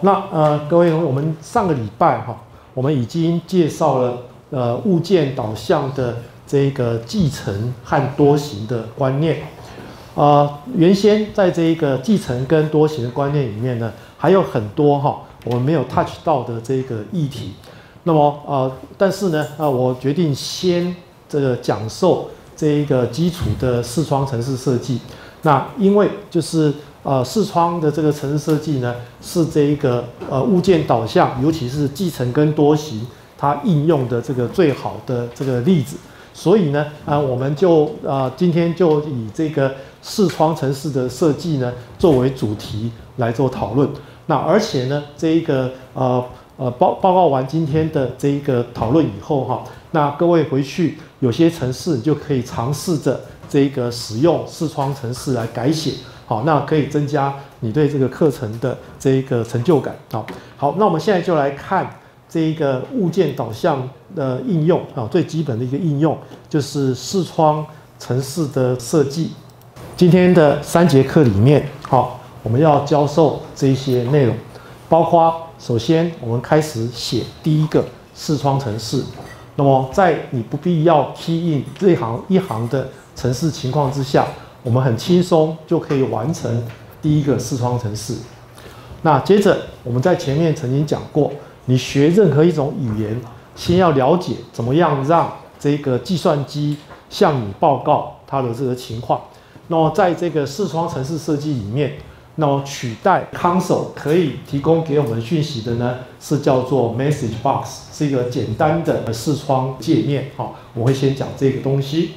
那呃，各位，我们上个礼拜哈，我们已经介绍了呃物件导向的这个继承和多形的观念。呃，原先在这一个继承跟多形的观念里面呢，还有很多哈我们没有 touch 到的这个议题。那么呃，但是呢，呃，我决定先这个讲授这一个基础的视窗城市设计。那因为就是呃视窗的这个城市设计呢，是这一个呃物件导向，尤其是继承跟多形它应用的这个最好的这个例子。所以呢，啊，我们就啊今天就以这个视窗城市的设计呢作为主题来做讨论。那而且呢，这一个呃呃报报告完今天的这一个讨论以后哈，那各位回去有些城市你就可以尝试着。这个使用视窗城市来改写，好，那可以增加你对这个课程的这一个成就感。好，好，那我们现在就来看这一个物件导向的应用啊，最基本的一个应用就是视窗城市的设计。今天的三节课里面，好，我们要教授这些内容，包括首先我们开始写第一个视窗程式。那么在你不必要 key in 这行一行的。城市情况之下，我们很轻松就可以完成第一个视窗程式。那接着我们在前面曾经讲过，你学任何一种语言，先要了解怎么样让这个计算机向你报告它的这个情况。那么在这个视窗城市设计里面，那么取代 console 可以提供给我们讯息的呢，是叫做 message box，是一个简单的视窗界面。好，我会先讲这个东西。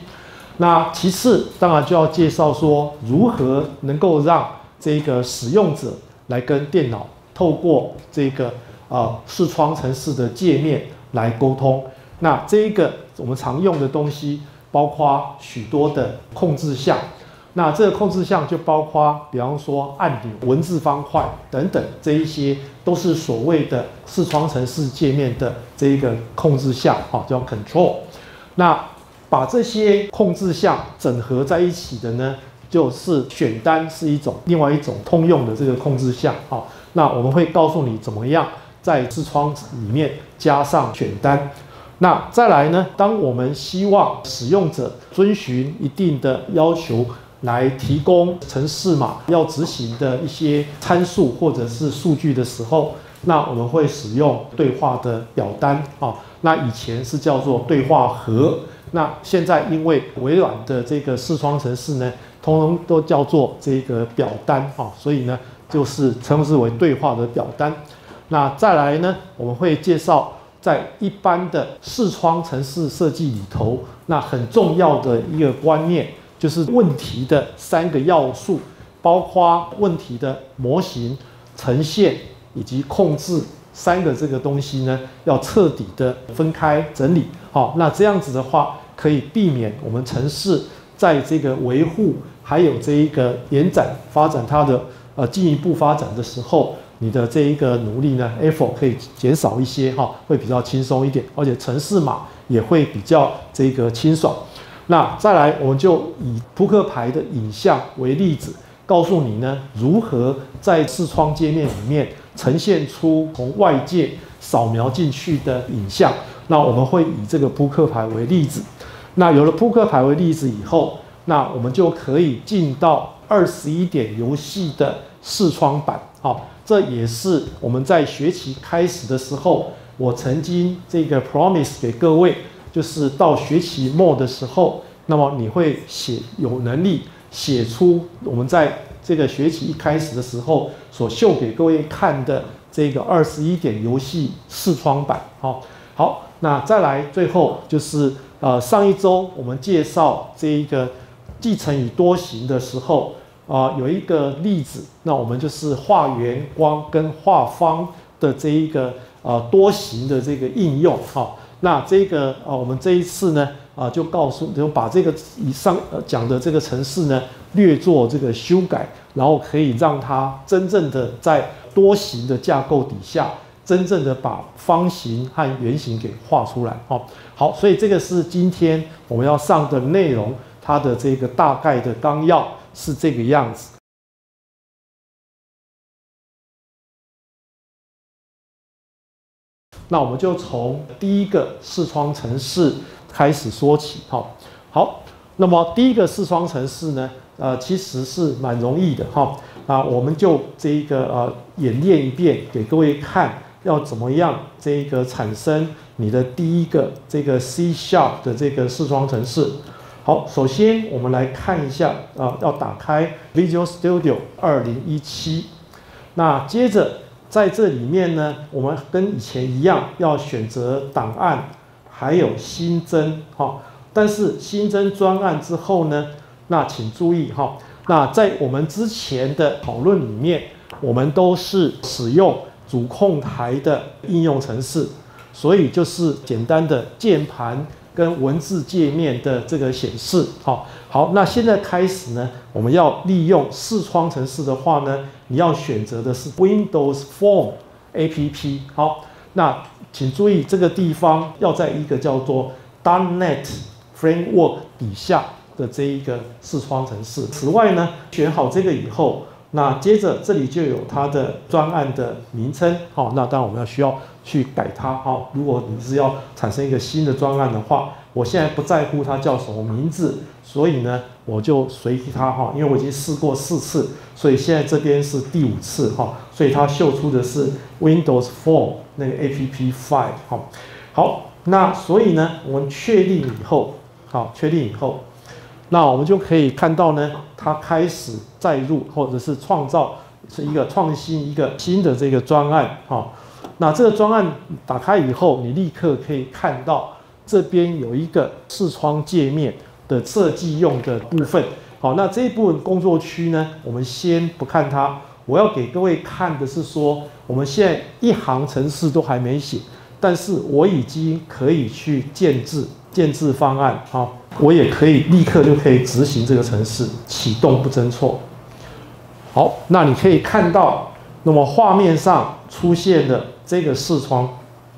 那其次，当然就要介绍说如何能够让这个使用者来跟电脑透过这个啊视窗程式的界面来沟通。那这一个我们常用的东西，包括许多的控制项。那这个控制项就包括，比方说按钮、文字方块等等，这一些都是所谓的视窗程式界面的这一个控制项，哈，叫 control。那把这些控制项整合在一起的呢，就是选单是一种，另外一种通用的这个控制项。哈，那我们会告诉你怎么样在视窗里面加上选单。那再来呢，当我们希望使用者遵循一定的要求来提供程式码要执行的一些参数或者是数据的时候，那我们会使用对话的表单啊。那以前是叫做对话盒。那现在因为微软的这个视窗程式呢，通通都叫做这个表单啊，所以呢就是称之为对话的表单。那再来呢，我们会介绍在一般的视窗程式设计里头，那很重要的一个观念就是问题的三个要素，包括问题的模型、呈现以及控制三个这个东西呢，要彻底的分开整理。好，那这样子的话。可以避免我们城市在这个维护还有这一个延展发展它的呃进一步发展的时候，你的这一个努力呢，effort 可以减少一些哈，会比较轻松一点，而且城市码也会比较这个清爽。那再来，我们就以扑克牌的影像为例子，告诉你呢如何在视窗界面里面呈现出从外界扫描进去的影像。那我们会以这个扑克牌为例子。那有了扑克牌为例子以后，那我们就可以进到二十一点游戏的视窗版。好，这也是我们在学习开始的时候，我曾经这个 promise 给各位，就是到学期末的时候，那么你会写有能力写出我们在这个学期一开始的时候所秀给各位看的这个二十一点游戏视窗版。好，好，那再来最后就是。呃，上一周我们介绍这一个继承与多形的时候，啊，有一个例子，那我们就是画圆光跟画方的这一个呃多形的这个应用，哈。那这个呃，我们这一次呢，啊，就告诉就把这个以上讲的这个程式呢略做这个修改，然后可以让它真正的在多形的架构底下，真正的把方形和圆形给画出来。哦，好，所以这个是今天我们要上的内容，它的这个大概的纲要是这个样子。那我们就从第一个视窗程式开始说起，哈，好，那么第一个视窗程式呢，呃，其实是蛮容易的，哈，啊，我们就这一个呃演练一遍给各位看，要怎么样这个产生你的第一个这个 C Sharp 的这个视窗程式。好，首先我们来看一下，啊，要打开 Visual Studio 二零一七，那接着。在这里面呢，我们跟以前一样，要选择档案，还有新增哈。但是新增专案之后呢，那请注意哈，那在我们之前的讨论里面，我们都是使用主控台的应用程式，所以就是简单的键盘。跟文字界面的这个显示，好，好，那现在开始呢，我们要利用视窗程式的话呢，你要选择的是 Windows Form A P P，好，那请注意这个地方要在一个叫做 .NET Framework 底下的这一个视窗程式。此外呢，选好这个以后。那接着这里就有它的专案的名称，好，那当然我们要需要去改它，好，如果你是要产生一个新的专案的话，我现在不在乎它叫什么名字，所以呢，我就随它哈，因为我已经试过四次，所以现在这边是第五次哈，所以它秀出的是 Windows Four 那个 App Five 好，好，那所以呢，我们确定以后，好，确定以后。那我们就可以看到呢，它开始载入或者是创造是一个创新一个新的这个专案哈。那这个专案打开以后，你立刻可以看到这边有一个视窗界面的设计用的部分。好，那这一部分工作区呢，我们先不看它。我要给各位看的是说，我们现在一行程式都还没写，但是我已经可以去建制。建制方案，好，我也可以立刻就可以执行这个程式，启动不侦错。好，那你可以看到，那么画面上出现的这个视窗，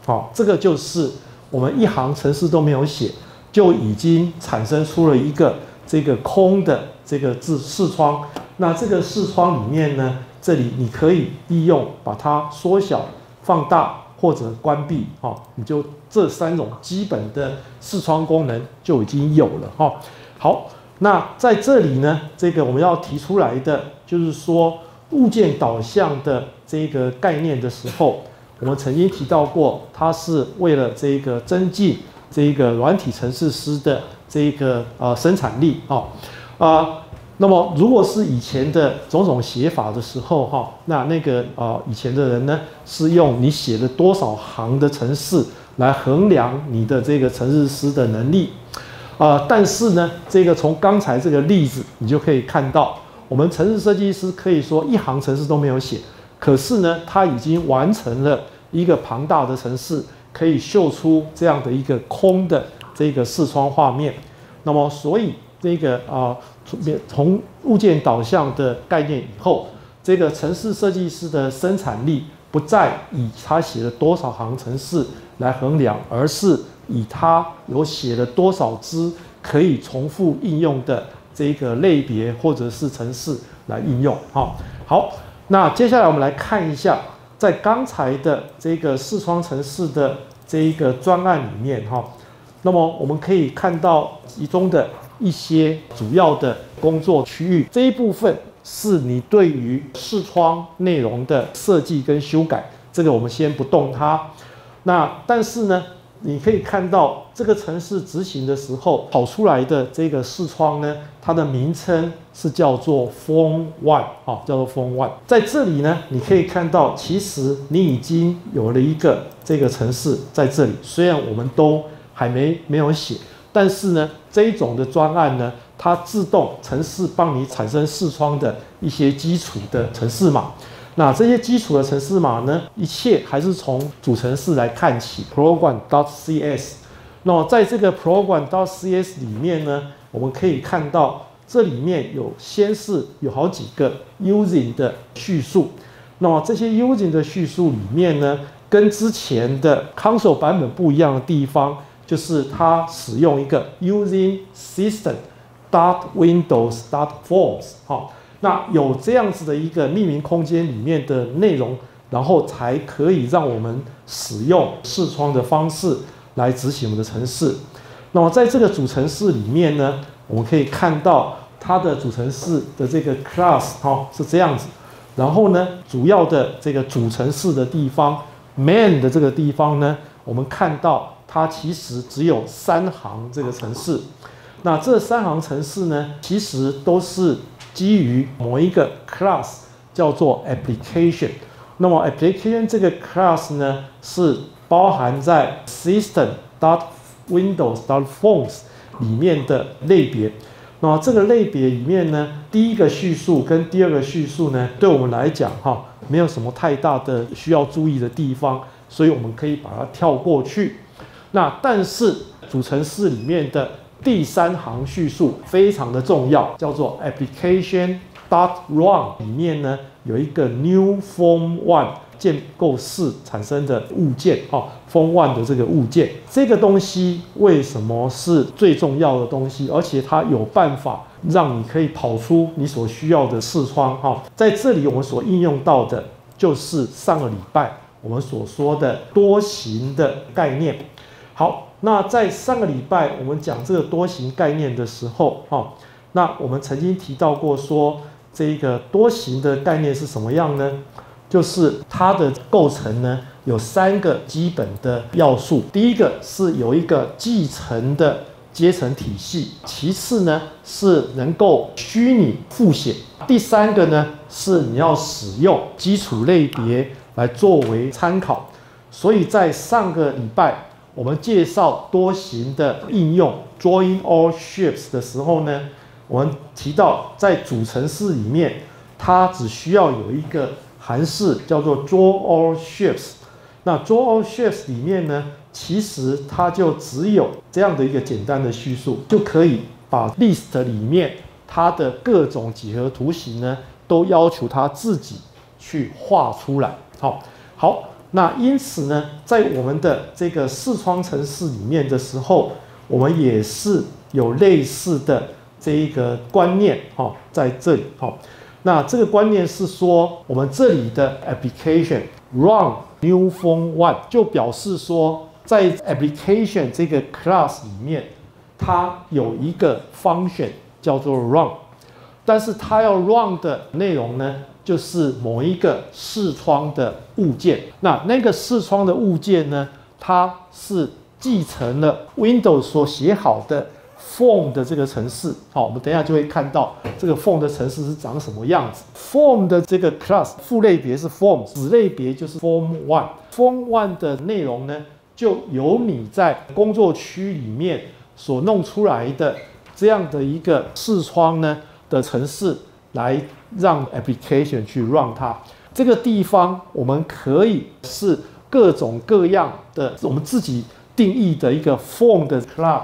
好，这个就是我们一行程式都没有写，就已经产生出了一个这个空的这个字视窗。那这个视窗里面呢，这里你可以利用把它缩小、放大。或者关闭，哈，你就这三种基本的视窗功能就已经有了，哈。好，那在这里呢，这个我们要提出来的就是说物件导向的这个概念的时候，我们曾经提到过，它是为了这个增进这一个软体程式师的这一个呃生产力，啊，啊。那么，如果是以前的种种写法的时候，哈，那那个啊，以前的人呢，是用你写了多少行的程式来衡量你的这个程式师的能力，啊，但是呢，这个从刚才这个例子，你就可以看到，我们城市设计师可以说一行程式都没有写，可是呢，他已经完成了一个庞大的程式，可以秀出这样的一个空的这个视窗画面。那么，所以。这个啊，从从物件导向的概念以后，这个城市设计师的生产力不再以他写了多少行城市来衡量，而是以他有写了多少支可以重复应用的这个类别或者是城市来应用。哈，好，那接下来我们来看一下，在刚才的这个视窗城市的这一个专案里面，哈，那么我们可以看到其中的。一些主要的工作区域，这一部分是你对于视窗内容的设计跟修改，这个我们先不动它。那但是呢，你可以看到这个城市执行的时候跑出来的这个视窗呢，它的名称是叫做 Form One 啊，叫做 Form One。在这里呢，你可以看到，其实你已经有了一个这个城市在这里，虽然我们都还没没有写。但是呢，这一种的专案呢，它自动城市帮你产生视窗的一些基础的城市码。那这些基础的程式码呢，一切还是从主程式来看起，program.cs。那么在这个 Program.cs 里面呢，我们可以看到这里面有先是有好几个 using 的叙述。那么这些 using 的叙述里面呢，跟之前的 console 版本不一样的地方，就是它使用一个 using system dot windows dot forms 哈。那有这样子的一个匿名空间里面的内容，然后才可以让我们使用视窗的方式来执行我们的程式。那么在这个主程式里面呢，我们可以看到它的主程式的这个 class 哈是这样子。然后呢，主要的这个主程式的地方，main 的这个地方呢，我们看到它其实只有三行这个程式。那这三行程式呢，其实都是基于某一个 class 叫做 application。那么 application 这个 class 呢，是包含在 system dot windows dot forms 里面的类别。那么这个类别里面呢，第一个叙述跟第二个叙述呢，对我们来讲哈，没有什么太大的需要注意的地方，所以我们可以把它跳过去。那但是主程式里面的第三行叙述非常的重要，叫做 application dot run 里面呢有一个 new form one。建构式产生的物件，哈，风万的这个物件，这个东西为什么是最重要的东西？而且它有办法让你可以跑出你所需要的视窗，哈，在这里我们所应用到的就是上个礼拜我们所说的多形的概念。好，那在上个礼拜我们讲这个多形概念的时候，哈，那我们曾经提到过说这个多形的概念是什么样呢？就是它的构成呢，有三个基本的要素。第一个是有一个继承的阶层体系，其次呢是能够虚拟复写，第三个呢是你要使用基础类别来作为参考。所以在上个礼拜我们介绍多形的应用 （Drawing all shapes） 的时候呢，我们提到在主程式里面，它只需要有一个。函式叫做 draw all shapes，那 draw all shapes 里面呢，其实它就只有这样的一个简单的叙述，就可以把 list 里面它的各种几何图形呢，都要求它自己去画出来。好，好，那因此呢，在我们的这个视窗城市里面的时候，我们也是有类似的这一个观念，哈，在这里，哈。那这个观念是说，我们这里的 application run new form one 就表示说，在 application 这个 class 里面，它有一个 function 叫做 run，但是它要 run 的内容呢，就是某一个视窗的物件。那那个视窗的物件呢，它是继承了 Windows 所写好的。form 的这个程式，好，我们等一下就会看到这个 form 的程式是长什么样子。form 的这个 class 副类别是 form，子类别就是 form one。form one 的内容呢，就由你在工作区里面所弄出来的这样的一个视窗呢的程式来让 application 去 run 它。这个地方我们可以是各种各样的我们自己定义的一个 form 的 class。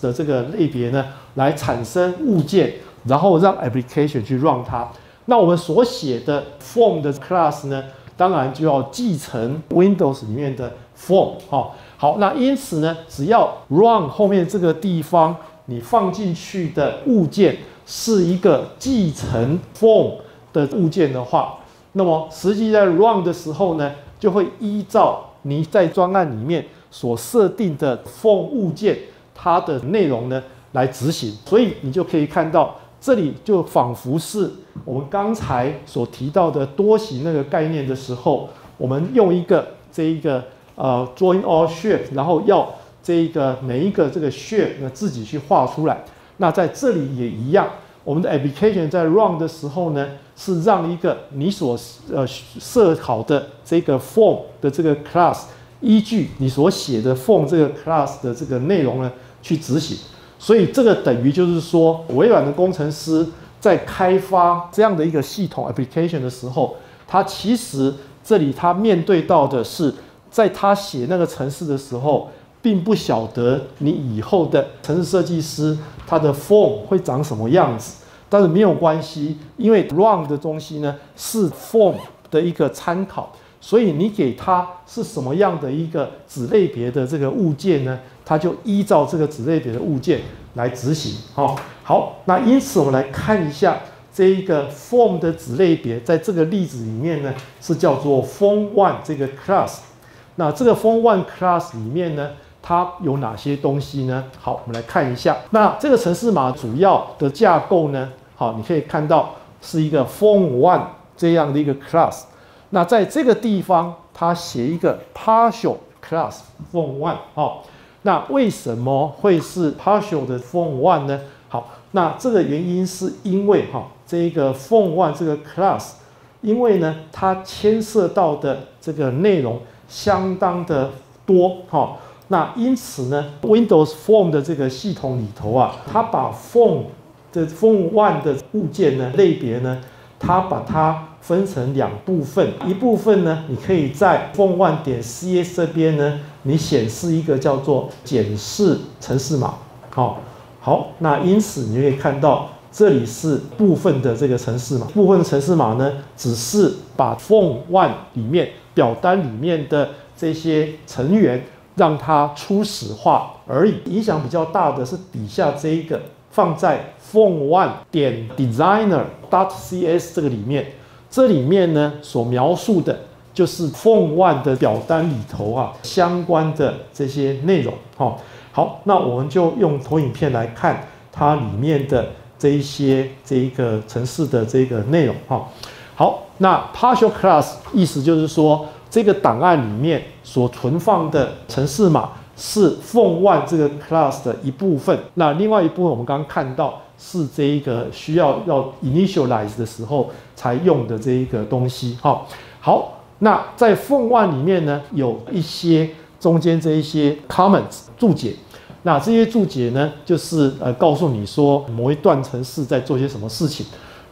的这个类别呢，来产生物件，然后让 application 去 run 它。那我们所写的 form 的 class 呢，当然就要继承 Windows 里面的 form 哈。好，那因此呢，只要 run 后面这个地方你放进去的物件是一个继承 form 的物件的话，那么实际在 run 的时候呢，就会依照你在专案里面所设定的 form 物件。它的内容呢来执行，所以你就可以看到这里就仿佛是我们刚才所提到的多形那个概念的时候，我们用一个这一个呃 join all shape，然后要这一个每一个这个 shape 呢自己去画出来。那在这里也一样，我们的 application 在 run 的时候呢，是让一个你所呃设好的这个 form 的这个 class，依据你所写的 form 这个 class 的这个内容呢。去执行，所以这个等于就是说，微软的工程师在开发这样的一个系统 application 的时候，他其实这里他面对到的是，在他写那个程式的时候，并不晓得你以后的城市设计师他的 form 会长什么样子。但是没有关系，因为 run 的东西呢是 form 的一个参考，所以你给它是什么样的一个子类别的这个物件呢？它就依照这个子类别的物件来执行。好，好，那因此我们来看一下这一个 form 的子类别，在这个例子里面呢是叫做 form one 这个 class。那这个 form one class 里面呢？它有哪些东西呢？好，我们来看一下。那这个城市码主要的架构呢？好，你可以看到是一个 Form One 这样的一个 class。那在这个地方，它写一个 Partial Class Form One。好，那为什么会是 Partial 的 Form One 呢？好，那这个原因是因为哈，这一个 Form One 这个 class，因为呢，它牵涉到的这个内容相当的多哈。那因此呢，Windows Form 的这个系统里头啊，它把 Form 的 Form One 的物件呢类别呢，它把它分成两部分，一部分呢，你可以在 Form One 点 CS 这边呢，你显示一个叫做检视城市码，好，好，那因此你可以看到这里是部分的这个城市码，部分的程式码呢，只是把 Form One 里面表单里面的这些成员。让它初始化而已，影响比较大的是底下这一个放在 Form One 点 Designer dot CS 这个里面，这里面呢所描述的就是 Form One 的表单里头啊相关的这些内容。哈，好，那我们就用投影片来看它里面的这一些这一个城市的这个内容。哈，好，那 Partial Class 意思就是说。这个档案里面所存放的程式码是 Form One 这个 class 的一部分。那另外一部分我们刚刚看到是这一个需要要 initialize 的时候才用的这一个东西。好，好，那在 Form One 里面呢，有一些中间这一些 comments 注解。那这些注解呢，就是呃告诉你说某一段程式在做些什么事情。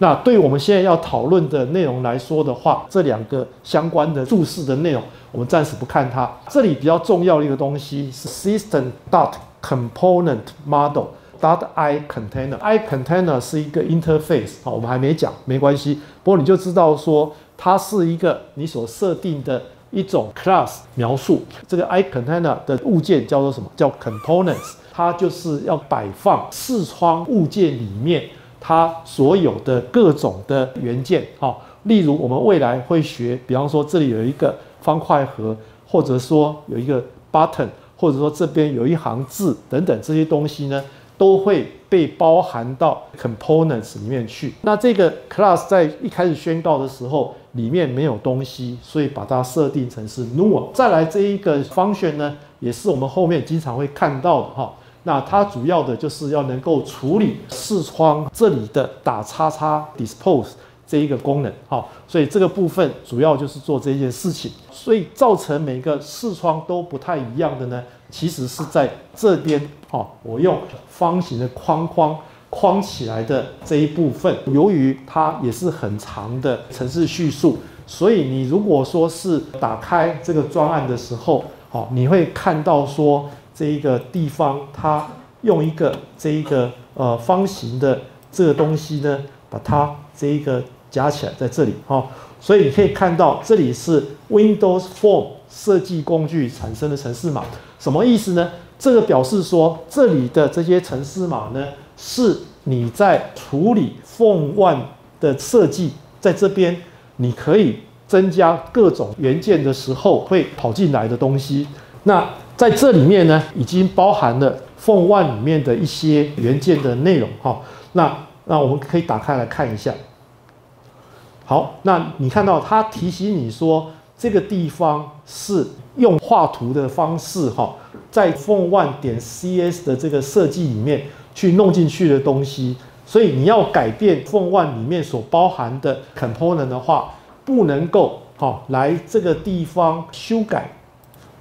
那对我们现在要讨论的内容来说的话，这两个相关的注释的内容，我们暂时不看它。这里比较重要的一个东西是 system dot component model dot i container。i container 是一个 interface，好，我们还没讲，没关系。不过你就知道说，它是一个你所设定的一种 class 描述。这个 i container 的物件叫做什么？叫 components。它就是要摆放视窗物件里面。它所有的各种的元件，哈，例如我们未来会学，比方说这里有一个方块盒，或者说有一个 button，或者说这边有一行字等等这些东西呢，都会被包含到 components 里面去。那这个 class 在一开始宣告的时候，里面没有东西，所以把它设定成是 null。再来这一个 function 呢，也是我们后面经常会看到的，哈。那它主要的就是要能够处理视窗这里的打叉叉 dispose 这一个功能，好，所以这个部分主要就是做这件事情。所以造成每个视窗都不太一样的呢，其实是在这边，好，我用方形的框框框起来的这一部分，由于它也是很长的城市叙述，所以你如果说是打开这个专案的时候，好，你会看到说。这一个地方，它用一个这一个呃方形的这个东西呢，把它这一个夹起来在这里哈，所以你可以看到这里是 Windows Form 设计工具产生的程式码，什么意思呢？这个表示说这里的这些程式码呢，是你在处理 Form One 的设计，在这边你可以增加各种元件的时候会跑进来的东西，那。在这里面呢，已经包含了 Form One 里面的一些元件的内容哈。那那我们可以打开来看一下。好，那你看到它提醒你说，这个地方是用画图的方式哈，在 Form One 点 CS 的这个设计里面去弄进去的东西。所以你要改变 Form One 里面所包含的 component 的话，不能够哈来这个地方修改。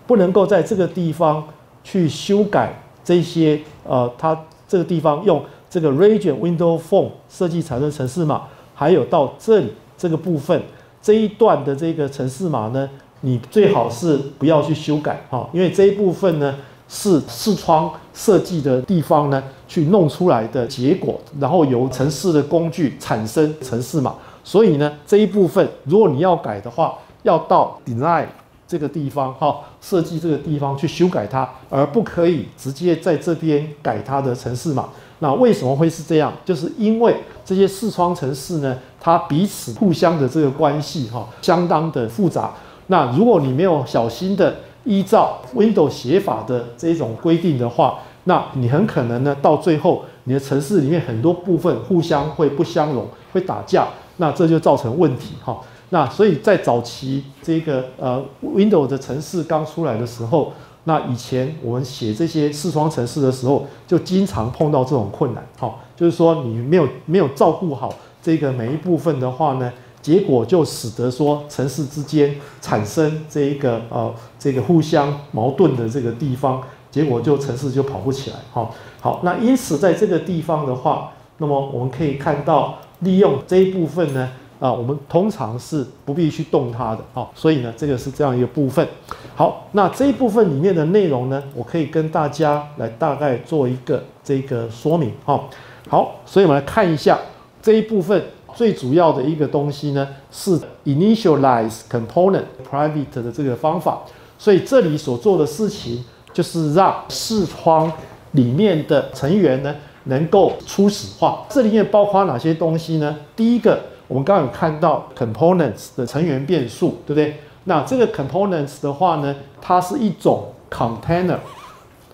不能够在这个地方去修改这些呃，它这个地方用这个 Region Window Form 设计产生城市码，还有到这里这个部分这一段的这个城市码呢，你最好是不要去修改哈，因为这一部分呢是视窗设计的地方呢去弄出来的结果，然后由城市的工具产生城市码。所以呢，这一部分如果你要改的话，要到 design 这个地方哈，设计这个地方去修改它，而不可以直接在这边改它的城市码。那为什么会是这样？就是因为这些视窗城市呢，它彼此互相的这个关系哈，相当的复杂。那如果你没有小心的依照 Windows 写法的这种规定的话，那你很可能呢，到最后你的城市里面很多部分互相会不相容，会打架，那这就造成问题哈。那所以在早期这个呃 Windows 的城市刚出来的时候，那以前我们写这些视窗城市的时候，就经常碰到这种困难哈，就是说你没有没有照顾好这个每一部分的话呢。结果就使得说城市之间产生这一个呃这个互相矛盾的这个地方，结果就城市就跑不起来。好，好，那因此在这个地方的话，那么我们可以看到利用这一部分呢，啊，我们通常是不必去动它的。好，所以呢，这个是这样一个部分。好，那这一部分里面的内容呢，我可以跟大家来大概做一个这个说明。好，好，所以我们来看一下这一部分。最主要的一个东西呢，是 initialize component private 的这个方法。所以这里所做的事情，就是让视窗里面的成员呢，能够初始化。这里面包括哪些东西呢？第一个，我们刚刚有看到 components 的成员变数，对不对？那这个 components 的话呢，它是一种 container。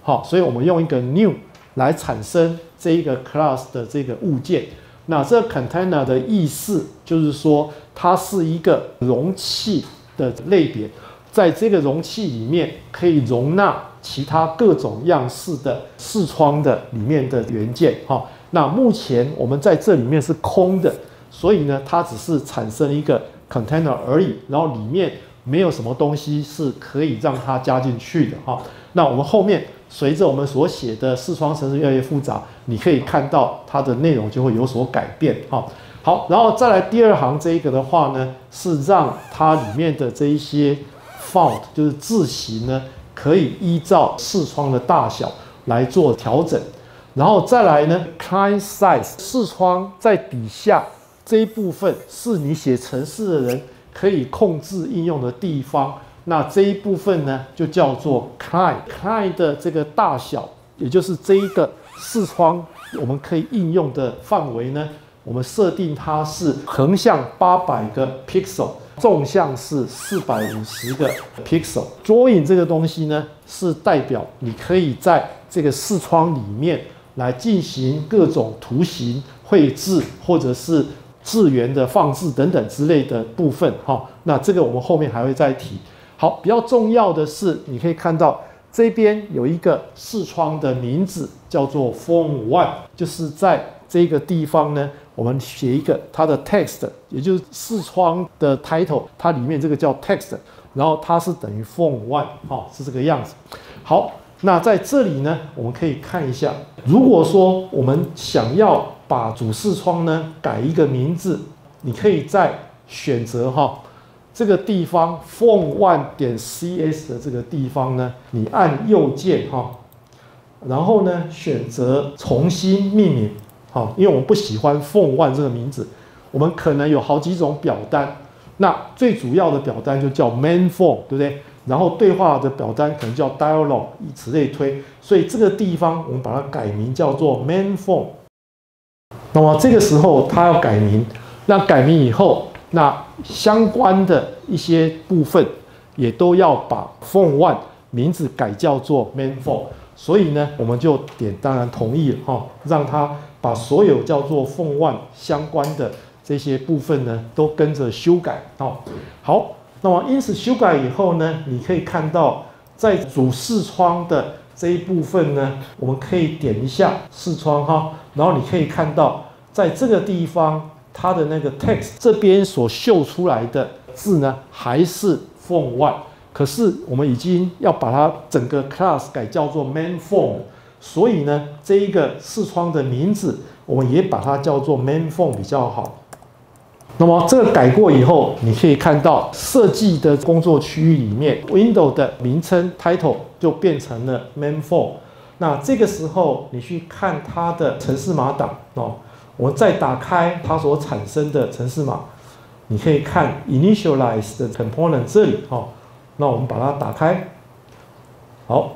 好，所以我们用一个 new 来产生这一个 class 的这个物件。那这 container 的意思就是说，它是一个容器的类别，在这个容器里面可以容纳其他各种样式的视窗的里面的元件。哈，那目前我们在这里面是空的，所以呢，它只是产生一个 container 而已，然后里面没有什么东西是可以让它加进去的。哈，那我们后面。随着我们所写的视窗程式越来越复杂，你可以看到它的内容就会有所改变。哈，好，然后再来第二行这一个的话呢，是让它里面的这一些 font 就是字型呢，可以依照视窗的大小来做调整。然后再来呢，client size 视窗在底下这一部分是你写程式的人可以控制应用的地方。那这一部分呢，就叫做 client，client 的这个大小，也就是这一个视窗，我们可以应用的范围呢，我们设定它是横向八百个 pixel，纵向是四百五十个 pixel。join 这个东西呢，是代表你可以在这个视窗里面来进行各种图形绘制，或者是字源的放置等等之类的部分。哈，那这个我们后面还会再提。好，比较重要的是，你可以看到这边有一个视窗的名字叫做 Form One，就是在这个地方呢，我们写一个它的 text，也就是视窗的 title，它里面这个叫 text，然后它是等于 Form One，哈，是这个样子。好，那在这里呢，我们可以看一下，如果说我们想要把主视窗呢改一个名字，你可以在选择哈。这个地方 form one 点 cs 的这个地方呢，你按右键哈，然后呢选择重新命名，好，因为我们不喜欢 form one 这个名字，我们可能有好几种表单，那最主要的表单就叫 main form，对不对？然后对话的表单可能叫 dialog，以此类推，所以这个地方我们把它改名叫做 main form。那么这个时候它要改名，那改名以后。那相关的一些部分也都要把 Form One 名字改叫做 Main Form，所以呢，我们就点当然同意了哈，让他把所有叫做 Form One 相关的这些部分呢，都跟着修改哦。好，那么因此修改以后呢，你可以看到在主视窗的这一部分呢，我们可以点一下视窗哈，然后你可以看到在这个地方。它的那个 text 这边所秀出来的字呢，还是 form one，可是我们已经要把它整个 class 改叫做 main form，所以呢，这一个视窗的名字，我们也把它叫做 main form 比较好。那么这个改过以后，你可以看到设计的工作区域里面，window 的名称 title 就变成了 main form。那这个时候你去看它的城市码档哦，我再打开它所产生的城市码，你可以看 initialize 的 component 这里哦，那我们把它打开，好，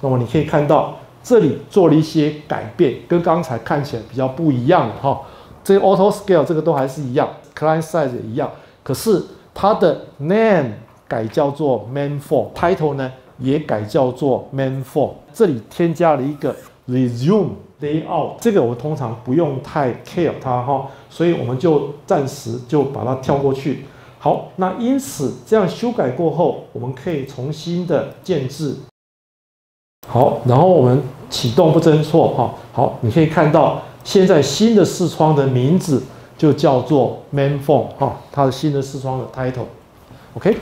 那么你可以看到这里做了一些改变，跟刚才看起来比较不一样哈。这 auto scale 这个都还是一样，client size 也一样，可是它的 name 改叫做 main4，title 呢也改叫做 main form，这里添加了一个 resume layout，这个我通常不用太 care 它哈，所以我们就暂时就把它跳过去。好，那因此这样修改过后，我们可以重新的建制。好，然后我们启动不侦错哈。好，你可以看到现在新的视窗的名字就叫做 main form 哈，它的新的视窗的 title。OK，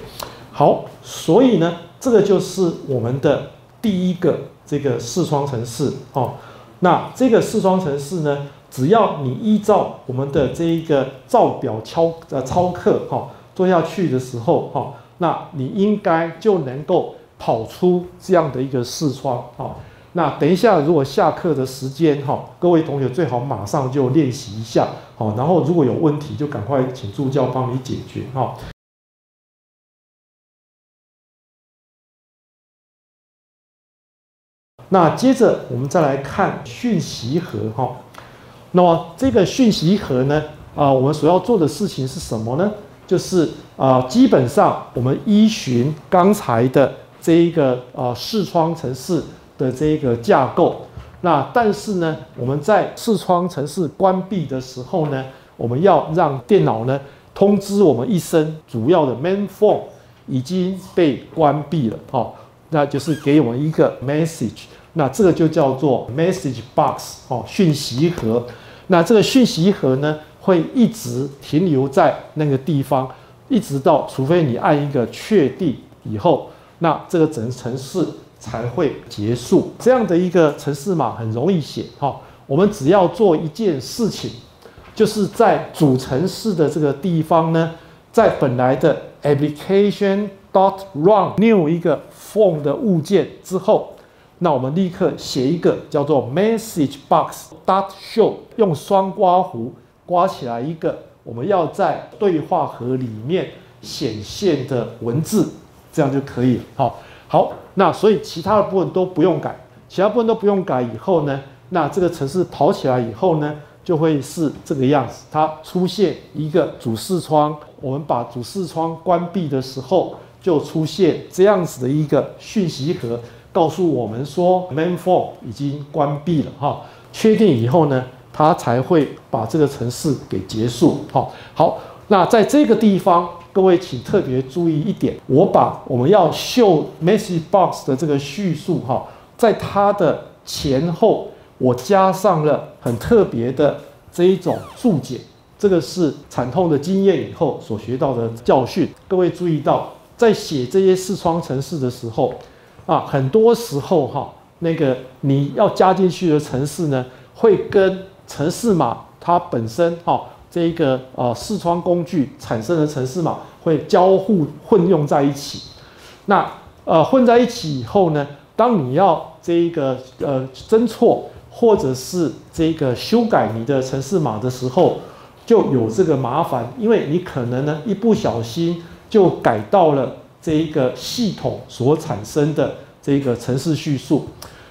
好，所以呢，这个就是我们的第一个这个视窗程式哦。那这个视窗程式呢，只要你依照我们的这一个照表敲呃操课哈。做下去的时候，哈，那你应该就能够跑出这样的一个视窗，哈。那等一下，如果下课的时间，哈，各位同学最好马上就练习一下，好，然后如果有问题，就赶快请助教帮你解决，哈。那接着我们再来看讯息盒，哈。那么这个讯息盒呢，啊，我们所要做的事情是什么呢？就是啊，基本上我们依循刚才的这一个啊视窗城市的这一个架构，那但是呢，我们在视窗城市关闭的时候呢，我们要让电脑呢通知我们一声，主要的 main phone 已经被关闭了，哦，那就是给我们一个 message，那这个就叫做 message box 哦，讯息盒，那这个讯息盒呢？会一直停留在那个地方，一直到除非你按一个确定以后，那这个整程式才会结束。这样的一个程式码很容易写哈。我们只要做一件事情，就是在主程式的这个地方呢，在本来的 application dot run new 一个 form 的物件之后，那我们立刻写一个叫做 message box dot show，用双刮弧。刮起来一个，我们要在对话盒里面显现的文字，这样就可以了。好，好，那所以其他的部分都不用改，其他部分都不用改以后呢，那这个程式跑起来以后呢，就会是这个样子。它出现一个主视窗，我们把主视窗关闭的时候，就出现这样子的一个讯息盒，告诉我们说 main4 已经关闭了。哈，确定以后呢？它才会把这个城市给结束。好，好，那在这个地方，各位请特别注意一点，我把我们要秀 message box 的这个叙述，哈，在它的前后，我加上了很特别的这一种注解。这个是惨痛的经验以后所学到的教训。各位注意到，在写这些视窗城市的时候，啊，很多时候哈，那个你要加进去的城市呢，会跟城市码它本身哈，这一个呃视窗工具产生的城市码会交互混用在一起。那呃混在一起以后呢，当你要这一个呃侦错或者是这个修改你的城市码的时候，就有这个麻烦，因为你可能呢一不小心就改到了这一个系统所产生的这个城市叙述。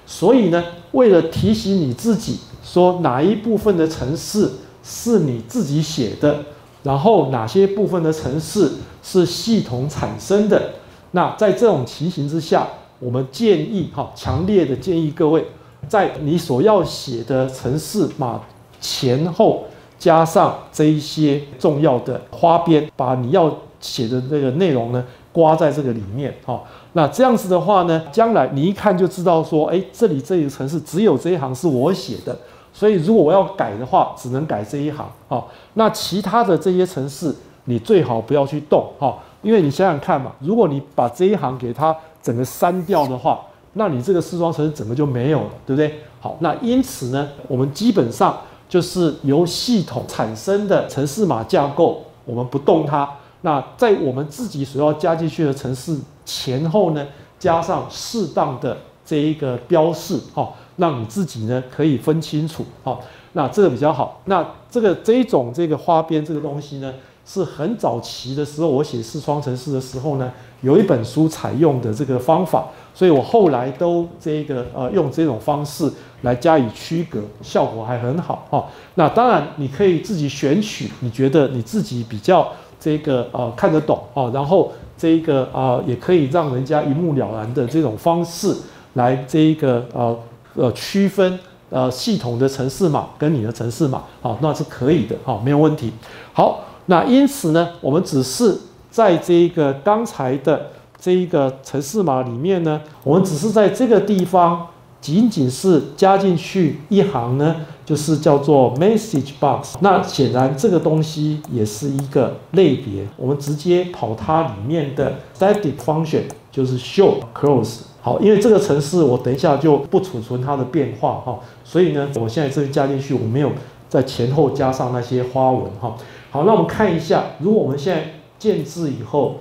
所以呢，为了提醒你自己。说哪一部分的城市是你自己写的，然后哪些部分的城市是系统产生的？那在这种情形之下，我们建议哈，强烈的建议各位，在你所要写的城市码前后加上这一些重要的花边，把你要写的那个内容呢刮在这个里面哈。那这样子的话呢，将来你一看就知道说，哎，这里这一城市只有这一行是我写的。所以，如果我要改的话，只能改这一行啊。那其他的这些城市，你最好不要去动哈，因为你想想看嘛，如果你把这一行给它整个删掉的话，那你这个四装城市整个就没有了，对不对？好，那因此呢，我们基本上就是由系统产生的城市码架构，我们不动它。那在我们自己所要加进去的城市前后呢，加上适当的这一个标示，哈，让你自己呢可以分清楚，哈，那这个比较好。那这个这一种这个花边这个东西呢，是很早期的时候我写视窗城市的时候呢，有一本书采用的这个方法，所以我后来都这个呃用这种方式来加以区隔，效果还很好，哈。那当然你可以自己选取，你觉得你自己比较这个呃看得懂，哦，然后。这一个啊，也可以让人家一目了然的这种方式来这一个呃呃区分呃系统的城市码跟你的城市码，好，那是可以的，好，没有问题。好，那因此呢，我们只是在这个刚才的这一个城市码里面呢，我们只是在这个地方仅仅是加进去一行呢。就是叫做 message box，那显然这个东西也是一个类别，我们直接跑它里面的 static function，就是 show close。好，因为这个程式我等一下就不储存它的变化哈，所以呢，我现在这边加进去，我没有在前后加上那些花纹哈。好，那我们看一下，如果我们现在建置以后，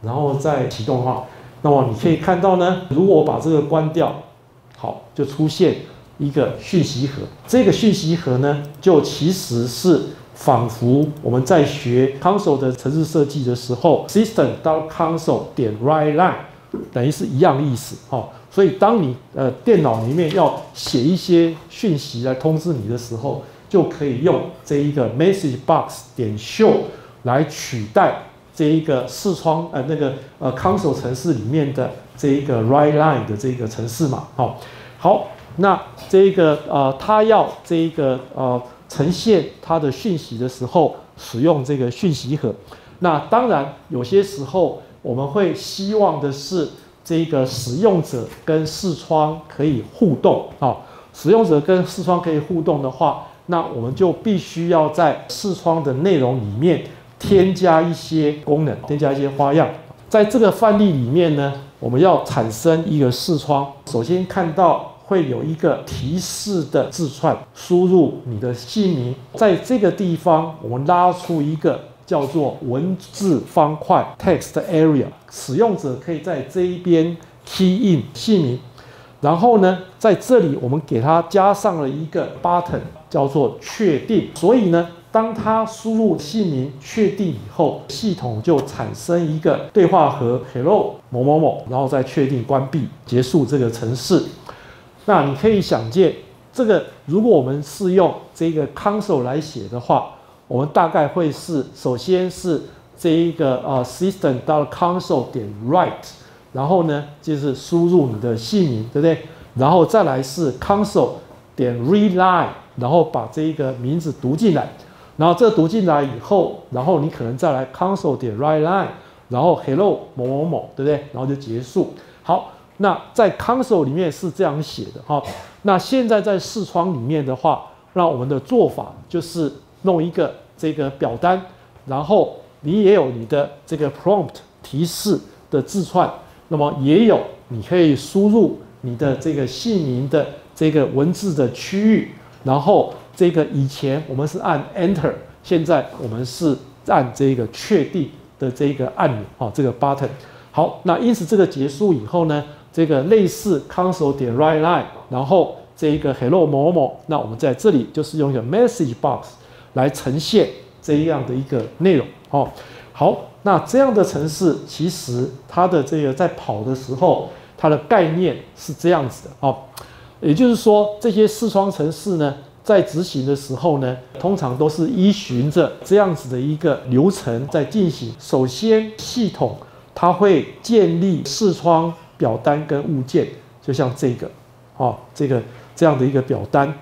然后再启动的话，那么你可以看到呢，如果我把这个关掉，好，就出现。一个讯息盒，这个讯息盒呢，就其实是仿佛我们在学 console 的程式设计的时候，system 到 console 点 write line 等于是一样意思哈。所以当你呃电脑里面要写一些讯息来通知你的时候，就可以用这一个 message box 点 show 来取代这一个视窗呃那个呃 console 城市里面的这一个 write line 的这个程式嘛。好，好。那这个呃，他要这一个呃呈现他的讯息的时候，使用这个讯息盒。那当然，有些时候我们会希望的是这个使用者跟视窗可以互动啊。使用者跟视窗可以互动的话，那我们就必须要在视窗的内容里面添加一些功能，添加一些花样。在这个范例里面呢，我们要产生一个视窗，首先看到。会有一个提示的字串，输入你的姓名，在这个地方我们拉出一个叫做文字方块 （text area），使用者可以在这一边 key in 姓名，然后呢，在这里我们给它加上了一个 button，叫做确定。所以呢，当他输入姓名确定以后，系统就产生一个对话盒 “hello 某某某”，然后再确定关闭结束这个程式。那你可以想见，这个如果我们是用这个 console 来写的话，我们大概会是首先是这一个呃 system 到 console 点 write，然后呢就是输入你的姓名，对不对？然后再来是 console 点 read line，然后把这一个名字读进来，然后这读进来以后，然后你可能再来 console 点 write line，然后 hello 某某某，对不对？然后就结束。好。那在 console 里面是这样写的哈，那现在在视窗里面的话，那我们的做法就是弄一个这个表单，然后你也有你的这个 prompt 提示的字串，那么也有你可以输入你的这个姓名的这个文字的区域，然后这个以前我们是按 enter，现在我们是按这个确定的这个按钮啊，这个 button。好，那因此这个结束以后呢？这个类似 console 点 write line，然后这一个 hello 某某，那我们在这里就是用一个 message box 来呈现这样的一个内容。哦，好，那这样的程式其实它的这个在跑的时候，它的概念是这样子的。哦，也就是说这些视窗程式呢，在执行的时候呢，通常都是依循着这样子的一个流程在进行。首先，系统它会建立视窗。表单跟物件，就像这个，哦，这个这样的一个表单。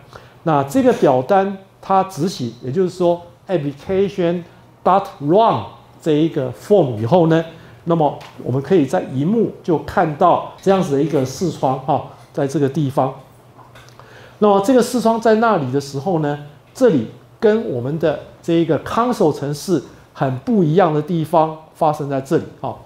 那这个表单它执行，也就是说，application dot run 这一个 form 以后呢，那么我们可以在荧幕就看到这样子的一个视窗，哈，在这个地方。那么这个视窗在那里的时候呢，这里跟我们的这一个 console 程式很不一样的地方发生在这里，啊。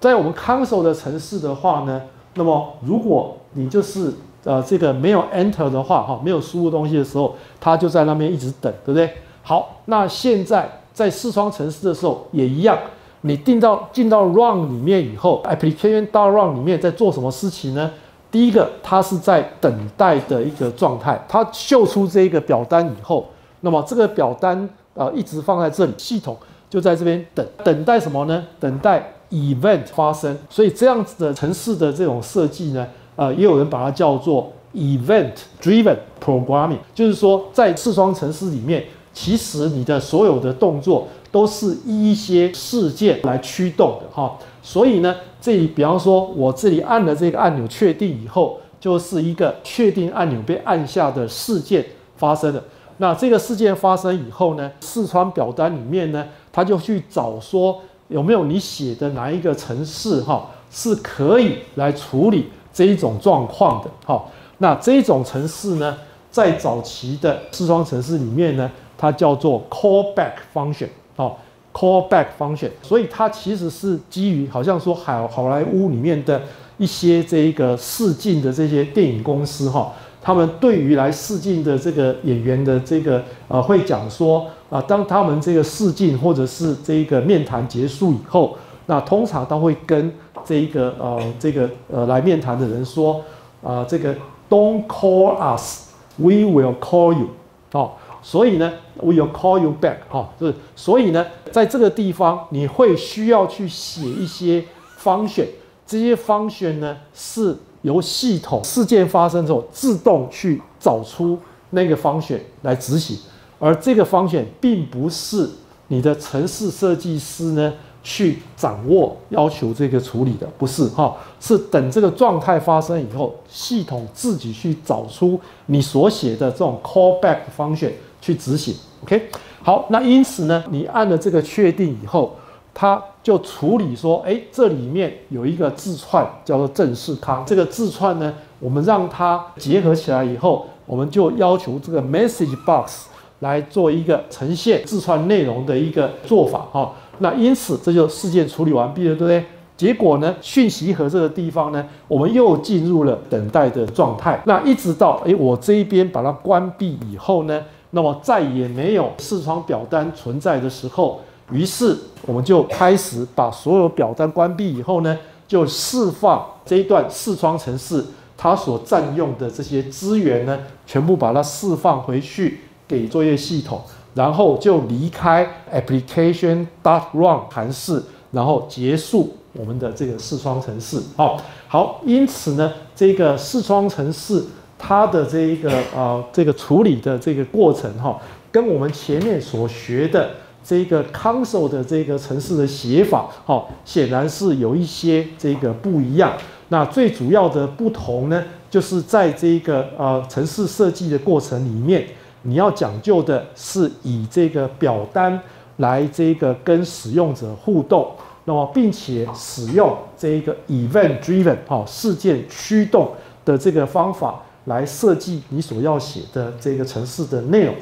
在我们 console 的城市的话呢，那么如果你就是呃这个没有 enter 的话，哈，没有输入东西的时候，它就在那边一直等，对不对？好，那现在在视窗城市的时候也一样，你进到进到 run 里面以后，application 到 run 里面在做什么事情呢？第一个，它是在等待的一个状态。它秀出这个表单以后，那么这个表单呃一直放在这里，系统就在这边等，等待什么呢？等待 event 发生。所以这样子的城市的这种设计呢，呃，也有人把它叫做 event driven programming，就是说在视窗城市里面，其实你的所有的动作。都是一些事件来驱动的哈，所以呢，这里比方说，我这里按了这个按钮确定以后，就是一个确定按钮被按下的事件发生了。那这个事件发生以后呢，四川表单里面呢，他就去找说有没有你写的哪一个城市哈是可以来处理这一种状况的哈。那这种城市呢，在早期的四川城市里面呢，它叫做 callback function。哦，callback function，所以它其实是基于好像说好好莱坞里面的一些这一个试镜的这些电影公司哈，他们对于来试镜的这个演员的这个呃会讲说啊，当他们这个试镜或者是这一个面谈结束以后，那通常都会跟这一个呃这个呃来面谈的人说啊，这个 Don't call us，we will call you，哦。所以呢，we will call you back，哈，就是所以呢，在这个地方你会需要去写一些方选，这些方选呢是由系统事件发生之后自动去找出那个方选来执行，而这个方选并不是你的城市设计师呢去掌握要求这个处理的，不是哈，是等这个状态发生以后，系统自己去找出你所写的这种 callback 方选。去执行，OK，好，那因此呢，你按了这个确定以后，它就处理说，哎，这里面有一个字串叫做正式康，这个字串呢，我们让它结合起来以后，我们就要求这个 message box 来做一个呈现字串内容的一个做法哈。那因此这就事件处理完毕了，对不对？结果呢，讯息盒这个地方呢，我们又进入了等待的状态。那一直到哎，我这一边把它关闭以后呢？那么再也没有视窗表单存在的时候，于是我们就开始把所有表单关闭以后呢，就释放这一段视窗程式它所占用的这些资源呢，全部把它释放回去给作业系统，然后就离开 application dot run 函数，然后结束我们的这个视窗程式。好，好，因此呢，这个视窗程式。它的这一个啊，这个处理的这个过程哈，跟我们前面所学的这个 console 的这个城市的写法哈，显然是有一些这个不一样。那最主要的不同呢，就是在这个呃城市设计的过程里面，你要讲究的是以这个表单来这个跟使用者互动，那么并且使用这个 event driven 哈事件驱动的这个方法。来设计你所要写的这个城市的内容。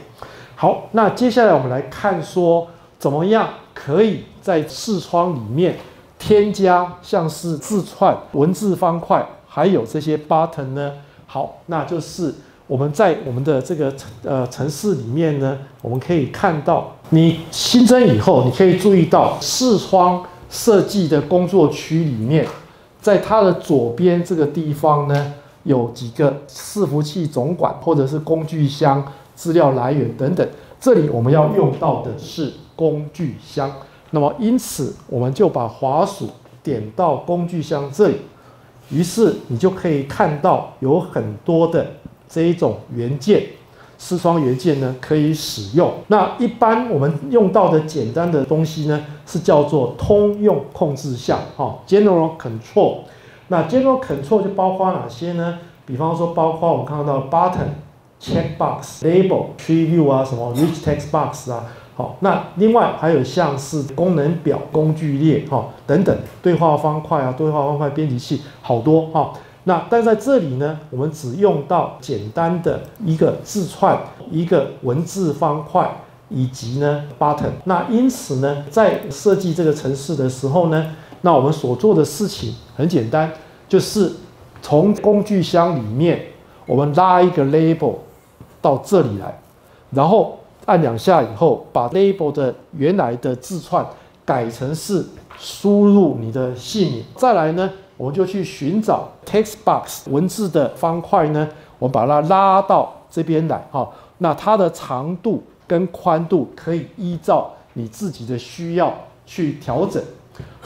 好，那接下来我们来看说，怎么样可以在视窗里面添加像是字串、文字方块，还有这些 button 呢？好，那就是我们在我们的这个呃城市里面呢，我们可以看到，你新增以后，你可以注意到视窗设计的工作区里面，在它的左边这个地方呢。有几个伺服器总管，或者是工具箱、资料来源等等。这里我们要用到的是工具箱。那么，因此我们就把滑鼠点到工具箱这里，于是你就可以看到有很多的这一种元件，视窗元件呢可以使用。那一般我们用到的简单的东西呢，是叫做通用控制项，哈，General Control。那 General Control 就包括哪些呢？比方说，包括我们看到的 Button、Checkbox、Label、Tree View 啊，什么 Rich Text Box 啊，好，那另外还有像是功能表、工具列，哈，等等，对话方块啊，对话方块编辑器，好多哈。那但在这里呢，我们只用到简单的一个字串、一个文字方块以及呢 Button。那因此呢，在设计这个程式的时候呢，那我们所做的事情很简单，就是从工具箱里面，我们拉一个 label 到这里来，然后按两下以后，把 label 的原来的字串改成是输入你的姓名。再来呢，我们就去寻找 text box 文字的方块呢，我们把它拉到这边来哈。那它的长度跟宽度可以依照你自己的需要去调整。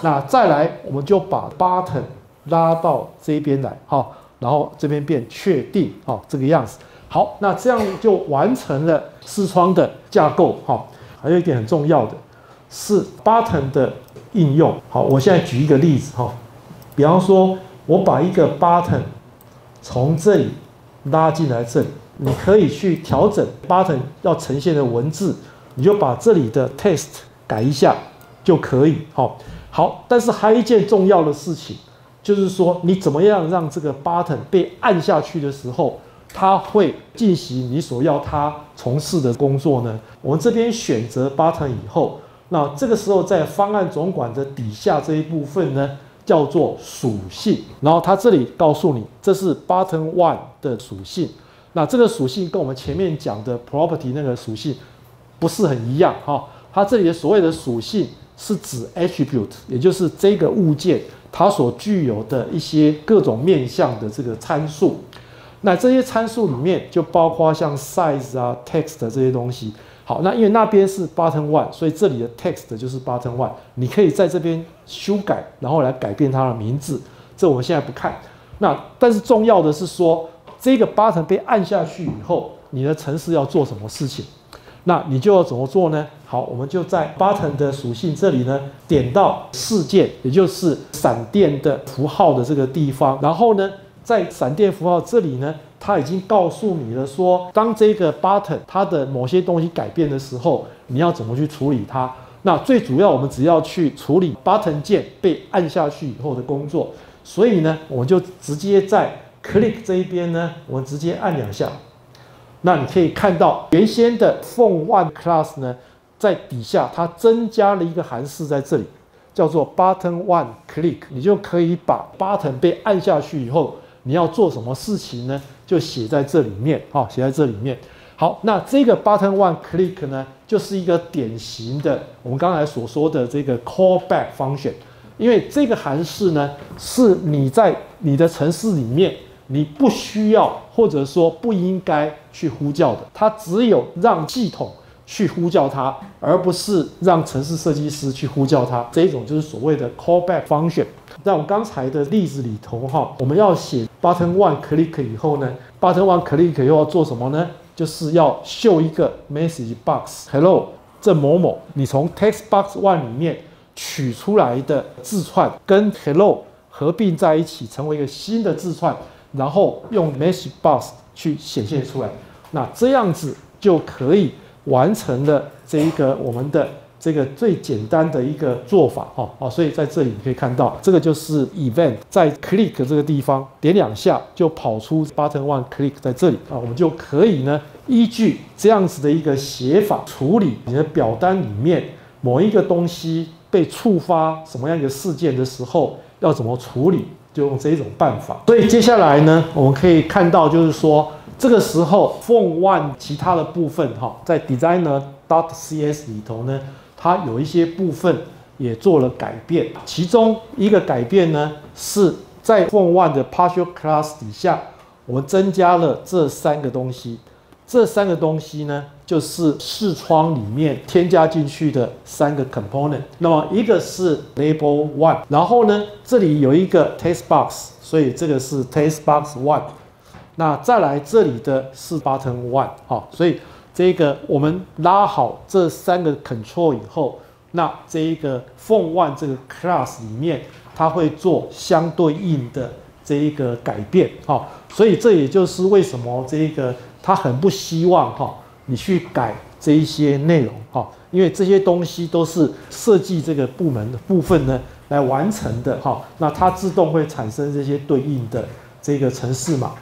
那再来，我们就把 button 拉到这边来哈，然后这边变确定哈，这个样子。好，那这样就完成了视窗的架构哈。还有一点很重要的是 button 的应用。好，我现在举一个例子哈，比方说我把一个 button 从这里拉进来这里。你可以去调整 button 要呈现的文字，你就把这里的 text 改一下就可以。好，好，但是还有一件重要的事情，就是说你怎么样让这个 button 被按下去的时候，它会进行你所要它从事的工作呢？我们这边选择 button 以后，那这个时候在方案总管的底下这一部分呢，叫做属性，然后它这里告诉你这是 button one 的属性。那这个属性跟我们前面讲的 property 那个属性不是很一样哈，它这里的所谓的属性是指 attribute，也就是这个物件它所具有的一些各种面向的这个参数。那这些参数里面就包括像 size 啊、text 这些东西。好，那因为那边是 button one，所以这里的 text 就是 button one，你可以在这边修改，然后来改变它的名字。这我们现在不看。那但是重要的是说。这个 button 被按下去以后，你的程式要做什么事情？那你就要怎么做呢？好，我们就在 button 的属性这里呢，点到事件，也就是闪电的符号的这个地方。然后呢，在闪电符号这里呢，它已经告诉你了，说当这个 button 它的某些东西改变的时候，你要怎么去处理它？那最主要，我们只要去处理 button 键被按下去以后的工作。所以呢，我们就直接在 Click 这一边呢，我们直接按两下，那你可以看到原先的 Phone One Class 呢，在底下它增加了一个函数在这里，叫做 Button One Click，你就可以把 Button 被按下去以后，你要做什么事情呢？就写在这里面，好，写在这里面。好，那这个 Button One Click 呢，就是一个典型的我们刚才所说的这个 Callback Function，因为这个函数呢，是你在你的城市里面。你不需要，或者说不应该去呼叫的，它只有让系统去呼叫它，而不是让城市设计师去呼叫它。这一种就是所谓的 callback function。在我们刚才的例子里头，哈，我们要写 button one click 以后呢，button one click 又要做什么呢？就是要秀一个 message box，hello，这某某，你从 text box one 里面取出来的字串跟 hello 合并在一起，成为一个新的字串。然后用 message box 去显现出来，那这样子就可以完成了这一个我们的这个最简单的一个做法哦哦，所以在这里你可以看到，这个就是 event 在 click 这个地方点两下就跑出 button one click 在这里啊，我们就可以呢依据这样子的一个写法处理你的表单里面某一个东西被触发什么样一个事件的时候要怎么处理。就用这一种办法，所以接下来呢，我们可以看到，就是说这个时候 Phone One 其他的部分哈，在 Designer dot CS 里头呢，它有一些部分也做了改变。其中一个改变呢，是在 Phone One 的 Partial Class 底下，我们增加了这三个东西。这三个东西呢，就是视窗里面添加进去的三个 component。那么一个是 label one，然后呢，这里有一个 text box，所以这个是 text box one。那再来这里的是 button one，好，所以这个我们拉好这三个 control 以后，那这一个 phone one 这个 class 里面，它会做相对应的这一个改变，好，所以这也就是为什么这个。他很不希望哈，你去改这一些内容哈，因为这些东西都是设计这个部门的部分呢来完成的哈，那它自动会产生这些对应的这个程式码。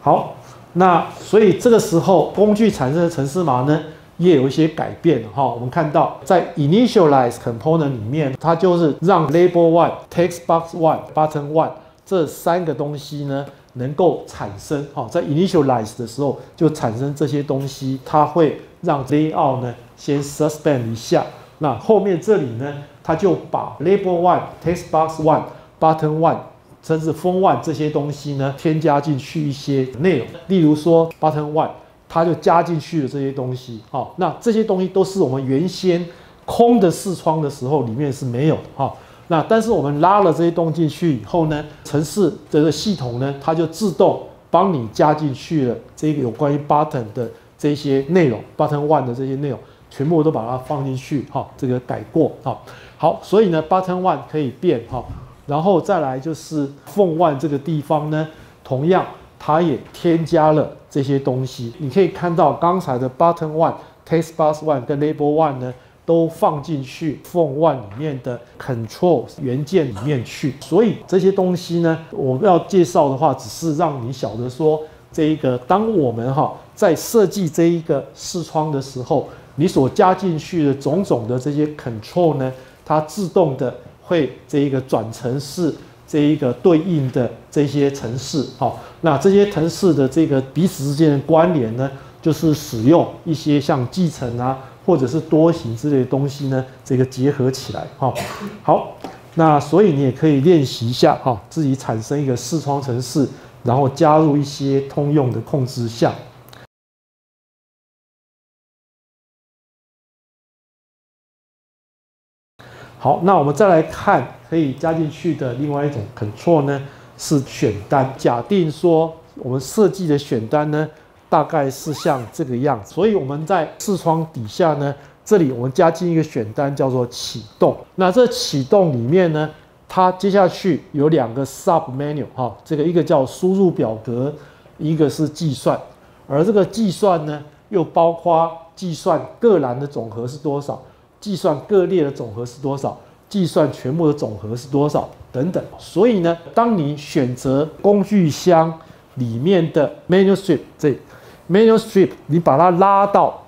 好，那所以这个时候工具产生的程式码呢也有一些改变哈。我们看到在 initialize component 里面，它就是让 label one、text box one、button one 这三个东西呢。能够产生哈，在 initialize 的时候就产生这些东西，它会让 layout 呢先 suspend 一下。那后面这里呢，它就把 label one、text box one、button one，甚至 font one 这些东西呢，添加进去一些内容。例如说 button one，它就加进去了这些东西。好，那这些东西都是我们原先空的视窗的时候里面是没有的。哈，那但是我们拉了这些东西进去以后呢，城市这个系统呢，它就自动帮你加进去了这个有关于 button 的这些内容，button one 的这些内容。全部都把它放进去，哈，这个改过，哈，好，所以呢，button one 可以变，哈，然后再来就是凤万这个地方呢，同样它也添加了这些东西。你可以看到刚才的 button one、text box one 跟 label one 呢，都放进去凤万里面的 control 元件里面去。所以这些东西呢，我们要介绍的话，只是让你晓得说，这一个当我们哈在设计这一个视窗的时候。你所加进去的种种的这些 control 呢，它自动的会这一个转成是这一个对应的这些程式，好，那这些程式的这个彼此之间的关联呢，就是使用一些像继承啊，或者是多行之类的东西呢，这个结合起来，哈，好，那所以你也可以练习一下，哈，自己产生一个视窗程式，然后加入一些通用的控制项。好，那我们再来看可以加进去的另外一种 control 呢，是选单。假定说我们设计的选单呢，大概是像这个样子。所以我们在视窗底下呢，这里我们加进一个选单叫做启动。那这启动里面呢，它接下去有两个 sub menu 哈，这个一个叫输入表格，一个是计算。而这个计算呢，又包括计算各栏的总和是多少。计算各列的总和是多少？计算全部的总和是多少？等等。所以呢，当你选择工具箱里面的 manuscript 这 manuscript，你把它拉到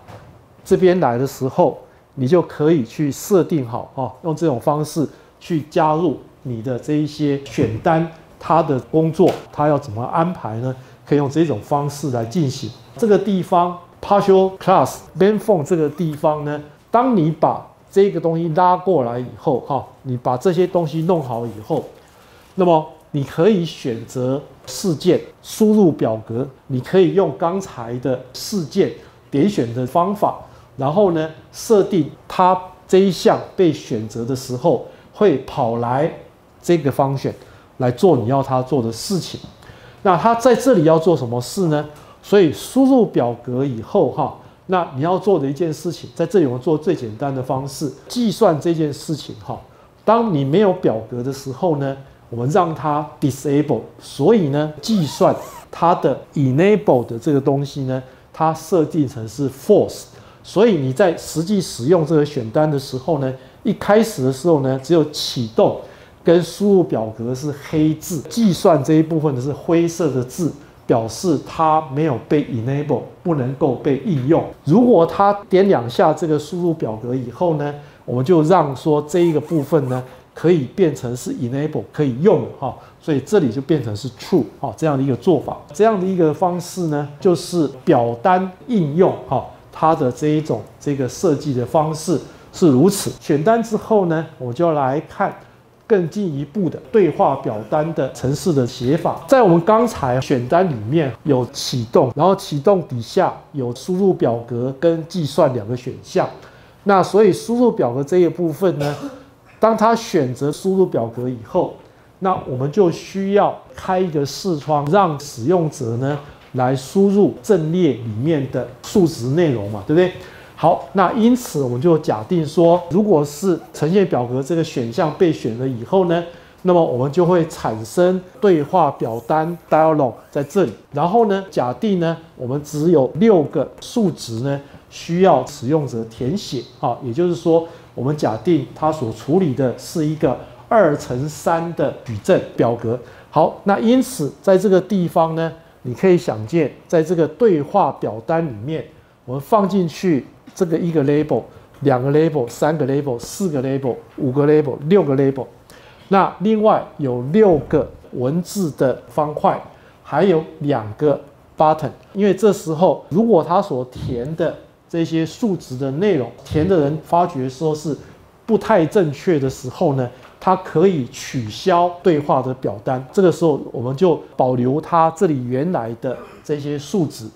这边来的时候，你就可以去设定好啊，用这种方式去加入你的这一些选单，它的工作它要怎么安排呢？可以用这种方式来进行。这个地方 partial class main form 这个地方呢？当你把这个东西拉过来以后，哈，你把这些东西弄好以后，那么你可以选择事件输入表格，你可以用刚才的事件点选的方法，然后呢，设定它这一项被选择的时候会跑来这个方选来做你要它做的事情。那它在这里要做什么事呢？所以输入表格以后，哈。那你要做的一件事情，在这里我们做最简单的方式计算这件事情哈。当你没有表格的时候呢，我们让它 disable，所以呢，计算它的 enable 的这个东西呢，它设定成是 false。所以你在实际使用这个选单的时候呢，一开始的时候呢，只有启动跟输入表格是黑字，计算这一部分的是灰色的字。表示它没有被 enable，不能够被应用。如果它点两下这个输入表格以后呢，我们就让说这一个部分呢可以变成是 enable 可以用哈，所以这里就变成是 true 哈这样的一个做法。这样的一个方式呢，就是表单应用哈它的这一种这个设计的方式是如此。选单之后呢，我就来看。更进一步的对话表单的程式的写法，在我们刚才选单里面有启动，然后启动底下有输入表格跟计算两个选项。那所以输入表格这一部分呢，当他选择输入表格以后，那我们就需要开一个视窗，让使用者呢来输入阵列里面的数值内容嘛，对不对？好，那因此我们就假定说，如果是呈现表格这个选项被选了以后呢，那么我们就会产生对话表单 dialog 在这里。然后呢，假定呢，我们只有六个数值呢需要使用者填写啊，也就是说，我们假定它所处理的是一个二乘三的矩阵表格。好，那因此在这个地方呢，你可以想见，在这个对话表单里面，我们放进去。这个一个 label，两个 label，三个 label，四个 label，五个 label，六个 label。那另外有六个文字的方块，还有两个 button。因为这时候如果他所填的这些数值的内容，填的人发觉说是不太正确的时候呢，他可以取消对话的表单。这个时候我们就保留它这里原来的这些数值。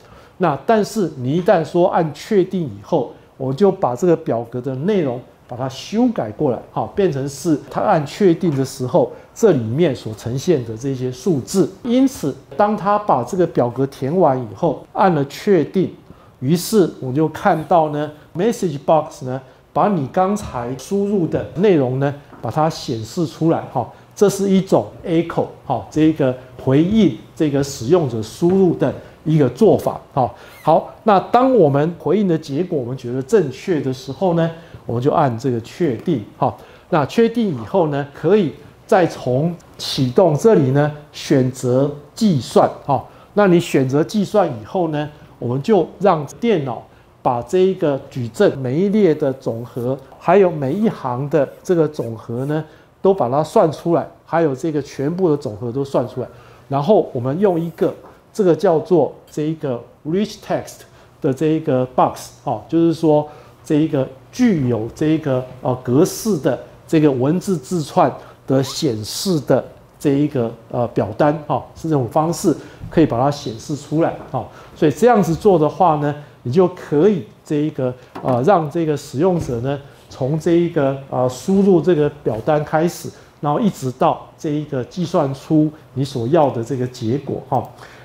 那但是你一旦说按确定以后，我就把这个表格的内容把它修改过来，好，变成是它按确定的时候，这里面所呈现的这些数字。因此，当他把这个表格填完以后，按了确定，于是我就看到呢，message box 呢，把你刚才输入的内容呢，把它显示出来，哈，这是一种 echo，哈，这个回应这个使用者输入的。一个做法，好，好，那当我们回应的结果我们觉得正确的时候呢，我们就按这个确定，好，那确定以后呢，可以再从启动这里呢选择计算，好，那你选择计算以后呢，我们就让电脑把这一个矩阵每一列的总和，还有每一行的这个总和呢，都把它算出来，还有这个全部的总和都算出来，然后我们用一个。这个叫做这一个 rich text 的这一个 box 哦，就是说这一个具有这一个呃格式的这个文字字串的显示的这一个呃表单哈，是这种方式可以把它显示出来哈。所以这样子做的话呢，你就可以这一个呃让这个使用者呢从这一个呃输入这个表单开始，然后一直到这一个计算出你所要的这个结果哈。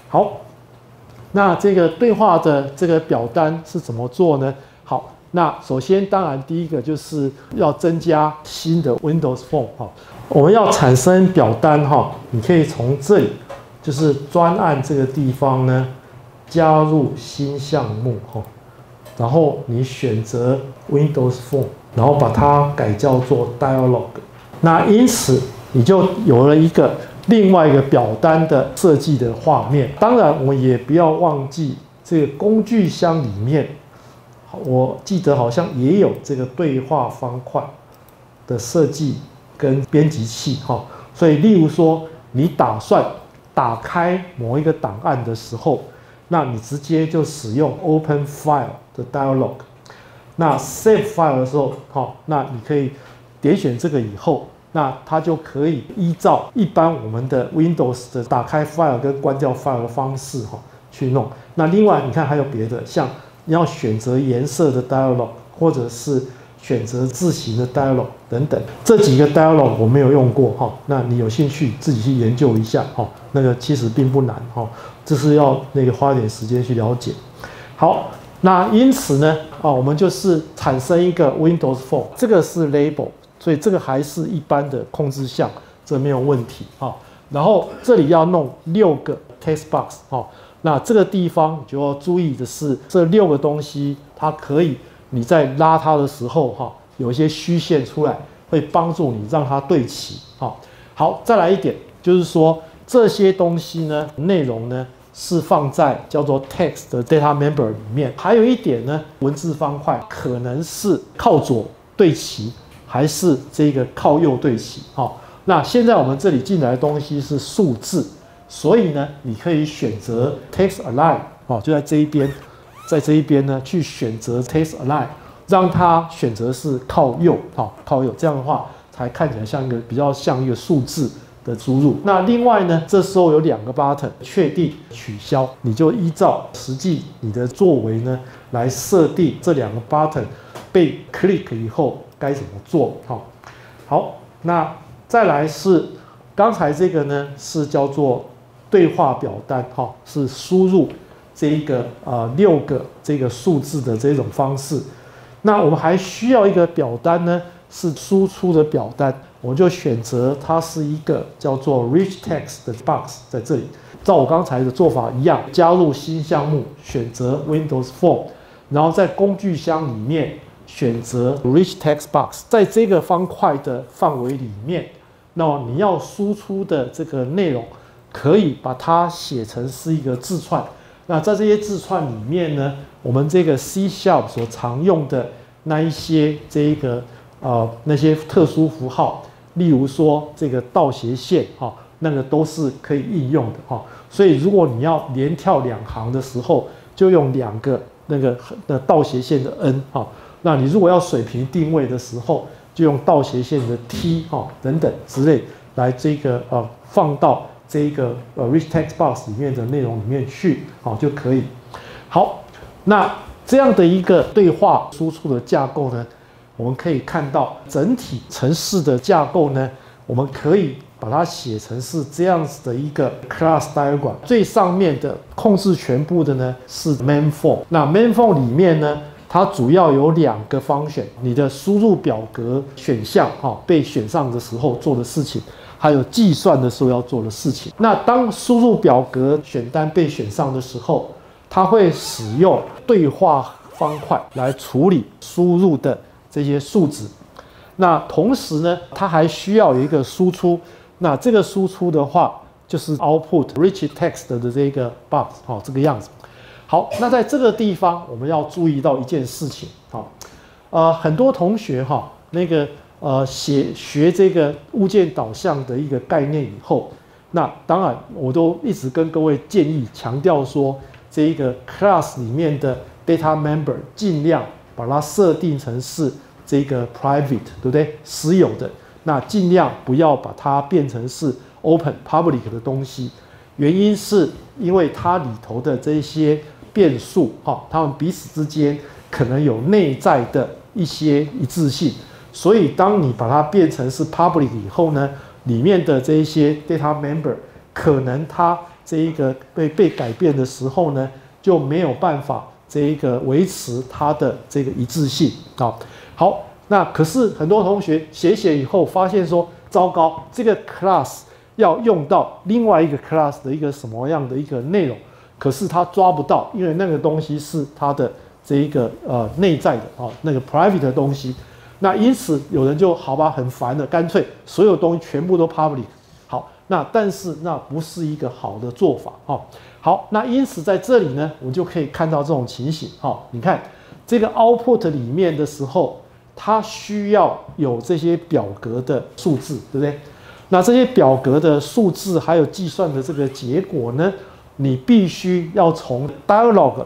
好，那这个对话的这个表单是怎么做呢？好，那首先当然第一个就是要增加新的 Windows Form 哈，我们要产生表单哈，你可以从这里就是专案这个地方呢加入新项目哈，然后你选择 Windows Form，然后把它改叫做 Dialog，那因此你就有了一个。另外一个表单的设计的画面，当然我们也不要忘记这个工具箱里面，我记得好像也有这个对话方块的设计跟编辑器哈。所以，例如说你打算打开某一个档案的时候，那你直接就使用 Open File 的 Dialog。那 Save File 的时候，好，那你可以点选这个以后。那它就可以依照一般我们的 Windows 的打开 file 跟关掉 file 的方式哈去弄。那另外你看还有别的，像你要选择颜色的 dialog，或者是选择字形的 dialog 等等，这几个 dialog 我没有用过哈。那你有兴趣自己去研究一下哈，那个其实并不难哈，这是要那个花点时间去了解。好，那因此呢，啊，我们就是产生一个 Windows Form，这个是 label。所以这个还是一般的控制项，这没有问题哈。然后这里要弄六个 text box 哈，那这个地方就要注意的是，这六个东西它可以你在拉它的时候哈，有一些虚线出来，会帮助你让它对齐哈。好，再来一点，就是说这些东西呢，内容呢是放在叫做 text 的 data member 里面。还有一点呢，文字方块可能是靠左对齐。还是这个靠右对齐，好，那现在我们这里进来的东西是数字，所以呢，你可以选择 text align，哦，就在这一边，在这一边呢去选择 text align，让它选择是靠右，好，靠右，这样的话才看起来像一个比较像一个数字的输入。那另外呢，这时候有两个 button，确定、取消，你就依照实际你的作为呢来设定这两个 button 被 click 以后。该怎么做？好，好，那再来是刚才这个呢，是叫做对话表单，哈，是输入这一个呃六个这个数字的这种方式。那我们还需要一个表单呢，是输出的表单，我就选择它是一个叫做 rich text 的 box 在这里，照我刚才的做法一样，加入新项目，选择 Windows Form，然后在工具箱里面。选择 Rich Text Box，在这个方块的范围里面，那么你要输出的这个内容，可以把它写成是一个字串。那在这些字串里面呢，我们这个 C Sharp 所常用的那一些这一个呃那些特殊符号，例如说这个倒斜线哈，那个都是可以应用的哈。所以如果你要连跳两行的时候，就用两个那个的倒斜线的 N 哈。那你如果要水平定位的时候，就用倒斜线的 T 哈等等之类来这个呃放到这个呃 rich text box 里面的内容里面去，好就可以。好，那这样的一个对话输出的架构呢，我们可以看到整体城市的架构呢，我们可以把它写成是这样子的一个 class diagram。最上面的控制全部的呢是 main form，那 main form 里面呢？它主要有两个方选，你的输入表格选项哈被选上的时候做的事情，还有计算的时候要做的事情。那当输入表格选单被选上的时候，它会使用对话方块来处理输入的这些数值。那同时呢，它还需要有一个输出。那这个输出的话，就是 output rich text 的这个 box 哦，这个样子。好，那在这个地方我们要注意到一件事情，好，呃，很多同学哈，那个呃写学这个物件导向的一个概念以后，那当然我都一直跟各位建议强调说，这一个 class 里面的 data member 尽量把它设定成是这个 private，对不对？私有的，那尽量不要把它变成是 open public 的东西，原因是因为它里头的这些。变数哈，他们彼此之间可能有内在的一些一致性，所以当你把它变成是 public 以后呢，里面的这一些 data member 可能它这一个被被改变的时候呢，就没有办法这一个维持它的这个一致性啊。好，那可是很多同学写写以后发现说，糟糕，这个 class 要用到另外一个 class 的一个什么样的一个内容？可是他抓不到，因为那个东西是他的这一个呃内在的啊，那个 private 的东西。那因此有人就好吧，很烦的，干脆所有东西全部都 public。好，那但是那不是一个好的做法哈。好，那因此在这里呢，我就可以看到这种情形哈。你看这个 output 里面的时候，它需要有这些表格的数字，对不对？那这些表格的数字还有计算的这个结果呢？你必须要从 dialog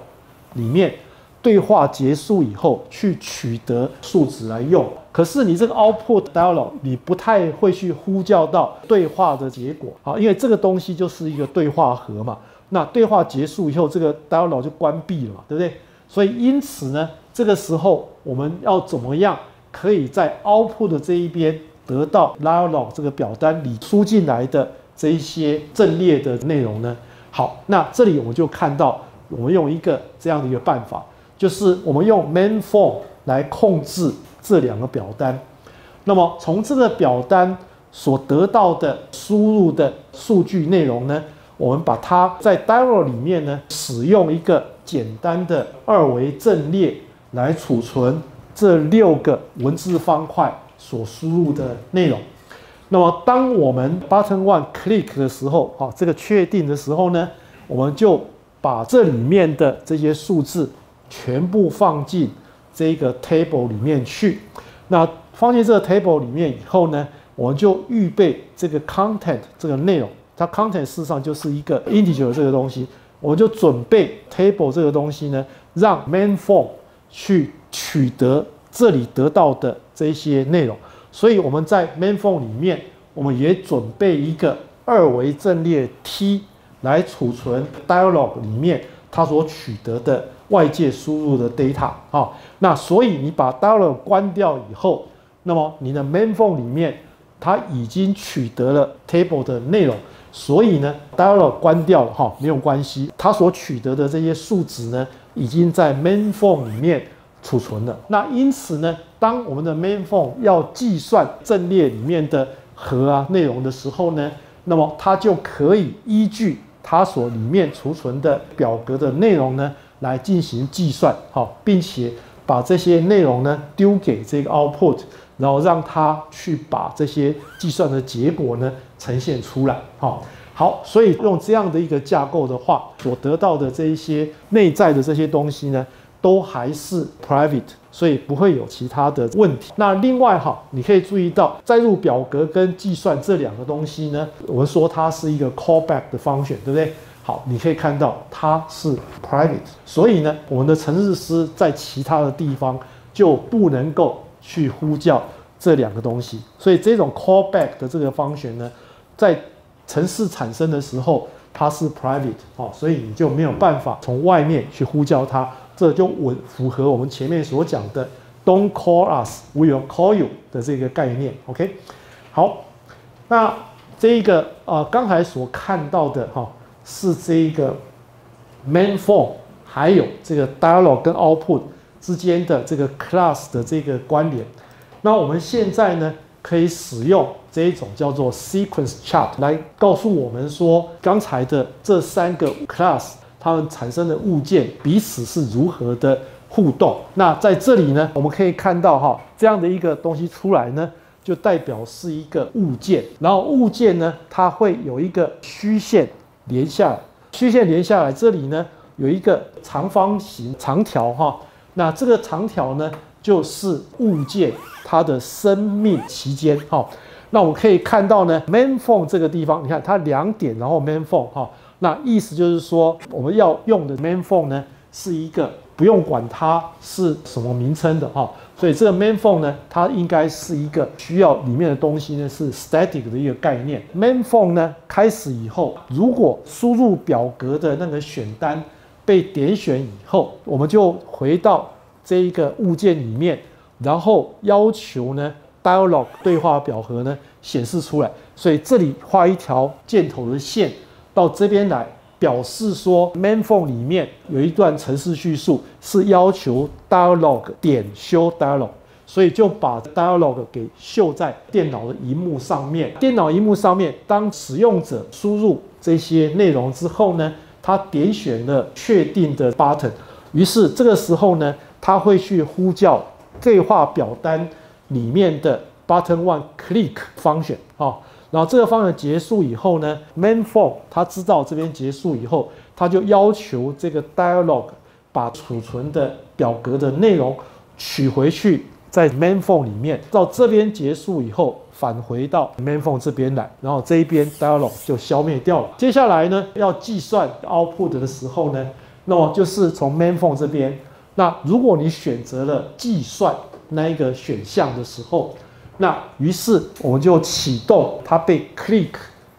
里面对话结束以后去取得数值来用。可是你这个 output dialog 你不太会去呼叫到对话的结果啊，因为这个东西就是一个对话盒嘛。那对话结束以后，这个 dialog 就关闭了嘛，对不对？所以因此呢，这个时候我们要怎么样可以在 output 的这一边得到 dialog 这个表单里输进来的这一些阵列的内容呢？好，那这里我们就看到，我们用一个这样的一个办法，就是我们用 main form 来控制这两个表单。那么从这个表单所得到的输入的数据内容呢，我们把它在 d i a l 里面呢，使用一个简单的二维阵列来储存这六个文字方块所输入的内容。那么，当我们 button one click 的时候，啊，这个确定的时候呢，我们就把这里面的这些数字全部放进这个 table 里面去。那放进这个 table 里面以后呢，我们就预备这个 content 这个内容。它 content 事实上就是一个 integer 这个东西，我们就准备 table 这个东西呢，让 main form 去取得这里得到的这些内容。所以我们在 main form 里面，我们也准备一个二维阵列 T 来储存 dialog 里面它所取得的外界输入的 data 啊。那所以你把 dialog 关掉以后，那么你的 main form 里面它已经取得了 table 的内容，所以呢 dialog 关掉了哈，没有关系，它所取得的这些数值呢，已经在 main form 里面。储存的那因此呢，当我们的 main form 要计算阵列里面的和啊内容的时候呢，那么它就可以依据它所里面储存的表格的内容呢来进行计算，好，并且把这些内容呢丢给这个 output，然后让它去把这些计算的结果呢呈现出来，好，好，所以用这样的一个架构的话，所得到的这一些内在的这些东西呢。都还是 private，所以不会有其他的问题。那另外哈，你可以注意到载入表格跟计算这两个东西呢，我们说它是一个 callback 的方选，对不对？好，你可以看到它是 private，所以呢，我们的程式师在其他的地方就不能够去呼叫这两个东西。所以这种 callback 的这个方选呢，在程式产生的时候它是 private 哦，所以你就没有办法从外面去呼叫它，这就稳符合我们前面所讲的 don't call us, we will call you 的这个概念。OK，好，那这一个呃刚才所看到的哈是这一个 main form。还有这个 dialog 跟 output 之间的这个 class 的这个关联，那我们现在呢可以使用这一种叫做 sequence chart 来告诉我们说，刚才的这三个 class 它们产生的物件彼此是如何的互动。那在这里呢，我们可以看到哈这样的一个东西出来呢，就代表是一个物件，然后物件呢它会有一个虚线连下来，虚线连下来，这里呢。有一个长方形长条哈，那这个长条呢，就是物件它的生命期间哈。那我们可以看到呢，main phone 这个地方，你看它两点，然后 main phone 哈，那意思就是说，我们要用的 main phone 呢，是一个不用管它是什么名称的哈。所以这个 main phone 呢，它应该是一个需要里面的东西呢是 static 的一个概念。main phone 呢开始以后，如果输入表格的那个选单。被点选以后，我们就回到这一个物件里面，然后要求呢 dialog 对话表格呢显示出来。所以这里画一条箭头的线到这边来，表示说 main phone 里面有一段程式叙述是要求 dialog 点 show dialog，所以就把 dialog 给秀在电脑的荧幕上面。电脑荧幕上面，当使用者输入这些内容之后呢？他点选了确定的 button，于是这个时候呢，他会去呼叫对话表单里面的 button one click 方选啊，然后这个方案结束以后呢，main form 他知道这边结束以后，他就要求这个 dialog 把储存的表格的内容取回去。在 main phone 里面，到这边结束以后，返回到 main phone 这边来，然后这一边 dialog 就消灭掉了。接下来呢，要计算 output 的时候呢，那么就是从 main phone 这边。那如果你选择了计算那一个选项的时候，那于是我们就启动它被 click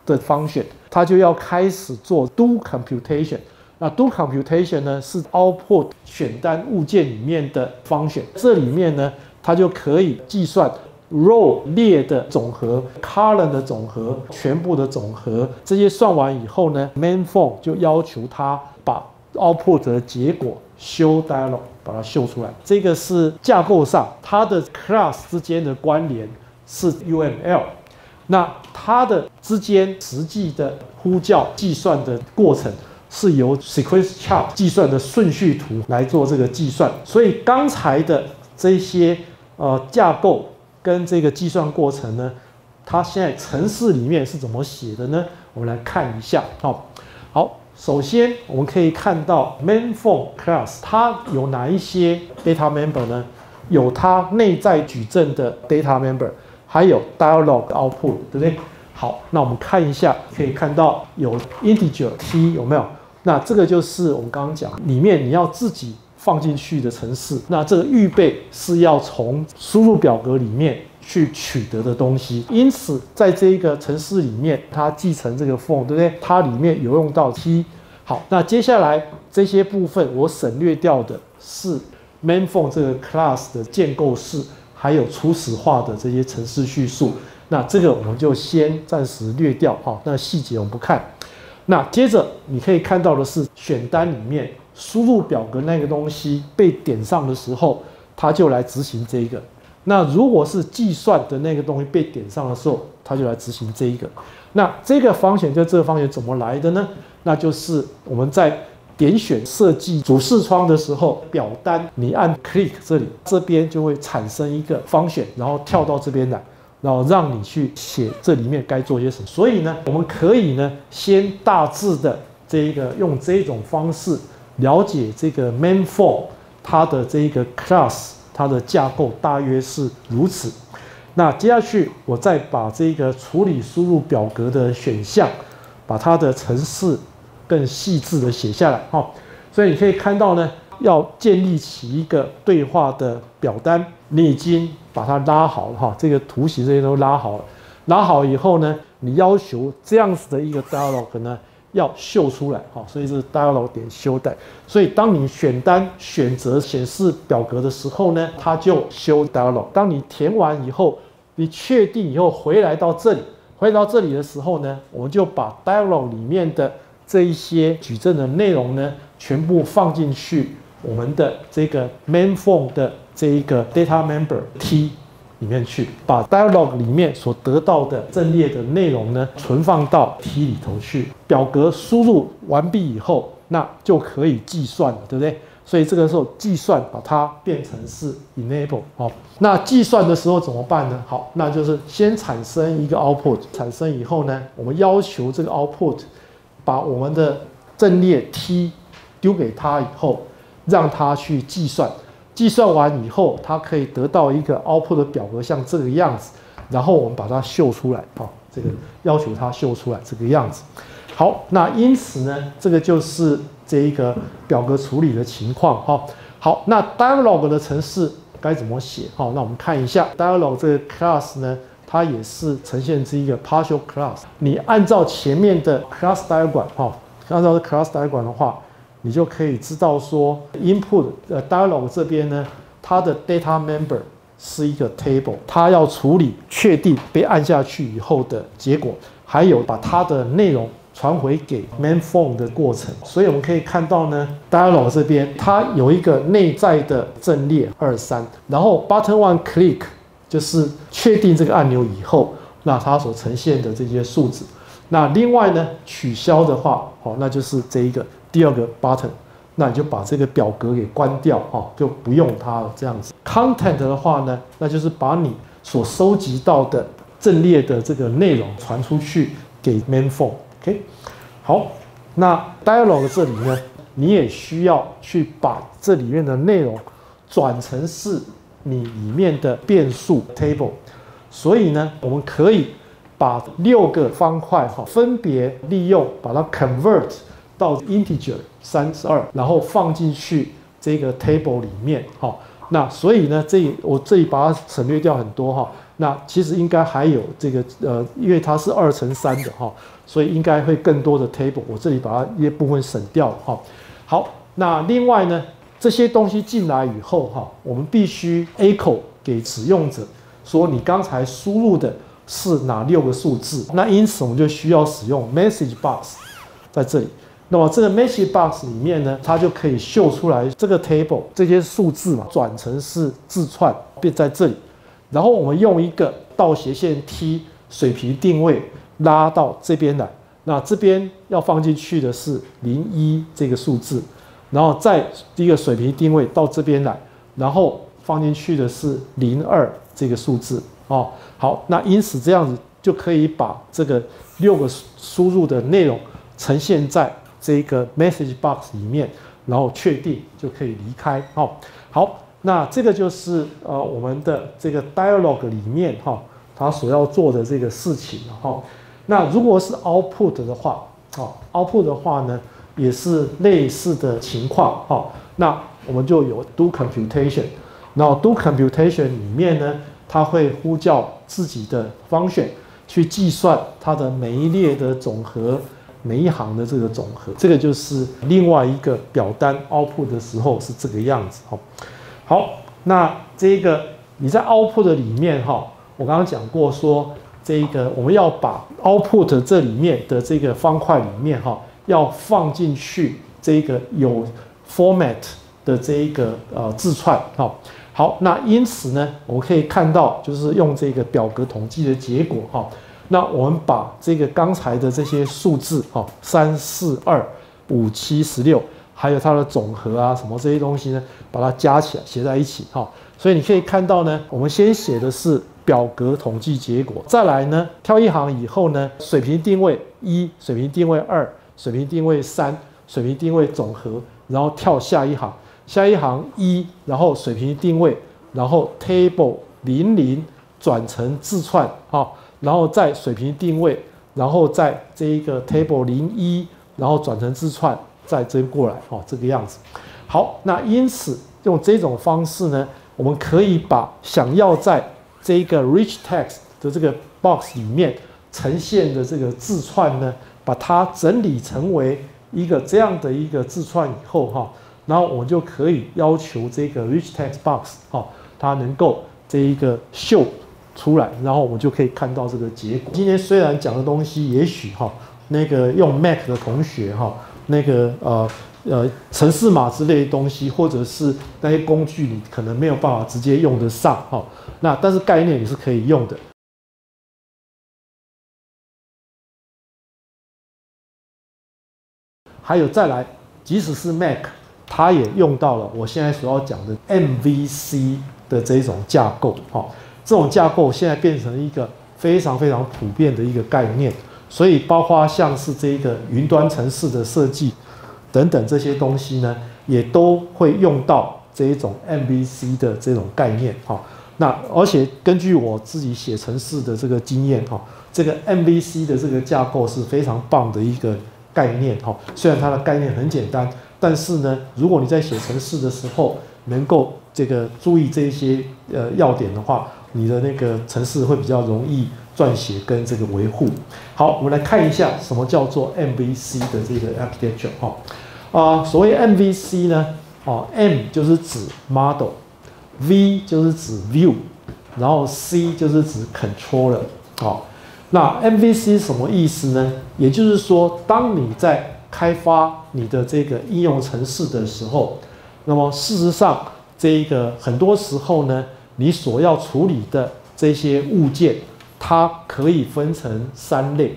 的 function，，它就要开始做 do computation。那 do computation 呢，是 output 选单物件里面的 function，这里面呢。它就可以计算 row 列的总和、column 的总和、全部的总和。这些算完以后呢，main form 就要求它把 output 的结果 show dialog 把它秀出来。这个是架构上它的 class 之间的关联是 UML。那它的之间实际的呼叫计算的过程是由 sequence chart 计算的顺序图来做这个计算。所以刚才的这些。呃，架构跟这个计算过程呢，它现在程式里面是怎么写的呢？我们来看一下。好，好，首先我们可以看到 main phone class 它有哪一些 data member 呢？有它内在矩阵的 data member，还有 dialogue output，对不对？好，那我们看一下，可以看到有 integer t 有没有？那这个就是我们刚刚讲里面你要自己。放进去的程式，那这个预备是要从输入表格里面去取得的东西，因此在这一个程式里面，它继承这个 form，对不对？它里面有用到 t。好，那接下来这些部分我省略掉的是 main form 这个 class 的建构式，还有初始化的这些程式叙述。那这个我们就先暂时略掉，哈，那细节我们不看。那接着你可以看到的是选单里面。输入表格那个东西被点上的时候，它就来执行这一个。那如果是计算的那个东西被点上的时候，它就来执行这一个。那这个方选就这个方选怎么来的呢？那就是我们在点选设计主视窗的时候，表单你按 click 这里，这边就会产生一个方选，然后跳到这边来，然后让你去写这里面该做些什么。所以呢，我们可以呢先大致的这一个用这种方式。了解这个 main form 它的这一个 class 它的架构大约是如此。那接下去我再把这个处理输入表格的选项，把它的程式更细致的写下来哈。所以你可以看到呢，要建立起一个对话的表单，你已经把它拉好了哈，这个图形这些都拉好了。拉好以后呢，你要求这样子的一个 dialog 呢要秀出来好，所以是 dialog 点修带。所以当你选单选择显示表格的时候呢，它就修 dialog。当你填完以后，你确定以后回来到这里，回到这里的时候呢，我们就把 dialog 里面的这一些矩阵的内容呢全部放进去我们的这个 main form 的这一个 data member T。里面去把 dialog 里面所得到的阵列的内容呢存放到 T 里头去，表格输入完毕以后，那就可以计算了，对不对？所以这个时候计算把它变成是 enable 好，那计算的时候怎么办呢？好，那就是先产生一个 output，产生以后呢，我们要求这个 output 把我们的阵列 T 丢给他以后，让他去计算。计算完以后，它可以得到一个 output 的表格，像这个样子。然后我们把它秀出来，啊，这个要求它秀出来这个样子。好，那因此呢，这个就是这一个表格处理的情况，哈。好，那 dialog 的程式该怎么写？好，那我们看一下 dialog 这个 class 呢，它也是呈现这一个 partial class。你按照前面的 class diagram，哈，按照 class diagram 的话。你就可以知道说，input 呃 dialog 这边呢，它的 data member 是一个 table，它要处理确定被按下去以后的结果，还有把它的内容传回给 main form 的过程。所以我们可以看到呢，dialog 这边它有一个内在的阵列二三，然后 button one click 就是确定这个按钮以后，那它所呈现的这些数字。那另外呢，取消的话，好，那就是这一个。第二个 button，那你就把这个表格给关掉哈，就不用它了。这样子，content 的话呢，那就是把你所收集到的阵列的这个内容传出去给 main form。OK，好，那 dialog 这里呢，你也需要去把这里面的内容转成是你里面的变数 table。所以呢，我们可以把六个方块哈，分别利用把它 convert。到 integer 三十二，然后放进去这个 table 里面，哈，那所以呢，这我这里把它省略掉很多哈，那其实应该还有这个呃，因为它是二乘三的哈，所以应该会更多的 table，我这里把它一部分省掉哈。好，那另外呢，这些东西进来以后哈，我们必须 echo 给使用者说你刚才输入的是哪六个数字，那因此我们就需要使用 message box 在这里。那么这个 messy box 里面呢，它就可以秀出来这个 table 这些数字嘛，转成是字串，变在这里。然后我们用一个倒斜线 T 水平定位拉到这边来。那这边要放进去的是零一这个数字，然后再第一个水平定位到这边来，然后放进去的是零二这个数字。哦，好，那因此这样子就可以把这个六个输入的内容呈现在。这个 message box 里面，然后确定就可以离开。哦，好，那这个就是呃我们的这个 dialogue 里面哈，它所要做的这个事情哈。那如果是 output 的话，哦，output 的话呢，也是类似的情况哈。那我们就有 do computation，然后 do computation 里面呢，它会呼叫自己的 function 去计算它的每一列的总和。每一行的这个总和，这个就是另外一个表单 output 的时候是这个样子哈。好，那这个你在 output 里面哈，我刚刚讲过说，这个我们要把 output 这里面的这个方块里面哈，要放进去这个有 format 的这一个呃字串哈。好，那因此呢，我们可以看到就是用这个表格统计的结果哈。那我们把这个刚才的这些数字，哈，三四二五七十六，还有它的总和啊，什么这些东西呢，把它加起来写在一起，哈。所以你可以看到呢，我们先写的是表格统计结果，再来呢，跳一行以后呢，水平定位一，水平定位二，水平定位三，水平定位总和，然后跳下一行，下一行一，然后水平定位，然后 table 零零转成字串，哈。然后再水平定位，然后在这一个 table 零一，然后转成字串，再追过来，哦，这个样子。好，那因此用这种方式呢，我们可以把想要在这个 rich text 的这个 box 里面呈现的这个字串呢，把它整理成为一个这样的一个字串以后哈，然后我就可以要求这个 rich text box 哈，它能够这一个秀出来，然后我们就可以看到这个结果。今天虽然讲的东西，也许哈，那个用 Mac 的同学哈，那个呃。呃，城市码之类的东西，或者是那些工具，你可能没有办法直接用得上哈。那但是概念也是可以用的。还有再来，即使是 Mac，它也用到了我现在所要讲的 MVC 的这种架构哈。这种架构现在变成一个非常非常普遍的一个概念，所以包括像是这个云端城市的设计。等等这些东西呢，也都会用到这一种 MVC 的这种概念哈。那而且根据我自己写城市的这个经验哈，这个 MVC 的这个架构是非常棒的一个概念哈。虽然它的概念很简单，但是呢，如果你在写城市的时候能够这个注意这些呃要点的话，你的那个程式会比较容易撰写跟这个维护。好，我们来看一下什么叫做 MVC 的这个 architecture 哈。啊，所谓 MVC 呢，哦，M 就是指 model，V 就是指 view，然后 C 就是指 controller。好，那 MVC 什么意思呢？也就是说，当你在开发你的这个应用程式的时候，那么事实上，这一个很多时候呢，你所要处理的这些物件，它可以分成三类。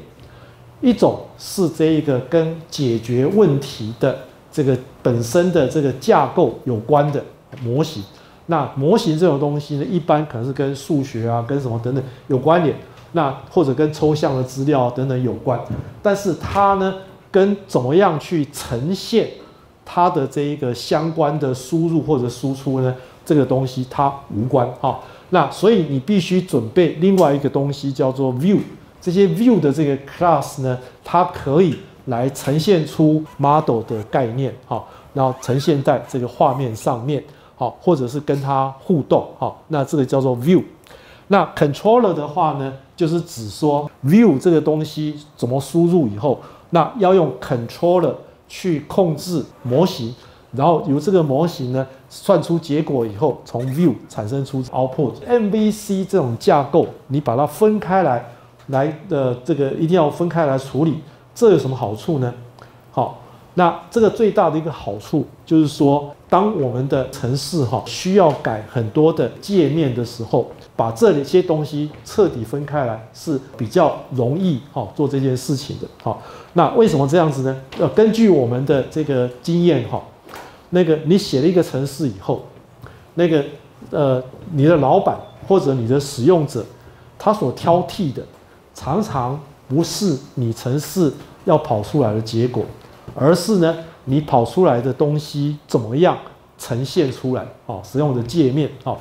一种是这一个跟解决问题的这个本身的这个架构有关的模型，那模型这种东西呢，一般可能是跟数学啊、跟什么等等有关联，那或者跟抽象的资料等等有关，但是它呢，跟怎么样去呈现它的这一个相关的输入或者输出呢，这个东西它无关哈。那所以你必须准备另外一个东西叫做 view。这些 view 的这个 class 呢，它可以来呈现出 model 的概念，好，然后呈现在这个画面上面，好，或者是跟它互动，好，那这个叫做 view。那 controller 的话呢，就是指说 view 这个东西怎么输入以后，那要用 controller 去控制模型，然后由这个模型呢算出结果以后，从 view 产生出 output。MVC 这种架构，你把它分开来。来的这个一定要分开来处理，这有什么好处呢？好，那这个最大的一个好处就是说，当我们的城市哈需要改很多的界面的时候，把这些东西彻底分开来是比较容易哈做这件事情的。好，那为什么这样子呢？呃，根据我们的这个经验哈，那个你写了一个城市以后，那个呃你的老板或者你的使用者，他所挑剔的。常常不是你城市要跑出来的结果，而是呢你跑出来的东西怎么样呈现出来？哦，使用的界面，哦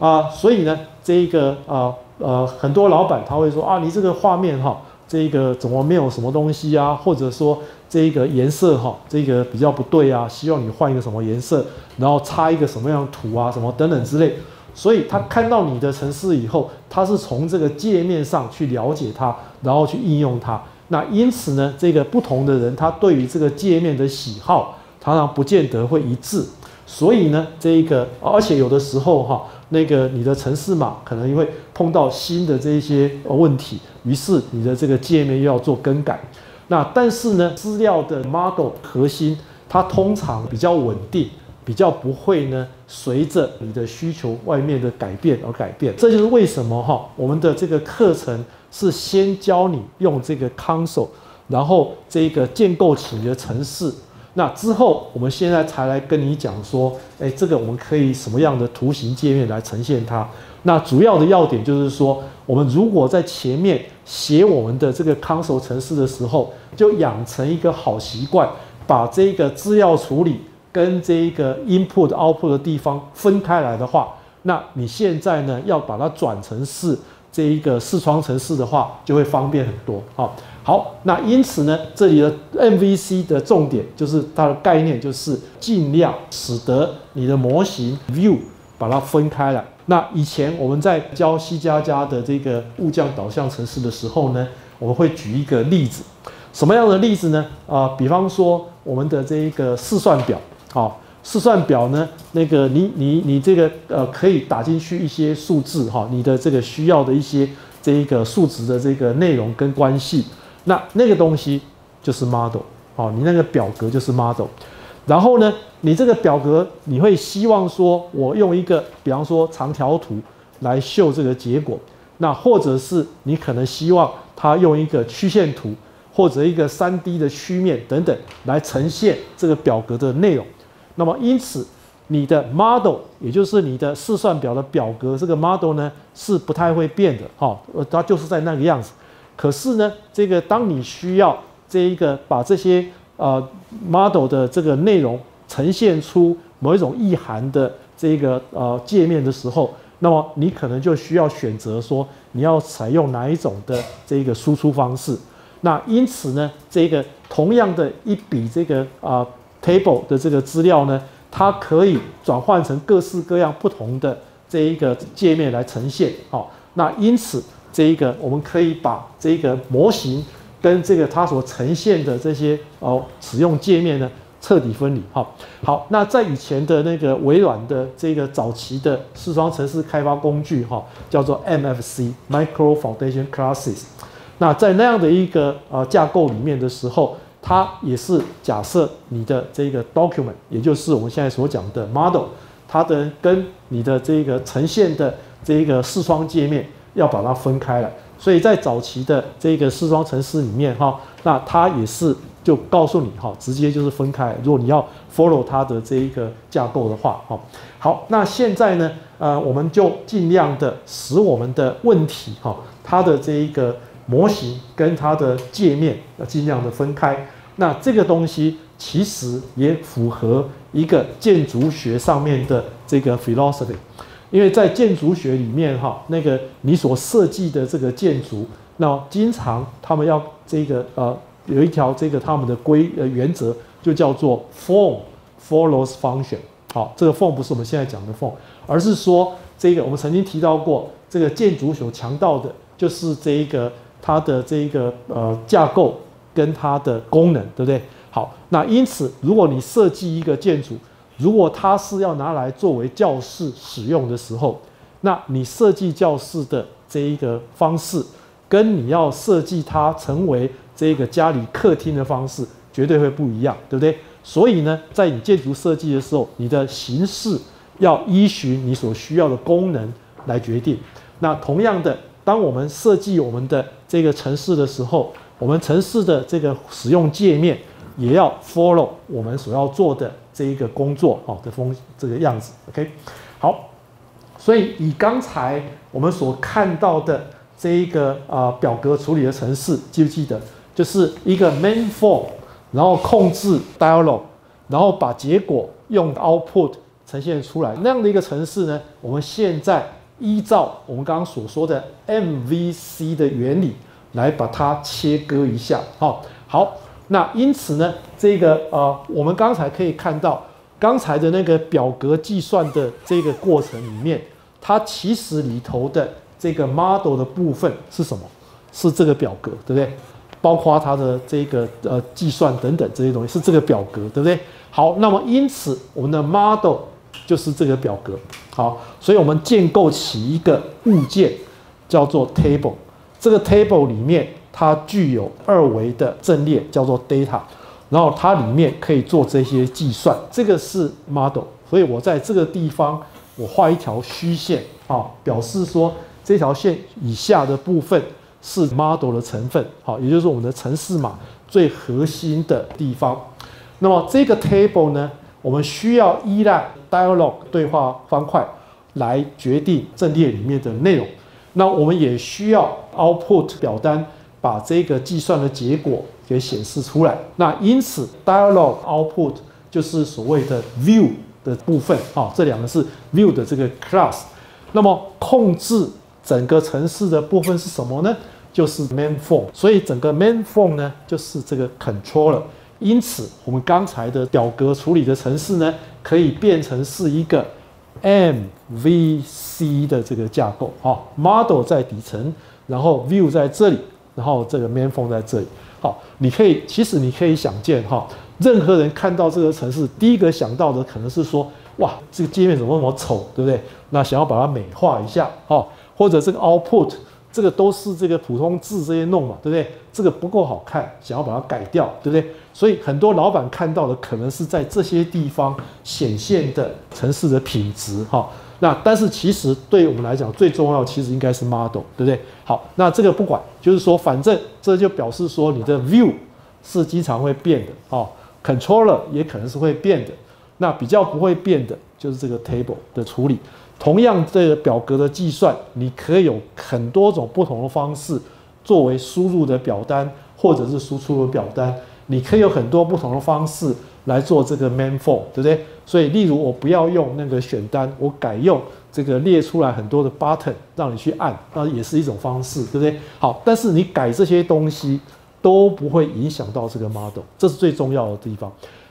啊，所以呢这一个啊呃很多老板他会说啊，你这个画面哈，这个怎么没有什么东西啊？或者说这个颜色哈，这个比较不对啊，希望你换一个什么颜色，然后插一个什么样的图啊，什么等等之类。所以他看到你的城市以后，他是从这个界面上去了解它，然后去应用它。那因此呢，这个不同的人他对于这个界面的喜好，常常不见得会一致。所以呢，这一个而且有的时候哈，那个你的城市码可能会碰到新的这一些问题，于是你的这个界面又要做更改。那但是呢，资料的 model 核心它通常比较稳定。比较不会呢，随着你的需求外面的改变而改变，这就是为什么哈，我们的这个课程是先教你用这个 console，然后这个建构起你的城市，那之后我们现在才来跟你讲说，哎，这个我们可以什么样的图形界面来呈现它？那主要的要点就是说，我们如果在前面写我们的这个 console 城市的时候，就养成一个好习惯，把这个资料处理。跟这一个 input output 的地方分开来的话，那你现在呢要把它转成是这一个视窗程式的话，就会方便很多。好，好，那因此呢，这里的 MVC 的重点就是它的概念，就是尽量使得你的模型 view 把它分开来。那以前我们在教 C 加加的这个物降导向程式的时候呢，我们会举一个例子，什么样的例子呢？啊，比方说我们的这一个试算表，好。试算表呢？那个你你你这个呃，可以打进去一些数字哈，你的这个需要的一些这一个数值的这个内容跟关系，那那个东西就是 model 哦，你那个表格就是 model。然后呢，你这个表格你会希望说，我用一个比方说长条图来秀这个结果，那或者是你可能希望它用一个曲线图或者一个三 D 的曲面等等来呈现这个表格的内容。那么，因此，你的 model，也就是你的试算表的表格，这个 model 呢是不太会变的，哈，它就是在那个样子。可是呢，这个当你需要这一个把这些呃 model 的这个内容呈现出某一种意涵的这个呃界面的时候，那么你可能就需要选择说你要采用哪一种的这个输出方式。那因此呢，这个同样的一笔这个啊。table 的这个资料呢，它可以转换成各式各样不同的这一个界面来呈现。好，那因此这一个我们可以把这个模型跟这个它所呈现的这些哦使用界面呢彻底分离。好，好，那在以前的那个微软的这个早期的视窗程式开发工具哈，叫做 MFC Micro Foundation Classes。那在那样的一个呃架构里面的时候。它也是假设你的这个 document，也就是我们现在所讲的 model，它的跟你的这个呈现的这个视窗界面要把它分开了。所以在早期的这个视窗程式里面哈，那它也是就告诉你哈，直接就是分开。如果你要 follow 它的这一个架构的话，哈，好，那现在呢，呃，我们就尽量的使我们的问题哈，它的这一个。模型跟它的界面要尽量的分开，那这个东西其实也符合一个建筑学上面的这个 philosophy，因为在建筑学里面哈，那个你所设计的这个建筑，那经常他们要这个呃有一条这个他们的规呃原则就叫做 form follows function，好，这个 form 不是我们现在讲的 form，而是说这个我们曾经提到过，这个建筑所强调的就是这一个。它的这个呃架构跟它的功能，对不对？好，那因此，如果你设计一个建筑，如果它是要拿来作为教室使用的时候，那你设计教室的这一个方式，跟你要设计它成为这个家里客厅的方式，绝对会不一样，对不对？所以呢，在你建筑设计的时候，你的形式要依循你所需要的功能来决定。那同样的。当我们设计我们的这个城市的时候，我们城市的这个使用界面也要 follow 我们所要做的这一个工作，好的风这个样子，OK，好，所以以刚才我们所看到的这一个啊表格处理的城市，记不记得？就是一个 main form，然后控制 dialog，然后把结果用 output 呈现出来那样的一个城市呢？我们现在。依照我们刚刚所说的 MVC 的原理来把它切割一下，好，好，那因此呢，这个呃，我们刚才可以看到刚才的那个表格计算的这个过程里面，它其实里头的这个 model 的部分是什么？是这个表格，对不对？包括它的这个呃计算等等这些东西是这个表格，对不对？好，那么因此我们的 model 就是这个表格。好，所以我们建构起一个物件，叫做 table。这个 table 里面它具有二维的阵列，叫做 data。然后它里面可以做这些计算。这个是 model。所以我在这个地方我画一条虚线啊，表示说这条线以下的部分是 model 的成分。好，也就是我们的城市码最核心的地方。那么这个 table 呢？我们需要依赖 dialog 对话方块来决定阵列里面的内容。那我们也需要 output 表单把这个计算的结果给显示出来。那因此 dialogue output 就是所谓的 view 的部分啊，这两个是 view 的这个 class。那么控制整个城市的部分是什么呢？就是 main form。所以整个 main form 呢，就是这个 controller。因此，我们刚才的表格处理的程式呢，可以变成是一个 MVC 的这个架构啊，model 在底层，然后 view 在这里，然后这个 main phone 在这里。好，你可以，其实你可以想见哈，任何人看到这个城市，第一个想到的可能是说，哇，这个界面怎么那么丑，对不对？那想要把它美化一下，哈，或者这个 output。这个都是这个普通字这些弄嘛，对不对？这个不够好看，想要把它改掉，对不对？所以很多老板看到的可能是在这些地方显现的城市的品质，哈。那但是其实对我们来讲，最重要其实应该是 model，对不对？好，那这个不管，就是说反正这就表示说你的 view 是经常会变的，哦，controller 也可能是会变的。那比较不会变的就是这个 table 的处理。同样，这个表格的计算，你可以有很多种不同的方式作为输入的表单，或者是输出的表单。你可以有很多不同的方式来做这个 main f o r 对不对？所以，例如我不要用那个选单，我改用这个列出来很多的 button 让你去按，那也是一种方式，对不对？好，但是你改这些东西都不会影响到这个 model，这是最重要的地方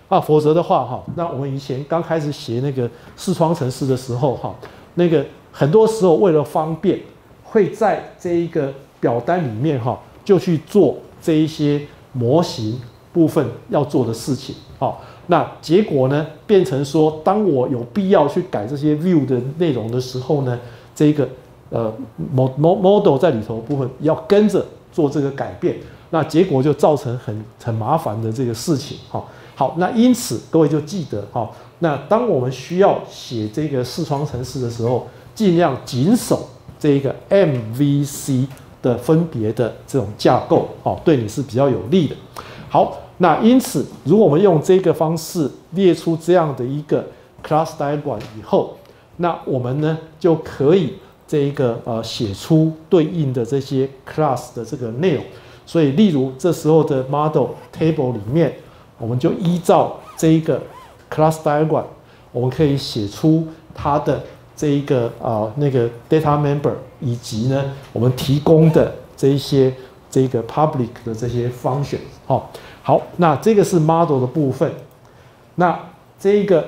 啊。否则的话，哈，那我们以前刚开始写那个视窗程式的时候，哈。那个很多时候为了方便，会在这一个表单里面哈，就去做这一些模型部分要做的事情。好，那结果呢，变成说，当我有必要去改这些 view 的内容的时候呢，这个呃 mod model 在里头部分要跟着做这个改变，那结果就造成很很麻烦的这个事情。好，好，那因此各位就记得哈。那当我们需要写这个视窗程式的时候，尽量谨守这一个 MVC 的分别的这种架构，哦，对你是比较有利的。好，那因此，如果我们用这个方式列出这样的一个 class diagram 以后，那我们呢就可以这一个呃写出对应的这些 class 的这个内容。所以，例如这时候的 model table 里面，我们就依照这一个。class diagram，我们可以写出它的这一个啊那个 data member，以及呢我们提供的这一些这个 public 的这些 function。好，好，那这个是 model 的部分。那这一个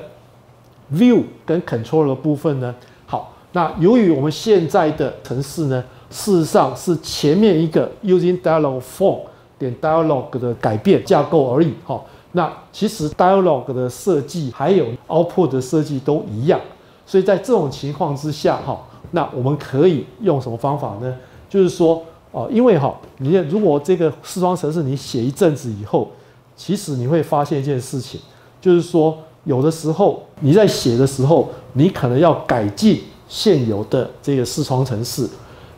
view 跟 control 的部分呢？好，那由于我们现在的程式呢，事实上是前面一个 using dialog form 点 dialog 的改变架构而已。哈。那其实 dialog 的设计还有 output 的设计都一样，所以在这种情况之下，哈，那我们可以用什么方法呢？就是说，哦，因为哈，你如果这个视窗程式你写一阵子以后，其实你会发现一件事情，就是说，有的时候你在写的时候，你可能要改进现有的这个视窗程式，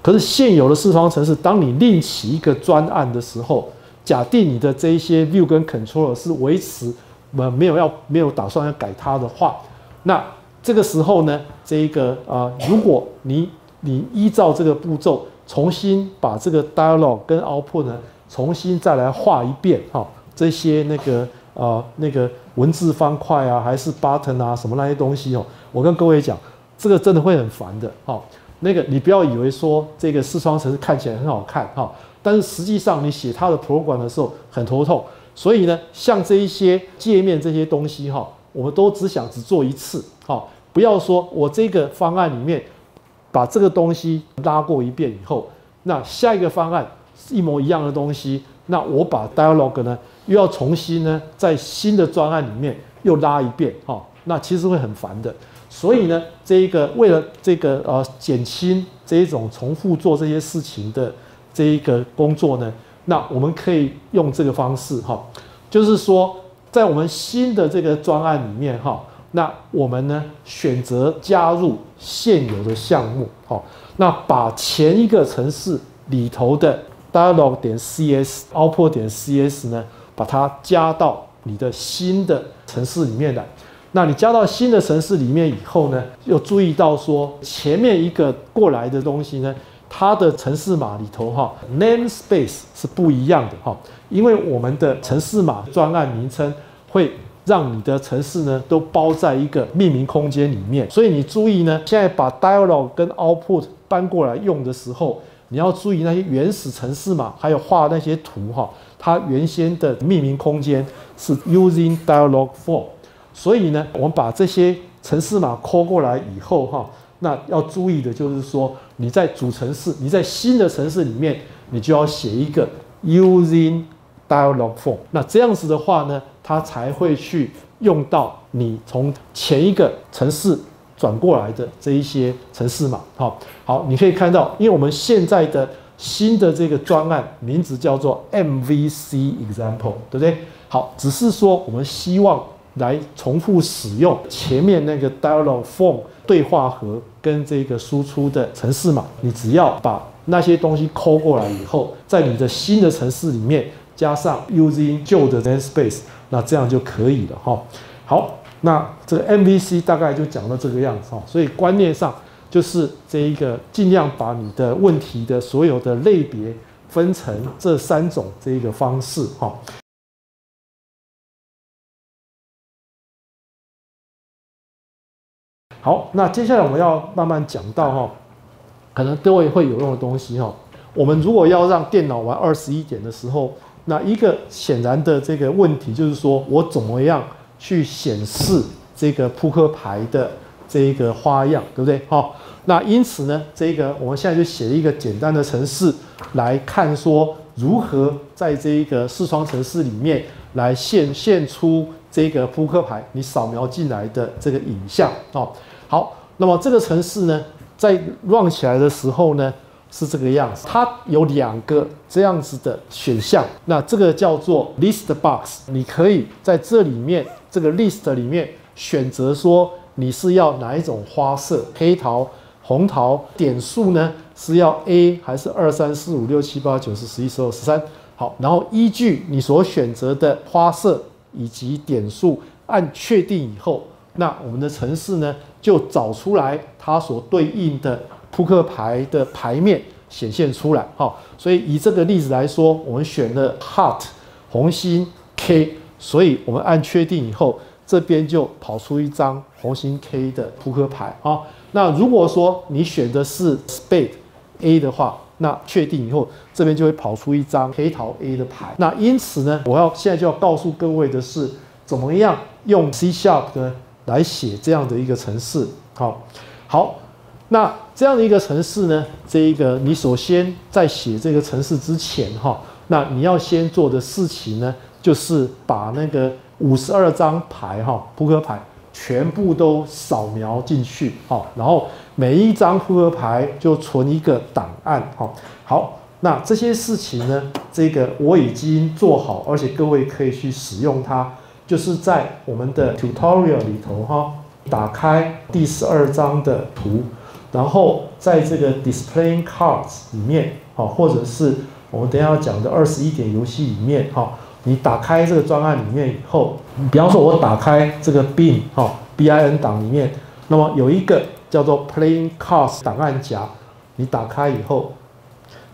可是现有的视窗程式，当你另起一个专案的时候，假定你的这一些 view 跟 controller 是维持，呃，没有要没有打算要改它的话，那这个时候呢，这一个啊，如果你你依照这个步骤重新把这个 dialogue 跟 output 呢，重新再来画一遍哈，这些那个啊那个文字方块啊，还是 button 啊什么那些东西哦，我跟各位讲，这个真的会很烦的哈。那个你不要以为说这个视窗程式看起来很好看哈。但是实际上，你写它的 program 的时候很头痛，所以呢，像这一些界面这些东西哈，我们都只想只做一次，哈，不要说我这个方案里面把这个东西拉过一遍以后，那下一个方案是一模一样的东西，那我把 dialogue 呢又要重新呢在新的专案里面又拉一遍，哈，那其实会很烦的。所以呢，这一个为了这个呃减轻这一种重复做这些事情的。这一个工作呢，那我们可以用这个方式哈，就是说，在我们新的这个专案里面哈，那我们呢选择加入现有的项目，好，那把前一个城市里头的 dialog 点 cs output 点 cs 呢，把它加到你的新的城市里面来。那你加到新的城市里面以后呢，又注意到说前面一个过来的东西呢。它的城市码里头哈，namespace 是不一样的哈，因为我们的城市码专案名称会让你的城市呢都包在一个命名空间里面，所以你注意呢，现在把 dialog 跟 output 搬过来用的时候，你要注意那些原始城市码，还有画那些图哈，它原先的命名空间是 usingdialogfor，。所以呢，我们把这些城市码抠过来以后哈，那要注意的就是说，你在主城市，你在新的城市里面，你就要写一个 usingdialogfor。那这样子的话呢，它才会去用到你从前一个城市。转过来的这一些城市码，好，好，你可以看到，因为我们现在的新的这个专案名字叫做 MVC example，对不对？好，只是说我们希望来重复使用前面那个 dialog form 对话盒跟这个输出的城市码，你只要把那些东西抠过来以后，在你的新的城市里面加上 using 旧的 namespace，那这样就可以了，哈，好。那这个 MVC 大概就讲到这个样子哈，所以观念上就是这一个尽量把你的问题的所有的类别分成这三种这一个方式哈。好，那接下来我们要慢慢讲到哈，可能各位会有用的东西哈。我们如果要让电脑玩二十一点的时候，那一个显然的这个问题就是说我怎么样？去显示这个扑克牌的这一个花样，对不对？好，那因此呢，这个我们现在就写一个简单的程式来看，说如何在这一个视窗程式里面来现现出这个扑克牌你扫描进来的这个影像哦。好，那么这个程式呢，在 run 起来的时候呢，是这个样子，它有两个这样子的选项，那这个叫做 list box，你可以在这里面。这个 list 里面选择说你是要哪一种花色，黑桃、红桃，点数呢是要 A 还是二三四五六七八九十十一十二十三？好，然后依据你所选择的花色以及点数按确定以后，那我们的城市呢就找出来它所对应的扑克牌的牌面显现出来。好，所以以这个例子来说，我们选了 Heart 红心 K。所以我们按确定以后，这边就跑出一张红心 K 的扑克牌啊。那如果说你选的是 Spade A 的话，那确定以后，这边就会跑出一张黑桃 A 的牌。那因此呢，我要现在就要告诉各位的是，怎么样用 C Sharp 呢来写这样的一个程式？好，好，那这样的一个城市呢，这一个你首先在写这个城市之前哈，那你要先做的事情呢？就是把那个五十二张牌哈，扑克牌全部都扫描进去哈，然后每一张扑克牌就存一个档案哈。好，那这些事情呢，这个我已经做好，而且各位可以去使用它，就是在我们的 tutorial 里头哈，打开第十二张的图，然后在这个 displaying cards 里面哈，或者是我们等下要讲的二十一点游戏里面哈。你打开这个专案里面以后，比方说我打开这个 bin 哈 bin 档里面，那么有一个叫做 playing cards 档案夹，你打开以后，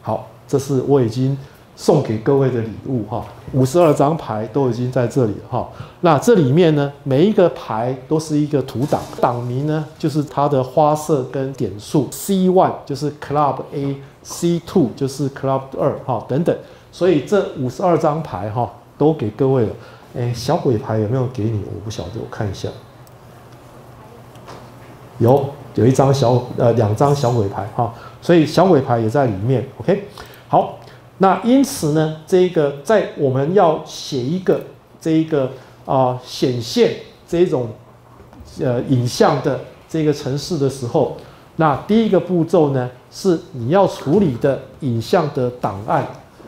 好，这是我已经送给各位的礼物哈，五十二张牌都已经在这里了哈。那这里面呢，每一个牌都是一个图档，档名呢就是它的花色跟点数，C one 就是 club A，C two 就是 club 二哈等等，所以这五十二张牌哈。都给各位了，哎，小鬼牌有没有给你？我不晓得，我看一下。有，有一张小呃两张小鬼牌哈，所以小鬼牌也在里面。OK，好，那因此呢，这个在我们要写一个这一个啊显现这种呃影像的这个程式的时候，那第一个步骤呢是你要处理的影像的档案，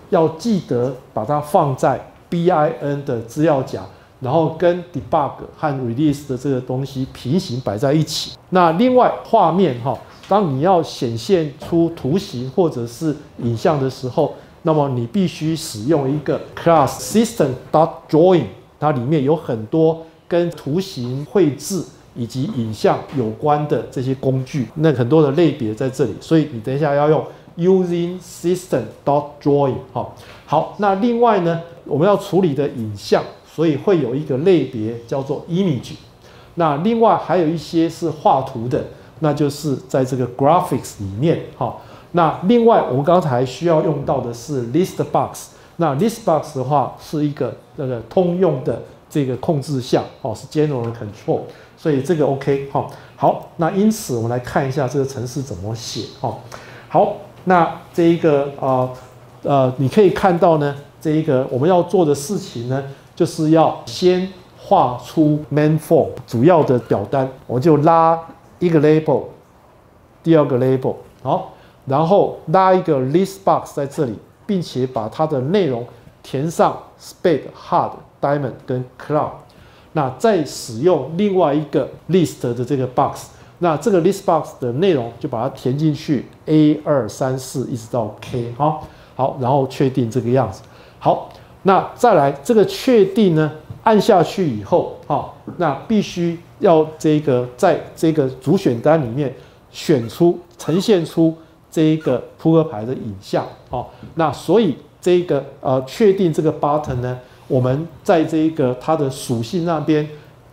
要记得把它放在。bin 的资料夹，然后跟 debug 和 release 的这个东西平行摆在一起。那另外画面哈，当你要显现出图形或者是影像的时候，那么你必须使用一个 class system dot drawing，它里面有很多跟图形绘制以及影像有关的这些工具，那很多的类别在这里。所以你等一下要用 using system dot drawing 哈。好，那另外呢？我们要处理的影像，所以会有一个类别叫做 image。那另外还有一些是画图的，那就是在这个 graphics 里面哈。那另外我们刚才需要用到的是 list box。那 list box 的话是一个那个通用的这个控制项哦，是 general control，所以这个 OK 哈。好，那因此我们来看一下这个程式怎么写哈。好，那这一个啊呃，你可以看到呢，这一个我们要做的事情呢，就是要先画出 main form 主要的表单，我就拉一个 label，第二个 label 好，然后拉一个 list box 在这里，并且把它的内容填上 spade、hard、diamond 跟 cloud，那再使用另外一个 list 的这个 box，那这个 list box 的内容就把它填进去 A 二三四一直到 K 哈，好，然后确定这个样子。好，那再来这个确定呢？按下去以后，啊，那必须要这个在这个主选单里面选出呈现出这一个扑克牌的影像，哦，那所以这一个呃确定这个 button 呢，我们在这一个它的属性那边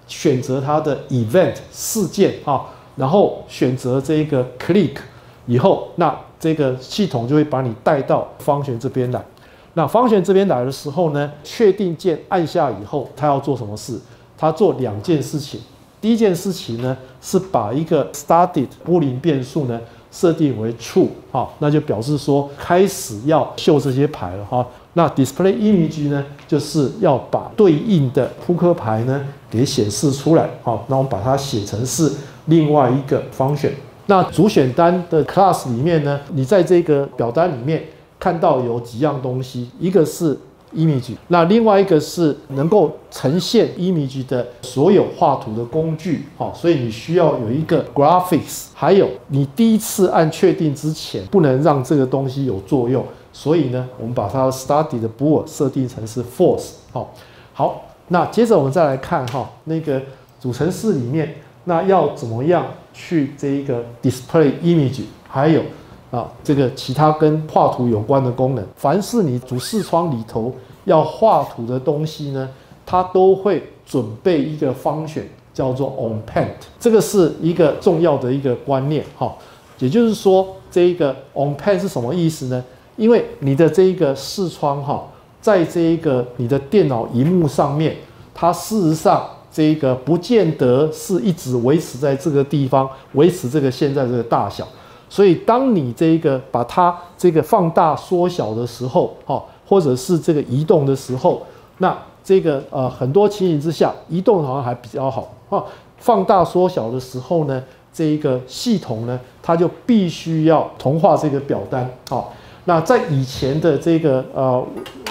选择它的 event 事件，啊，然后选择这个 click 以后，那这个系统就会把你带到方旋这边来。那方旋这边来的时候呢，确定键按下以后，它要做什么事？它做两件事情。第一件事情呢，是把一个 started 波林变数呢设定为 true，哈，那就表示说开始要秀这些牌了，哈。那 display image 呢，就是要把对应的扑克牌呢给显示出来，好，那我们把它写成是另外一个方选。那主选单的 class 里面呢，你在这个表单里面。看到有几样东西，一个是 image，那另外一个是能够呈现 image 的所有画图的工具，好，所以你需要有一个 graphics，还有你第一次按确定之前不能让这个东西有作用，所以呢，我们把它 study 的 bool 设定成是 false，好，好，那接着我们再来看哈，那个主程式里面，那要怎么样去这一个 display image，还有。啊，这个其他跟画图有关的功能，凡是你主视窗里头要画图的东西呢，它都会准备一个方选，叫做 on paint，这个是一个重要的一个观念哈。也就是说，这一个 on paint 是什么意思呢？因为你的这一个视窗哈，在这一个你的电脑荧幕上面，它事实上这一个不见得是一直维持在这个地方，维持这个现在这个大小。所以，当你这个把它这个放大、缩小的时候，哈，或者是这个移动的时候，那这个呃很多情形之下，移动好像还比较好啊。放大、缩小的时候呢，这一个系统呢，它就必须要同化这个表单啊。那在以前的这个呃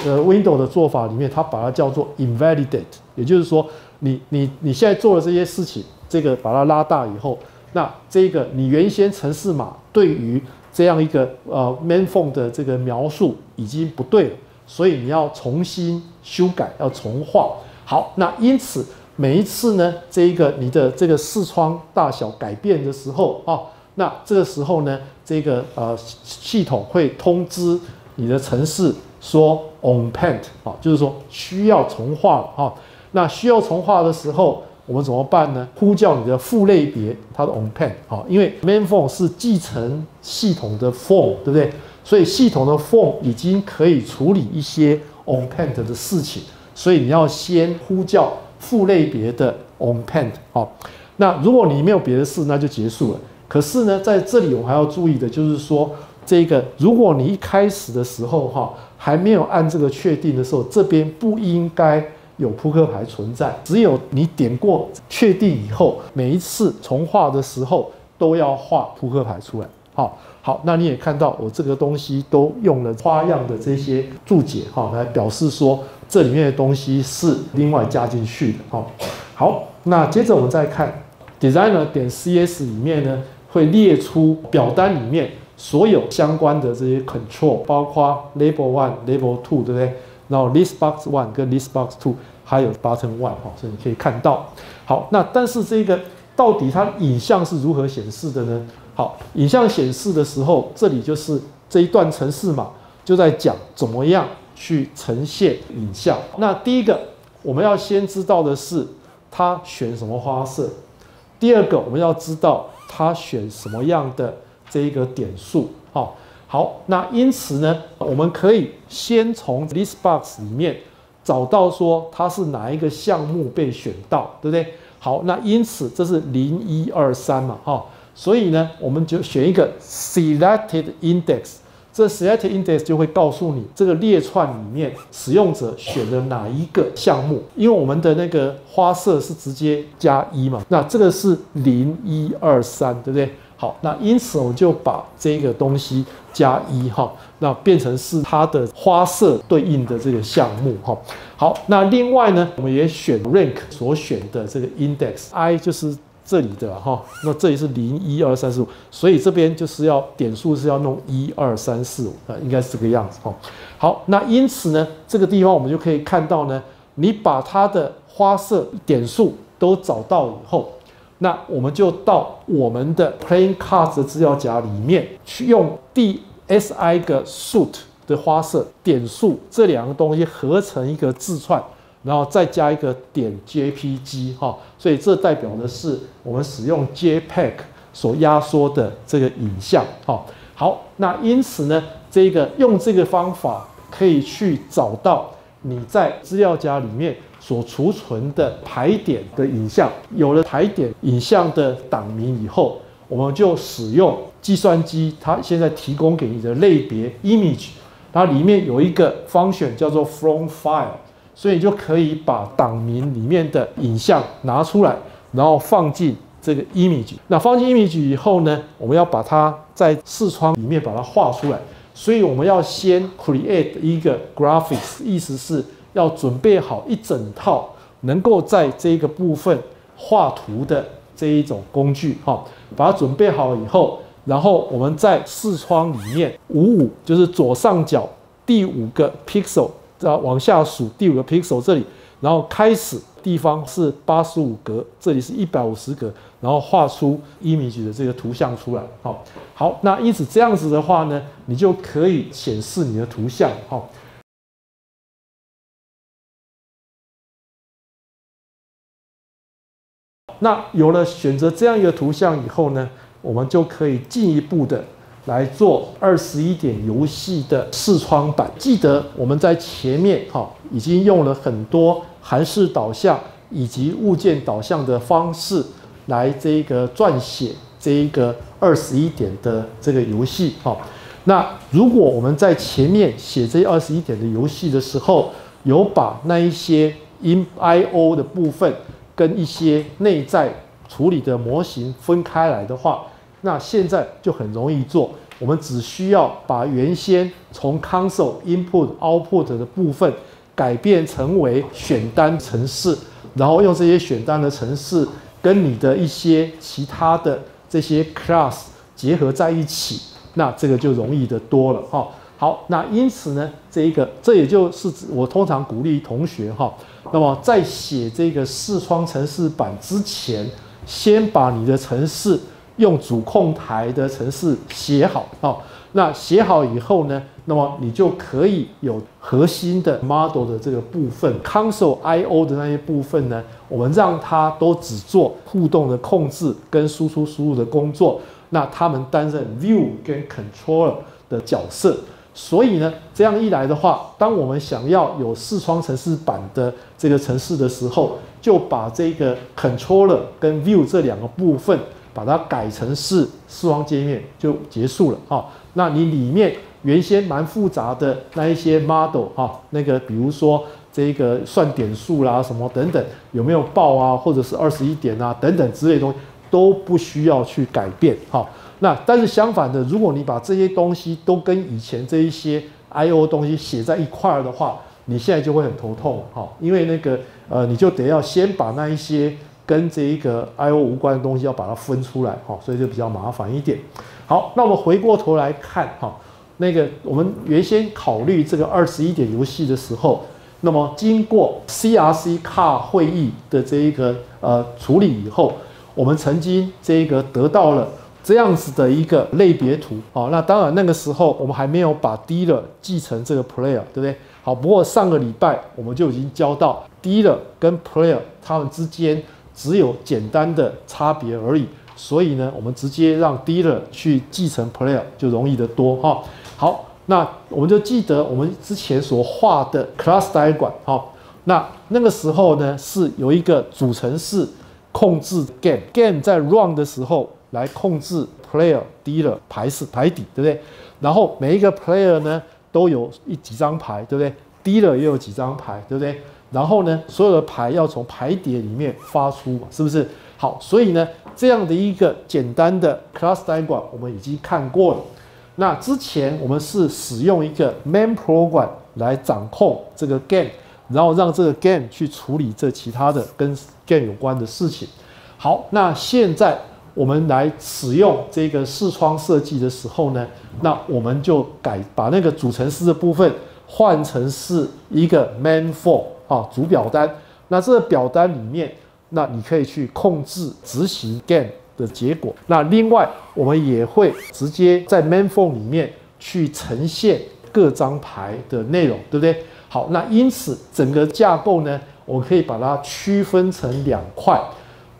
呃 window 的做法里面，它把它叫做 invalidate，也就是说，你你你现在做的这些事情，这个把它拉大以后。那这个你原先城市码对于这样一个呃 main form 的这个描述已经不对了，所以你要重新修改，要重画。好，那因此每一次呢，这一个你的这个视窗大小改变的时候啊，那这个时候呢，这个呃系统会通知你的城市说 on paint 啊，就是说需要重画了啊。那需要重画的时候。我们怎么办呢？呼叫你的副类别，它的 on pen 好，因为 main form 是继承系统的 form，对不对？所以系统的 form 已经可以处理一些 on pen 的事情，所以你要先呼叫副类别的 on pen 好。那如果你没有别的事，那就结束了。可是呢，在这里我还要注意的就是说，这个如果你一开始的时候哈还没有按这个确定的时候，这边不应该。有扑克牌存在，只有你点过确定以后，每一次重画的时候都要画扑克牌出来。好，好，那你也看到我这个东西都用了花样的这些注解哈，来表示说这里面的东西是另外加进去的。好，好，那接着我们再看 designer 点 cs 里面呢，会列出表单里面所有相关的这些 control，包括 label one、label two，对不对？然后 list box one 跟 list box two 还有 button one 哈，所以你可以看到。好，那但是这个到底它影像是如何显示的呢？好，影像显示的时候，这里就是这一段程式嘛就在讲怎么样去呈现影像。那第一个我们要先知道的是它选什么花色。第二个我们要知道它选什么样的这一个点数。好，好，那因此呢，我们可以先从 list box 里面找到说它是哪一个项目被选到，对不对？好，那因此这是零一二三嘛，哈，所以呢，我们就选一个 selected index。这 selected index 就会告诉你这个列串里面使用者选了哪一个项目，因为我们的那个花色是直接加一嘛，那这个是零一二三，对不对？好，那因此我们就把这个东西加一哈，那变成是它的花色对应的这个项目哈。好，那另外呢，我们也选 rank 所选的这个 index i 就是。这里的哈，那这里是零一二三四五，所以这边就是要点数是要弄一二三四五啊，应该是这个样子哈。好，那因此呢，这个地方我们就可以看到呢，你把它的花色点数都找到以后，那我们就到我们的 Playing Cards 的资料夹里面去用 D S I 个 Suit 的花色点数这两个东西合成一个字串。然后再加一个点 JPG 哈，所以这代表的是我们使用 JPEG 所压缩的这个影像哈。好，那因此呢，这个用这个方法可以去找到你在资料夹里面所储存的排点的影像。有了排点影像的档名以后，我们就使用计算机它现在提供给你的类别 image，它里面有一个 function 叫做 from file。所以就可以把档名里面的影像拿出来，然后放进这个 image。那放进 image 以后呢，我们要把它在视窗里面把它画出来。所以我们要先 create 一个 graphics，意思是要准备好一整套能够在这个部分画图的这一种工具哈。把它准备好以后，然后我们在视窗里面五五就是左上角第五个 pixel。要往下数第五个 pixel 这里，然后开始地方是八十五格，这里是一百五十格，然后画出 image 的这个图像出来。好，好，那因此这样子的话呢，你就可以显示你的图像。好，那有了选择这样一个图像以后呢，我们就可以进一步的。来做二十一点游戏的视窗版。记得我们在前面哈已经用了很多函式导向以及物件导向的方式来这个撰写这一个二十一点的这个游戏哈。那如果我们在前面写这二十一点的游戏的时候，有把那一些 in I O 的部分跟一些内在处理的模型分开来的话，那现在就很容易做，我们只需要把原先从 console input output 的部分改变成为选单程式，然后用这些选单的程式跟你的一些其他的这些 class 结合在一起，那这个就容易的多了哈。好，那因此呢，这一个这也就是我通常鼓励同学哈，那么在写这个视窗程式版之前，先把你的程式。用主控台的程式写好啊，那写好以后呢，那么你就可以有核心的 model 的这个部分，console I/O 的那些部分呢，我们让它都只做互动的控制跟输出输入的工作，那他们担任 view 跟 controller 的角色。所以呢，这样一来的话，当我们想要有视窗城市版的这个城市的时候，就把这个 controller 跟 view 这两个部分。把它改成是视窗界面就结束了哈。那你里面原先蛮复杂的那一些 model 哈，那个比如说这个算点数啦什么等等，有没有报啊，或者是二十一点啊等等之类东西都不需要去改变哈。那但是相反的，如果你把这些东西都跟以前这一些 I/O 东西写在一块儿的话，你现在就会很头痛哈，因为那个呃，你就得要先把那一些。跟这一个 I/O 无关的东西要把它分出来哈，所以就比较麻烦一点。好，那我们回过头来看哈，那个我们原先考虑这个二十一点游戏的时候，那么经过 CRC Car 会议的这一个呃处理以后，我们曾经这一个得到了这样子的一个类别图哦。那当然那个时候我们还没有把 Dealer 继承这个 Player，对不对？好，不过上个礼拜我们就已经教到 Dealer 跟 Player 他们之间。只有简单的差别而已，所以呢，我们直接让 dealer 去继承 player 就容易得多哈。好，那我们就记得我们之前所画的 class diagram 哈。那那个时候呢，是有一个主程式控制 game，game 在 run 的时候来控制 player dealer 排式排底，对不对？然后每一个 player 呢都有一几张牌，对不对？dealer 也有几张牌，对不对？然后呢，所有的牌要从牌碟里面发出嘛，是不是？好，所以呢，这样的一个简单的 class diagram 我们已经看过了。那之前我们是使用一个 main program 来掌控这个 game，然后让这个 game 去处理这其他的跟 game 有关的事情。好，那现在我们来使用这个视窗设计的时候呢，那我们就改把那个主程式的部分换成是一个 main form。啊，主表单，那这个表单里面，那你可以去控制执行 game 的结果。那另外，我们也会直接在 main form 里面去呈现各张牌的内容，对不对？好，那因此整个架构呢，我可以把它区分成两块。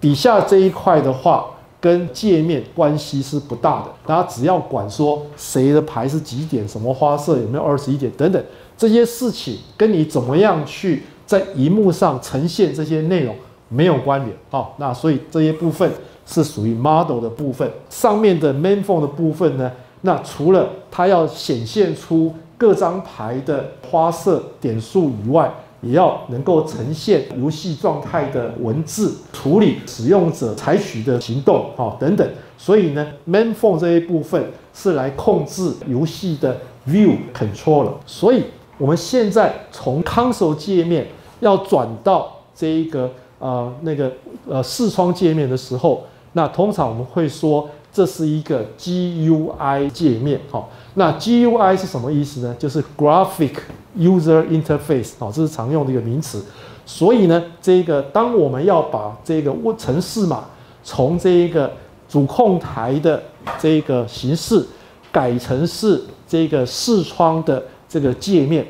底下这一块的话，跟界面关系是不大的，大家只要管说谁的牌是几点，什么花色，有没有二十一点等等这些事情，跟你怎么样去。在荧幕上呈现这些内容没有关联啊，那所以这些部分是属于 model 的部分。上面的 main form 的部分呢，那除了它要显现出各张牌的花色点数以外，也要能够呈现游戏状态的文字，处理使用者采取的行动啊等等。所以呢，main form 这一部分是来控制游戏的 view control 了。所以我们现在从 console 界面。要转到这一个呃那个呃视窗界面的时候，那通常我们会说这是一个 GUI 界面，好，那 GUI 是什么意思呢？就是 Graphic User Interface，好，这是常用的一个名词。所以呢，这个当我们要把这个程式码从这一个主控台的这个形式改成是这个视窗的这个界面。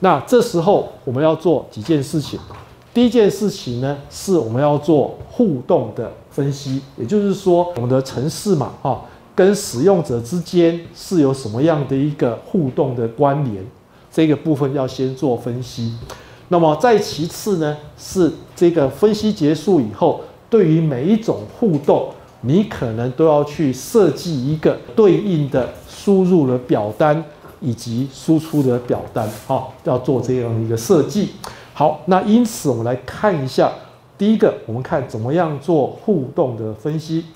那这时候我们要做几件事情。第一件事情呢，是我们要做互动的分析，也就是说，我们的城市嘛，哈，跟使用者之间是有什么样的一个互动的关联，这个部分要先做分析。那么再其次呢，是这个分析结束以后，对于每一种互动，你可能都要去设计一个对应的输入的表单。以及输出的表单，好，要做这样一个设计。好，那因此我们来看一下，第一个，我们看怎么样做互动的分析。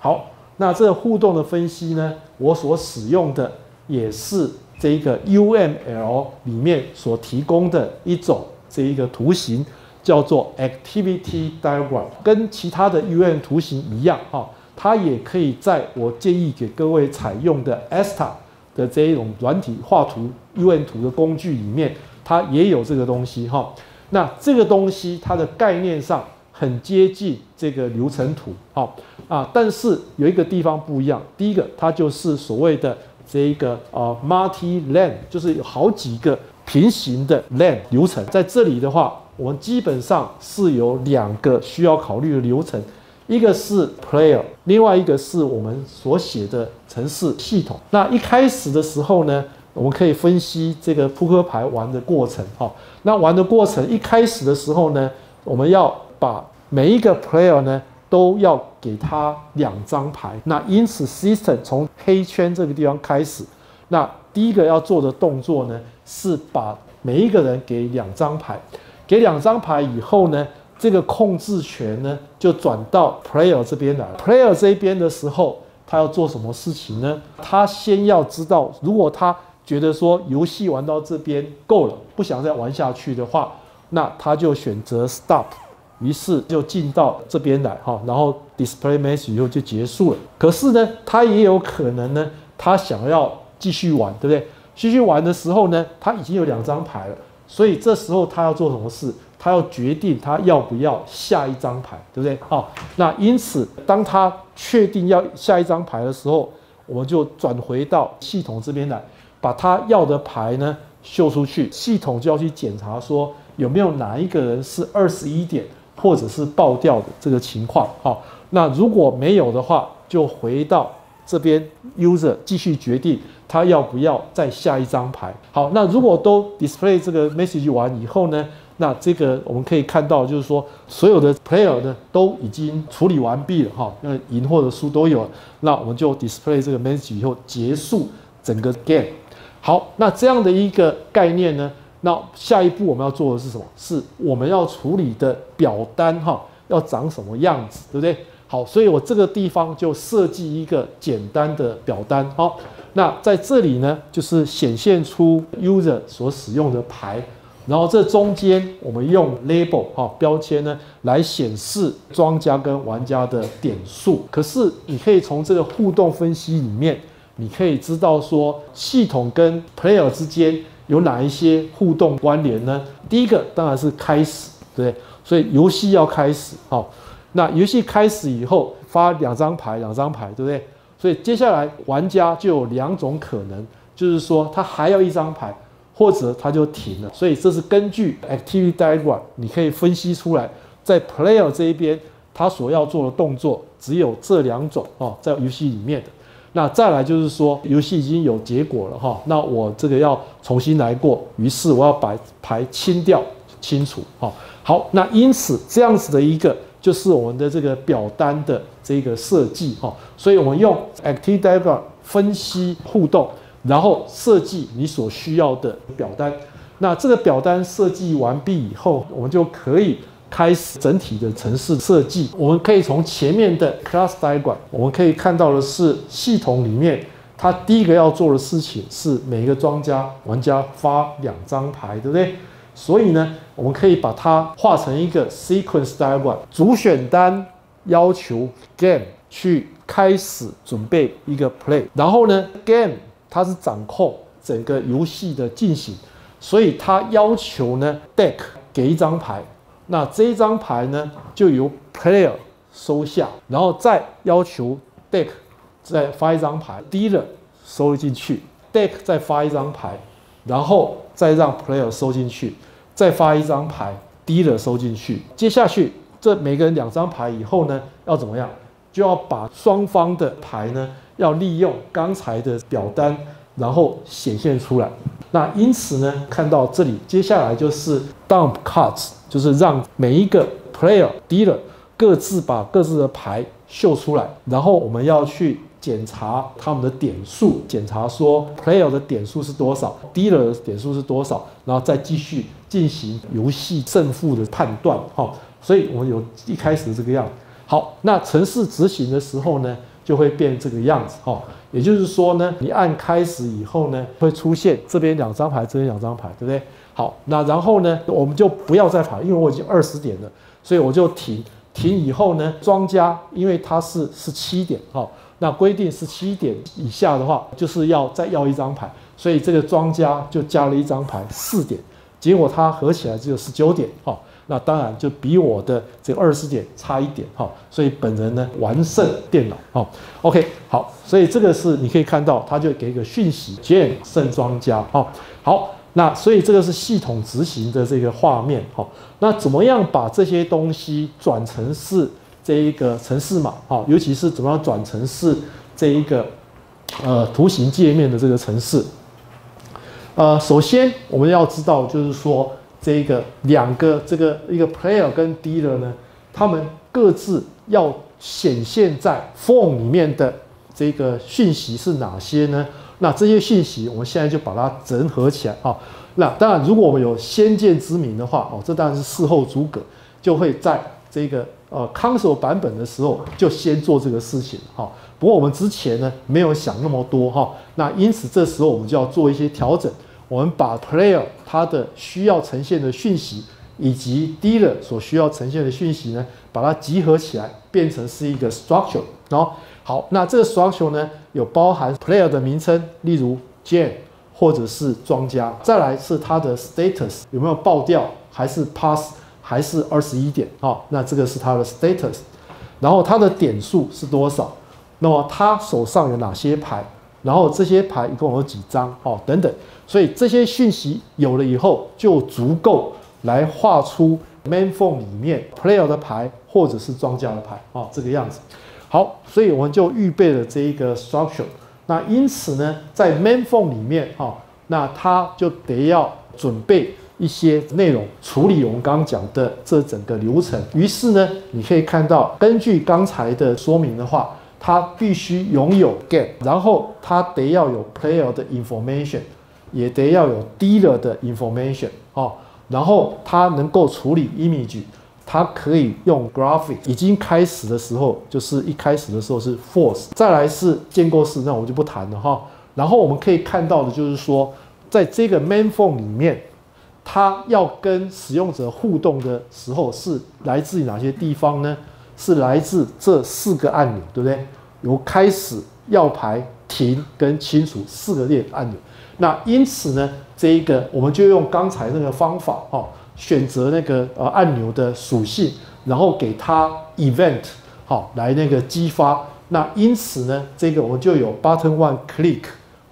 好，那这互动的分析呢，我所使用的也是这一个 UML 里面所提供的一种这一个图形，叫做 Activity Diagram，跟其他的 UM 图形一样，哈，它也可以在我建议给各位采用的 Asta。的这一种软体画图、U N 图的工具里面，它也有这个东西哈。那这个东西它的概念上很接近这个流程图，好啊，但是有一个地方不一样。第一个，它就是所谓的这个啊 multi lane，就是有好几个平行的 lane 流程。在这里的话，我们基本上是有两个需要考虑的流程。一个是 player，另外一个是我们所写的程式系统。那一开始的时候呢，我们可以分析这个扑克牌玩的过程。哈，那玩的过程一开始的时候呢，我们要把每一个 player 呢都要给他两张牌。那因此 system 从黑圈这个地方开始，那第一个要做的动作呢是把每一个人给两张牌。给两张牌以后呢？这个控制权呢，就转到 player 这边来。player 这边的时候，他要做什么事情呢？他先要知道，如果他觉得说游戏玩到这边够了，不想再玩下去的话，那他就选择 stop，于是就进到这边来哈，然后 display message 以后就结束了。可是呢，他也有可能呢，他想要继续玩，对不对？继续玩的时候呢，他已经有两张牌了，所以这时候他要做什么事？他要决定他要不要下一张牌，对不对？好，那因此当他确定要下一张牌的时候，我们就转回到系统这边来，把他要的牌呢秀出去，系统就要去检查说有没有哪一个人是二十一点或者是爆掉的这个情况。好，那如果没有的话，就回到这边 user 继续决定他要不要再下一张牌。好，那如果都 display 这个 message 完以后呢，那这个我们可以看到，就是说所有的 player 呢都已经处理完毕了哈，那赢或者输都有。那我们就 display 这个 message 以后结束整个 game。好，那这样的一个概念呢，那下一步我们要做的是什么？是我们要处理的表单哈，要长什么样子，对不对？好，所以我这个地方就设计一个简单的表单。好，那在这里呢，就是显现出 user 所使用的牌，然后这中间我们用 label 哈标签呢来显示庄家跟玩家的点数。可是你可以从这个互动分析里面，你可以知道说系统跟 player 之间有哪一些互动关联呢？第一个当然是开始，对，所以游戏要开始，好。那游戏开始以后发两张牌，两张牌，对不对？所以接下来玩家就有两种可能，就是说他还要一张牌，或者他就停了。所以这是根据 activity diagram，你可以分析出来，在 player 这一边他所要做的动作只有这两种哦，在游戏里面的。那再来就是说游戏已经有结果了哈，那我这个要重新来过，于是我要把牌清掉、清除。哈，好，那因此这样子的一个。就是我们的这个表单的这个设计哈，所以我们用 Active Diagram 分析互动，然后设计你所需要的表单。那这个表单设计完毕以后，我们就可以开始整体的城市设计。我们可以从前面的 Class Diagram，我们可以看到的是系统里面它第一个要做的事情是每一个庄家玩家发两张牌，对不对？所以呢，我们可以把它画成一个 sequence diagram。主选单要求 game 去开始准备一个 play，然后呢，game 它是掌控整个游戏的进行，所以它要求呢 deck 给一张牌，那这一张牌呢就由 player 收下，然后再要求 deck 再发一张牌，dealer 收进去，deck 再发一张牌，然后再让 player 收进去。再发一张牌，低了收进去。接下去，这每个人两张牌以后呢，要怎么样？就要把双方的牌呢，要利用刚才的表单，然后显现出来。那因此呢，看到这里，接下来就是 dump cards，就是让每一个 player dealer 各自把各自的牌秀出来，然后我们要去。检查他们的点数，检查说 player 的点数是多少，dealer 的点数是多少，然后再继续进行游戏胜负的判断。哈，所以我们有一开始这个样。好，那程式执行的时候呢，就会变这个样子。哈，也就是说呢，你按开始以后呢，会出现这边两张牌，这边两张牌，对不对？好，那然后呢，我们就不要再跑，因为我已经二十点了，所以我就停。停以后呢，庄家因为它是十七点。哈。那规定是七点以下的话，就是要再要一张牌，所以这个庄家就加了一张牌四点，结果它合起来只有十九点，哈，那当然就比我的这二十点差一点，哈，所以本人呢完胜电脑，哈，OK，好，所以这个是你可以看到，他就给一个讯息，剑胜庄家，哈，好，那所以这个是系统执行的这个画面，哈，那怎么样把这些东西转成是？这一个城市码，哈，尤其是怎么样转成是这一个呃图形界面的这个城市，呃，首先我们要知道，就是说这个两个这个一个 player 跟 dealer 呢，他们各自要显现在 phone 里面的这个讯息是哪些呢？那这些讯息我们现在就把它整合起来，啊。那当然，如果我们有先见之明的话，哦，这当然是事后诸葛，就会在这个。呃，console 版本的时候就先做这个事情哈。不过我们之前呢没有想那么多哈。那因此这时候我们就要做一些调整。我们把 player 它的需要呈现的讯息以及 dealer 所需要呈现的讯息呢，把它集合起来，变成是一个 structure。然后好，那这个 structure 呢有包含 player 的名称，例如 Jane 或者是庄家。再来是它的 status 有没有爆掉，还是 pass。还是二十一点啊？那这个是它的 status，然后它的点数是多少？那么他手上有哪些牌？然后这些牌一共有几张？哦，等等。所以这些讯息有了以后，就足够来画出 main phone 里面 player 的牌或者是庄家的牌啊，这个样子。好，所以我们就预备了这一个 structure。那因此呢，在 main phone 里面哈，那它就得要准备一些内容处理我们刚刚讲的这整个流程。于是呢，你可以看到，根据刚才的说明的话，它必须拥有 get，然后它得要有 player 的 information，也得要有 dealer 的 information 哦，然后它能够处理 image。它可以用 graphic，已经开始的时候就是一开始的时候是 force，再来是建构式，那我就不谈了哈。然后我们可以看到的就是说，在这个 main phone 里面，它要跟使用者互动的时候是来自于哪些地方呢？是来自这四个按钮，对不对？由开始、要排、停跟清除四个列按钮。那因此呢，这一个我们就用刚才那个方法哈。选择那个呃按钮的属性，然后给它 event 好来那个激发。那因此呢，这个我们就有 button one click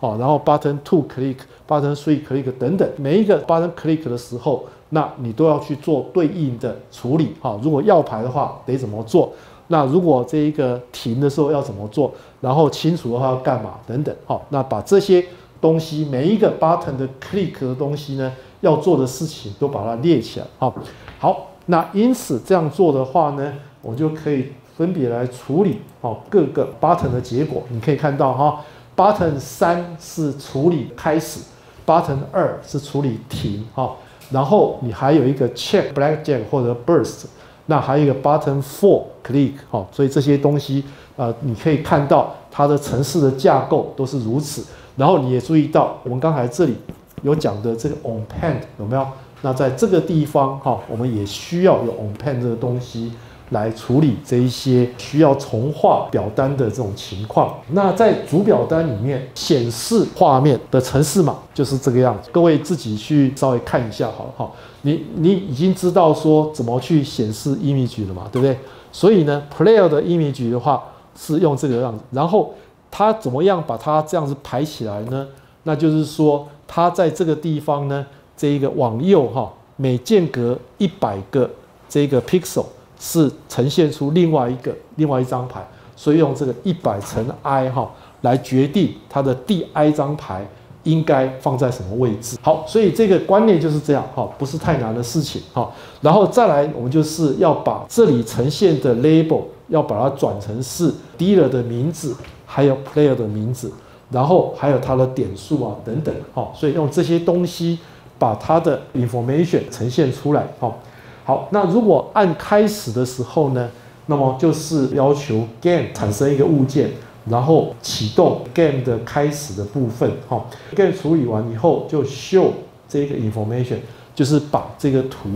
好，然后 button two click，button three click 等等。每一个 button click 的时候，那你都要去做对应的处理哈。如果要排的话，得怎么做？那如果这一个停的时候要怎么做？然后清除的话要干嘛？等等好。那把这些东西每一个 button 的 click 的东西呢？要做的事情都把它列起来，好，好，那因此这样做的话呢，我就可以分别来处理，好，各个 button 的结果。你可以看到哈，button 三是处理开始，button 二是处理停，哈，然后你还有一个 check blackjack 或者 burst，那还有一个 button four click，哈，所以这些东西，呃，你可以看到它的城市的架构都是如此。然后你也注意到，我们刚才这里。有讲的这个 on pen 有没有？那在这个地方哈，我们也需要有 on pen 这个东西来处理这一些需要重画表单的这种情况。那在主表单里面显示画面的城市码就是这个样子。各位自己去稍微看一下好了哈。你你已经知道说怎么去显示 image 了嘛，对不对？所以呢，player 的 image 的话是用这个样子。然后它怎么样把它这样子排起来呢？那就是说。它在这个地方呢，这一个往右哈，每间隔一百个这个 pixel 是呈现出另外一个另外一张牌，所以用这个一百乘 i 哈来决定它的第 i 张牌应该放在什么位置。好，所以这个观念就是这样哈，不是太难的事情哈。然后再来，我们就是要把这里呈现的 label 要把它转成是 dealer 的名字，还有 player 的名字。然后还有它的点数啊等等，哈，所以用这些东西把它的 information 呈现出来，好，好，那如果按开始的时候呢，那么就是要求 game 产生一个物件，然后启动 game 的开始的部分，好，game 处理完以后就 show 这个 information，就是把这个图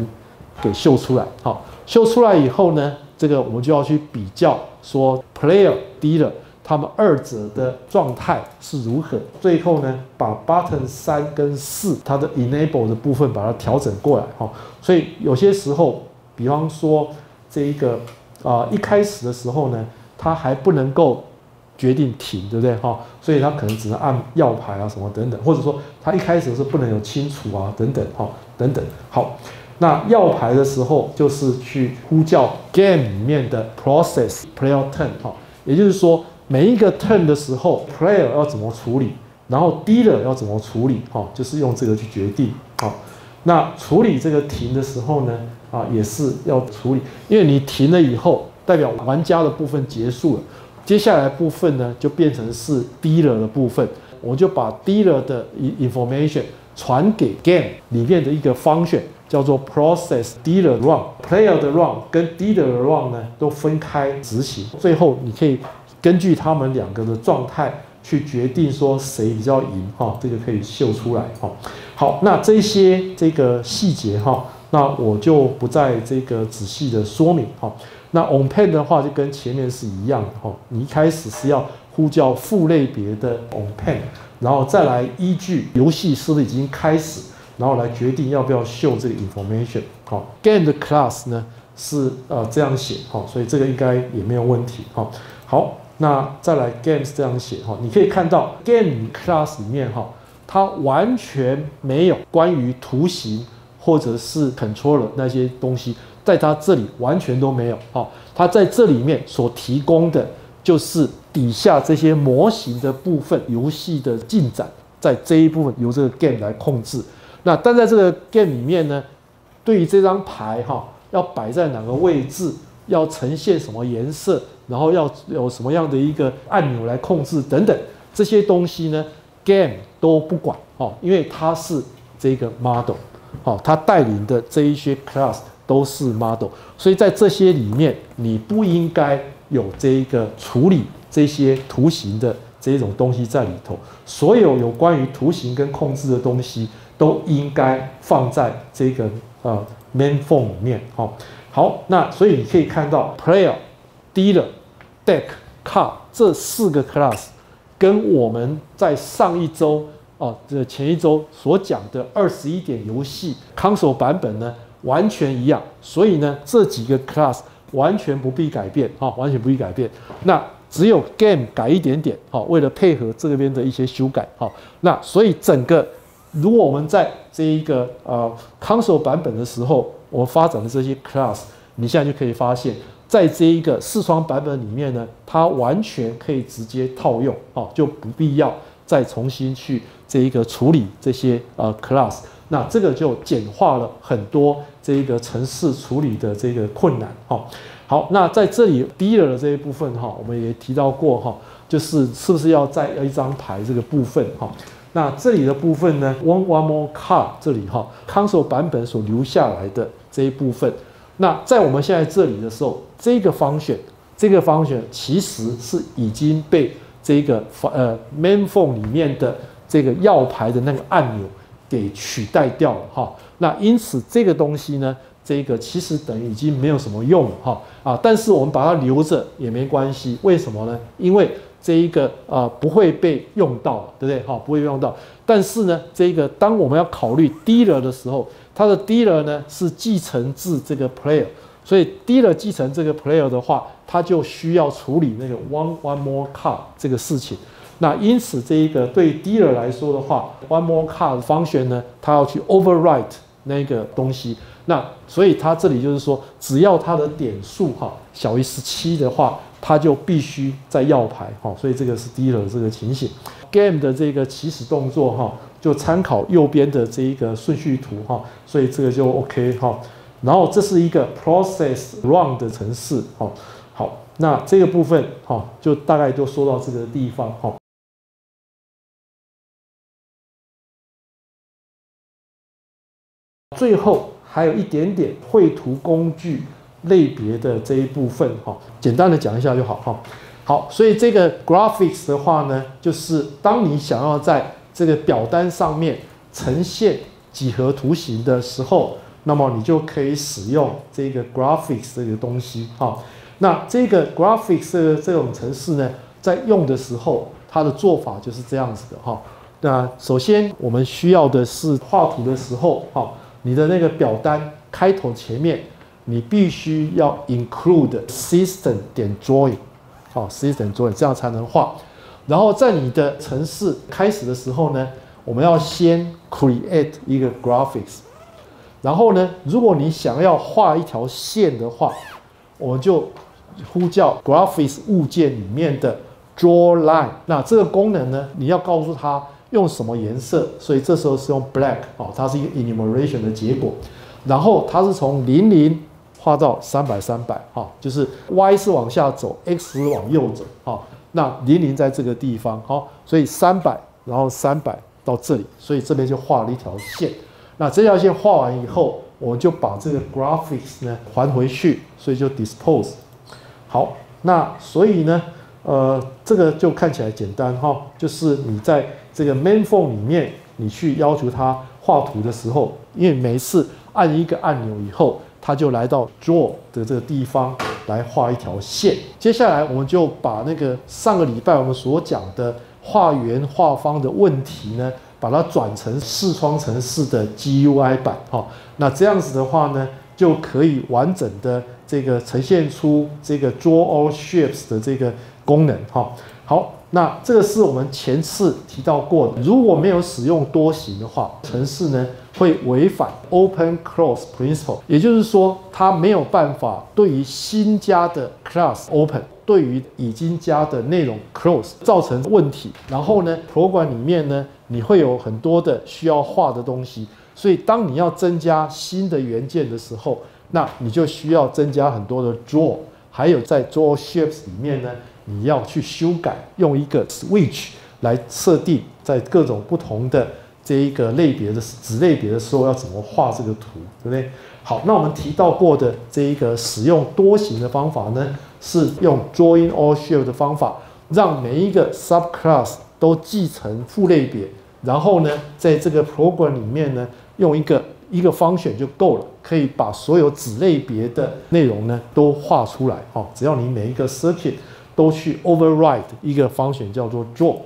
给秀出来，好，秀出来以后呢，这个我们就要去比较说 player 低了。他们二者的状态是如何？最后呢，把 button 三跟四它的 enable 的部分把它调整过来哈。所以有些时候，比方说这一个啊一开始的时候呢，它还不能够决定停，对不对哈？所以它可能只能按要牌啊什么等等，或者说它一开始是不能有清除啊等等哈等等。好，那要牌的时候就是去呼叫 game 里面的 process player turn 哈，也就是说。每一个 turn 的时候，player 要怎么处理，然后 dealer 要怎么处理，哈，就是用这个去决定，好，那处理这个停的时候呢，啊，也是要处理，因为你停了以后，代表玩家的部分结束了，接下来部分呢就变成是 dealer 的部分，我就把 dealer 的 information 传给 game 里面的一个 function，叫做 process dealer run，player 的 run 跟 dealer 的 run 呢都分开执行，最后你可以。根据他们两个的状态去决定说谁比较赢哈，这个可以秀出来哈。好，那这些这个细节哈，那我就不再这个仔细的说明哈。那 on pen 的话就跟前面是一样的哈，你一开始是要呼叫副类别的 on pen，然后再来依据游戏是不是已经开始，然后来决定要不要秀这个 information。好，game 的 class 呢是呃这样写哈，所以这个应该也没有问题哈。好。那再来 games 这样写哈，你可以看到 game class 里面哈，它完全没有关于图形或者是 controller 那些东西，在它这里完全都没有。哈，它在这里面所提供的就是底下这些模型的部分，游戏的进展，在这一部分由这个 game 来控制。那但在这个 game 里面呢，对于这张牌哈，要摆在哪个位置，要呈现什么颜色，然后要有什么样的一个按钮来控制等等这些东西呢，game 都不管哦，因为它是这个 model，好，它带领的这一些 class 都是 model，所以在这些里面，你不应该有这一个处理这些图形的这种东西在里头，所有有关于图形跟控制的东西。都应该放在这个呃 main form 里面，好，好，那所以你可以看到 player、dealer、Deck、Car 这四个 class 跟我们在上一周哦，这前一周所讲的二十一点游戏 console 版本呢完全一样，所以呢这几个 class 完全不必改变，哈，完全不必改变，那只有 game 改一点点，好，为了配合这边的一些修改，好，那所以整个。如果我们在这一个呃 console 版本的时候，我发展的这些 class，你现在就可以发现，在这一个视窗版本里面呢，它完全可以直接套用，哦，就不必要再重新去这一个处理这些呃 class，那这个就简化了很多这一个程式处理的这个困难，哈。好，那在这里 dealer 的这一部分哈，我们也提到过哈，就是是不是要再要一张牌这个部分哈。那这里的部分呢，one one more card 这里哈，console 版本所留下来的这一部分，那在我们现在这里的时候，这个方选，这个方选其实是已经被这个呃 main phone 里面的这个药牌的那个按钮给取代掉了哈。那因此这个东西呢，这个其实等于已经没有什么用了哈啊，但是我们把它留着也没关系，为什么呢？因为这一个啊不会被用到，对不对？哈，不会用到。但是呢，这个当我们要考虑低了的时候，它的 dealer 呢是继承自这个 player，所以 dealer 继承这个 player 的话，它就需要处理那个 one one more card 这个事情。那因此，这一个对 dealer 来说的话，one more card 方选呢，它要去 overwrite 那个东西。那所以它这里就是说，只要它的点数哈小于十七的话。它就必须在要牌，哈，所以这个是 dealer 这个情形。Game 的这个起始动作，哈，就参考右边的这一个顺序图，哈，所以这个就 OK，哈。然后这是一个 Process Run 的程式，哈，好，那这个部分，哈，就大概就说到这个地方，哈。最后还有一点点绘图工具。类别的这一部分哈，简单的讲一下就好哈。好，所以这个 graphics 的话呢，就是当你想要在这个表单上面呈现几何图形的时候，那么你就可以使用这个 graphics 这个东西哈。那这个 graphics 这这种程式呢，在用的时候，它的做法就是这样子的哈。那首先我们需要的是画图的时候哈，你的那个表单开头前面。你必须要 include system 点 drawing，好，system drawing 这样才能画。然后在你的城市开始的时候呢，我们要先 create 一个 graphics。然后呢，如果你想要画一条线的话，我们就呼叫 graphics 物件里面的 draw line。那这个功能呢，你要告诉它用什么颜色，所以这时候是用 black，哦，它是一个 enumeration 的结果。然后它是从零零。画到三百三百，哈，就是 y 是往下走，x 往右走，哈，那零零在这个地方，好，所以三百，然后三百到这里，所以这边就画了一条线。那这条线画完以后，我就把这个 graphics 呢还回去，所以就 dispose。好，那所以呢，呃，这个就看起来简单，哈，就是你在这个 main form 里面，你去要求它画图的时候，因为每次按一个按钮以后。他就来到 draw 的这个地方来画一条线。接下来，我们就把那个上个礼拜我们所讲的画圆画方的问题呢，把它转成视窗程式的 GUI 版。哈，那这样子的话呢，就可以完整的这个呈现出这个 draw all shapes 的这个功能。哈，好，那这个是我们前次提到过的，如果没有使用多行的话，程式呢会违反 open close principle，也就是说，它没有办法对于新加的 class open，对于已经加的内容 close 造成问题。然后呢，program 里面呢，你会有很多的需要画的东西，所以当你要增加新的元件的时候，那你就需要增加很多的 draw，还有在 draw shapes 里面呢。你要去修改，用一个 switch 来设定，在各种不同的这一个类别的子类别的时候，要怎么画这个图，对不对？好，那我们提到过的这一个使用多形的方法呢，是用 join all shape 的方法，让每一个 subclass 都继承父类别，然后呢，在这个 program 里面呢，用一个一个方选就够了，可以把所有子类别的内容呢都画出来。哦，只要你每一个 circuit 都去 override 一个方选叫做 draw。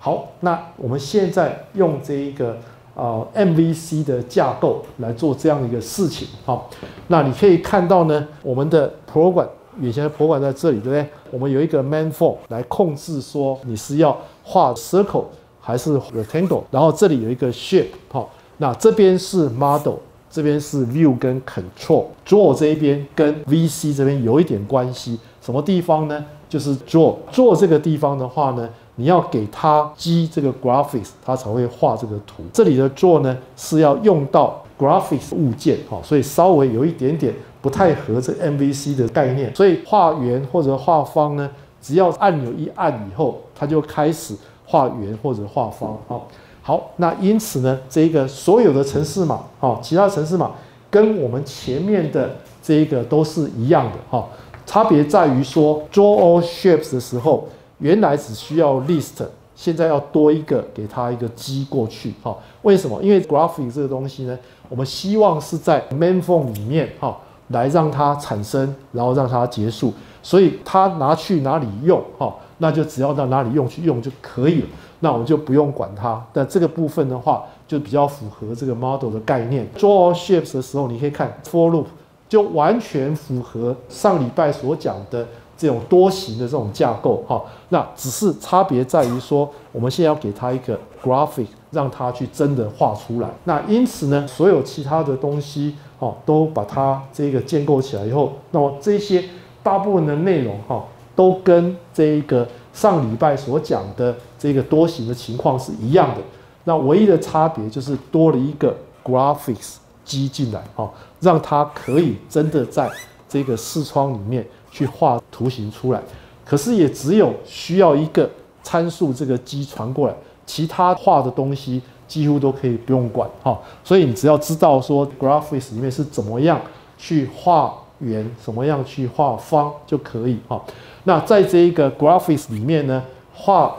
好，那我们现在用这一个呃 MVC 的架构来做这样一个事情。好，那你可以看到呢，我们的 program 原先的 program 在这里，对不对？我们有一个 main form 来控制说你是要画 circle 还是 rectangle，然后这里有一个 shape。好，那这边是 model，这边是 view 跟 control。draw 这一边跟 VC 这边有一点关系，什么地方呢？就是 draw 做这个地方的话呢，你要给它积这个 graphics，它才会画这个图。这里的 draw 呢是要用到 graphics 物件哈，所以稍微有一点点不太合这 MVC 的概念。所以画圆或者画方呢，只要按钮一按以后，它就开始画圆或者画方哈。好，那因此呢，这个所有的城市码哈，其他城市码跟我们前面的这一个都是一样的哈。差别在于说，draw all shapes 的时候，原来只需要 list，现在要多一个，给它一个积过去，哈。为什么？因为 graphic 这个东西呢，我们希望是在 main form 里面，哈，来让它产生，然后让它结束。所以它拿去哪里用，哈，那就只要到哪里用去用就可以了。那我们就不用管它。但这个部分的话，就比较符合这个 model 的概念。draw all shapes 的时候，你可以看 for loop。就完全符合上礼拜所讲的这种多形的这种架构哈，那只是差别在于说，我们现在要给它一个 graphic，让它去真的画出来。那因此呢，所有其他的东西哈，都把它这个建构起来以后，那么这些大部分的内容哈，都跟这一个上礼拜所讲的这个多形的情况是一样的。那唯一的差别就是多了一个 graphics。积进来，哈，让它可以真的在这个视窗里面去画图形出来。可是也只有需要一个参数，这个机传过来，其他画的东西几乎都可以不用管，哈。所以你只要知道说 graphics 里面是怎么样去画圆，怎么样去画方就可以，哈。那在这一个 graphics 里面呢，画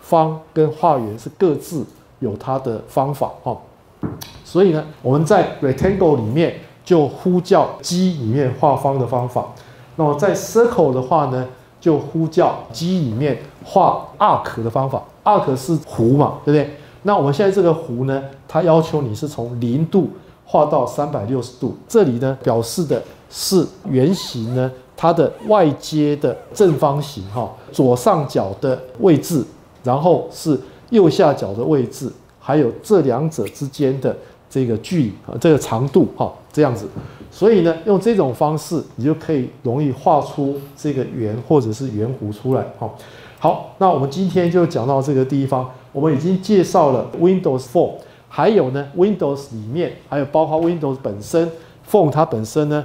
方跟画圆是各自有它的方法，哈。所以呢，我们在 rectangle 里面就呼叫机里面画方的方法。那么在 circle 的话呢，就呼叫机里面画 arc 的方法。arc 是弧嘛，对不对？那我们现在这个弧呢，它要求你是从零度画到三百六十度。这里呢，表示的是圆形呢，它的外接的正方形哈，左上角的位置，然后是右下角的位置，还有这两者之间的。这个距啊，这个长度哈，这样子，所以呢，用这种方式，你就可以容易画出这个圆或者是圆弧出来哈。好，那我们今天就讲到这个地方。我们已经介绍了 Windows Phone，还有呢，Windows 里面还有包括 Windows 本身，Phone 它本身呢，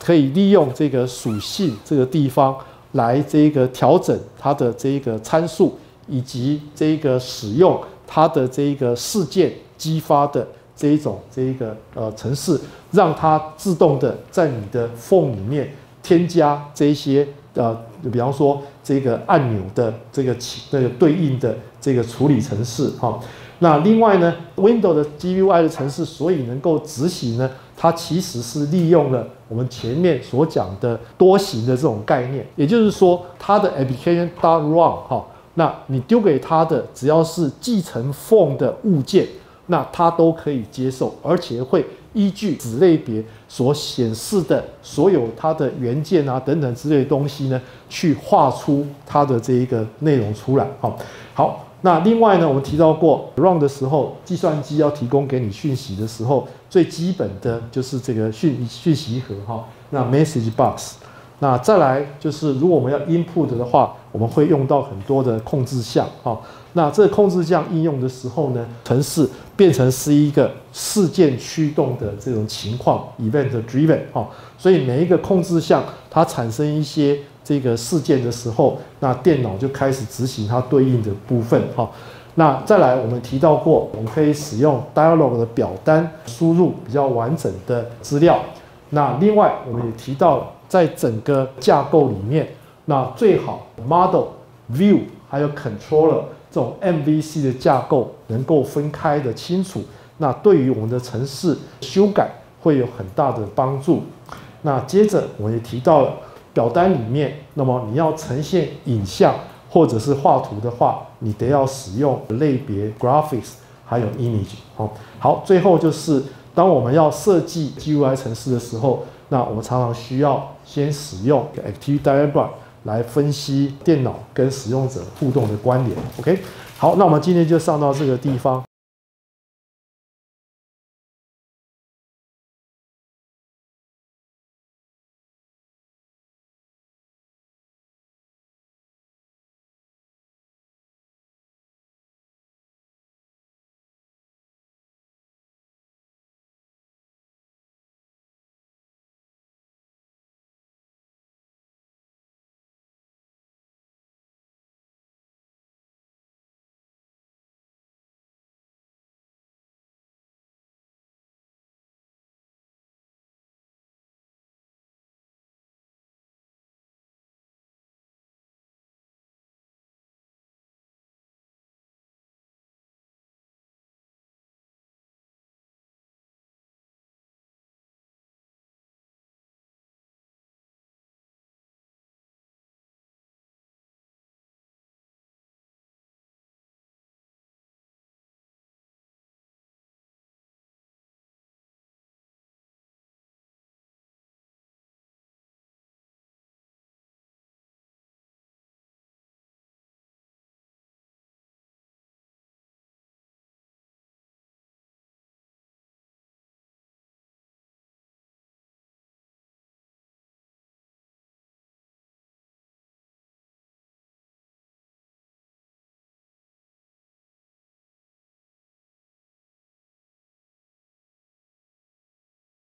可以利用这个属性这个地方来这个调整它的这个参数，以及这个使用它的这个事件激发的。这一种这一个呃程式，让它自动的在你的 phone 里面添加这一些呃，比方说这个按钮的这个起那个对应的这个处理程式哈。那另外呢，Windows 的 GUI 的程式，所以能够执行呢，它其实是利用了我们前面所讲的多行的这种概念，也就是说，它的 application dot run 哈，那你丢给它的只要是继承 phone 的物件。那它都可以接受，而且会依据子类别所显示的所有它的元件啊等等之类的东西呢，去画出它的这一个内容出来。好，好，那另外呢，我们提到过 run 的时候，计算机要提供给你讯息的时候，最基本的就是这个讯讯息盒哈，那 message box。那再来就是，如果我们要 input 的话，我们会用到很多的控制项哈。那这控制项应用的时候呢，程式变成是一个事件驱动的这种情况，event driven 哈。所以每一个控制项它产生一些这个事件的时候，那电脑就开始执行它对应的部分哈。那再来，我们提到过，我们可以使用 dialogue 的表单输入比较完整的资料。那另外，我们也提到。在整个架构里面，那最好 model view 还有 controller 这种 MVC 的架构能够分开的清楚，那对于我们的城市修改会有很大的帮助。那接着我也提到了表单里面，那么你要呈现影像或者是画图的话，你得要使用类别 graphics 还有 image。好，好，最后就是当我们要设计 GUI 城市的时候。那我们常常需要先使用 Active Diagram 来分析电脑跟使用者互动的关联。OK，好，那我们今天就上到这个地方。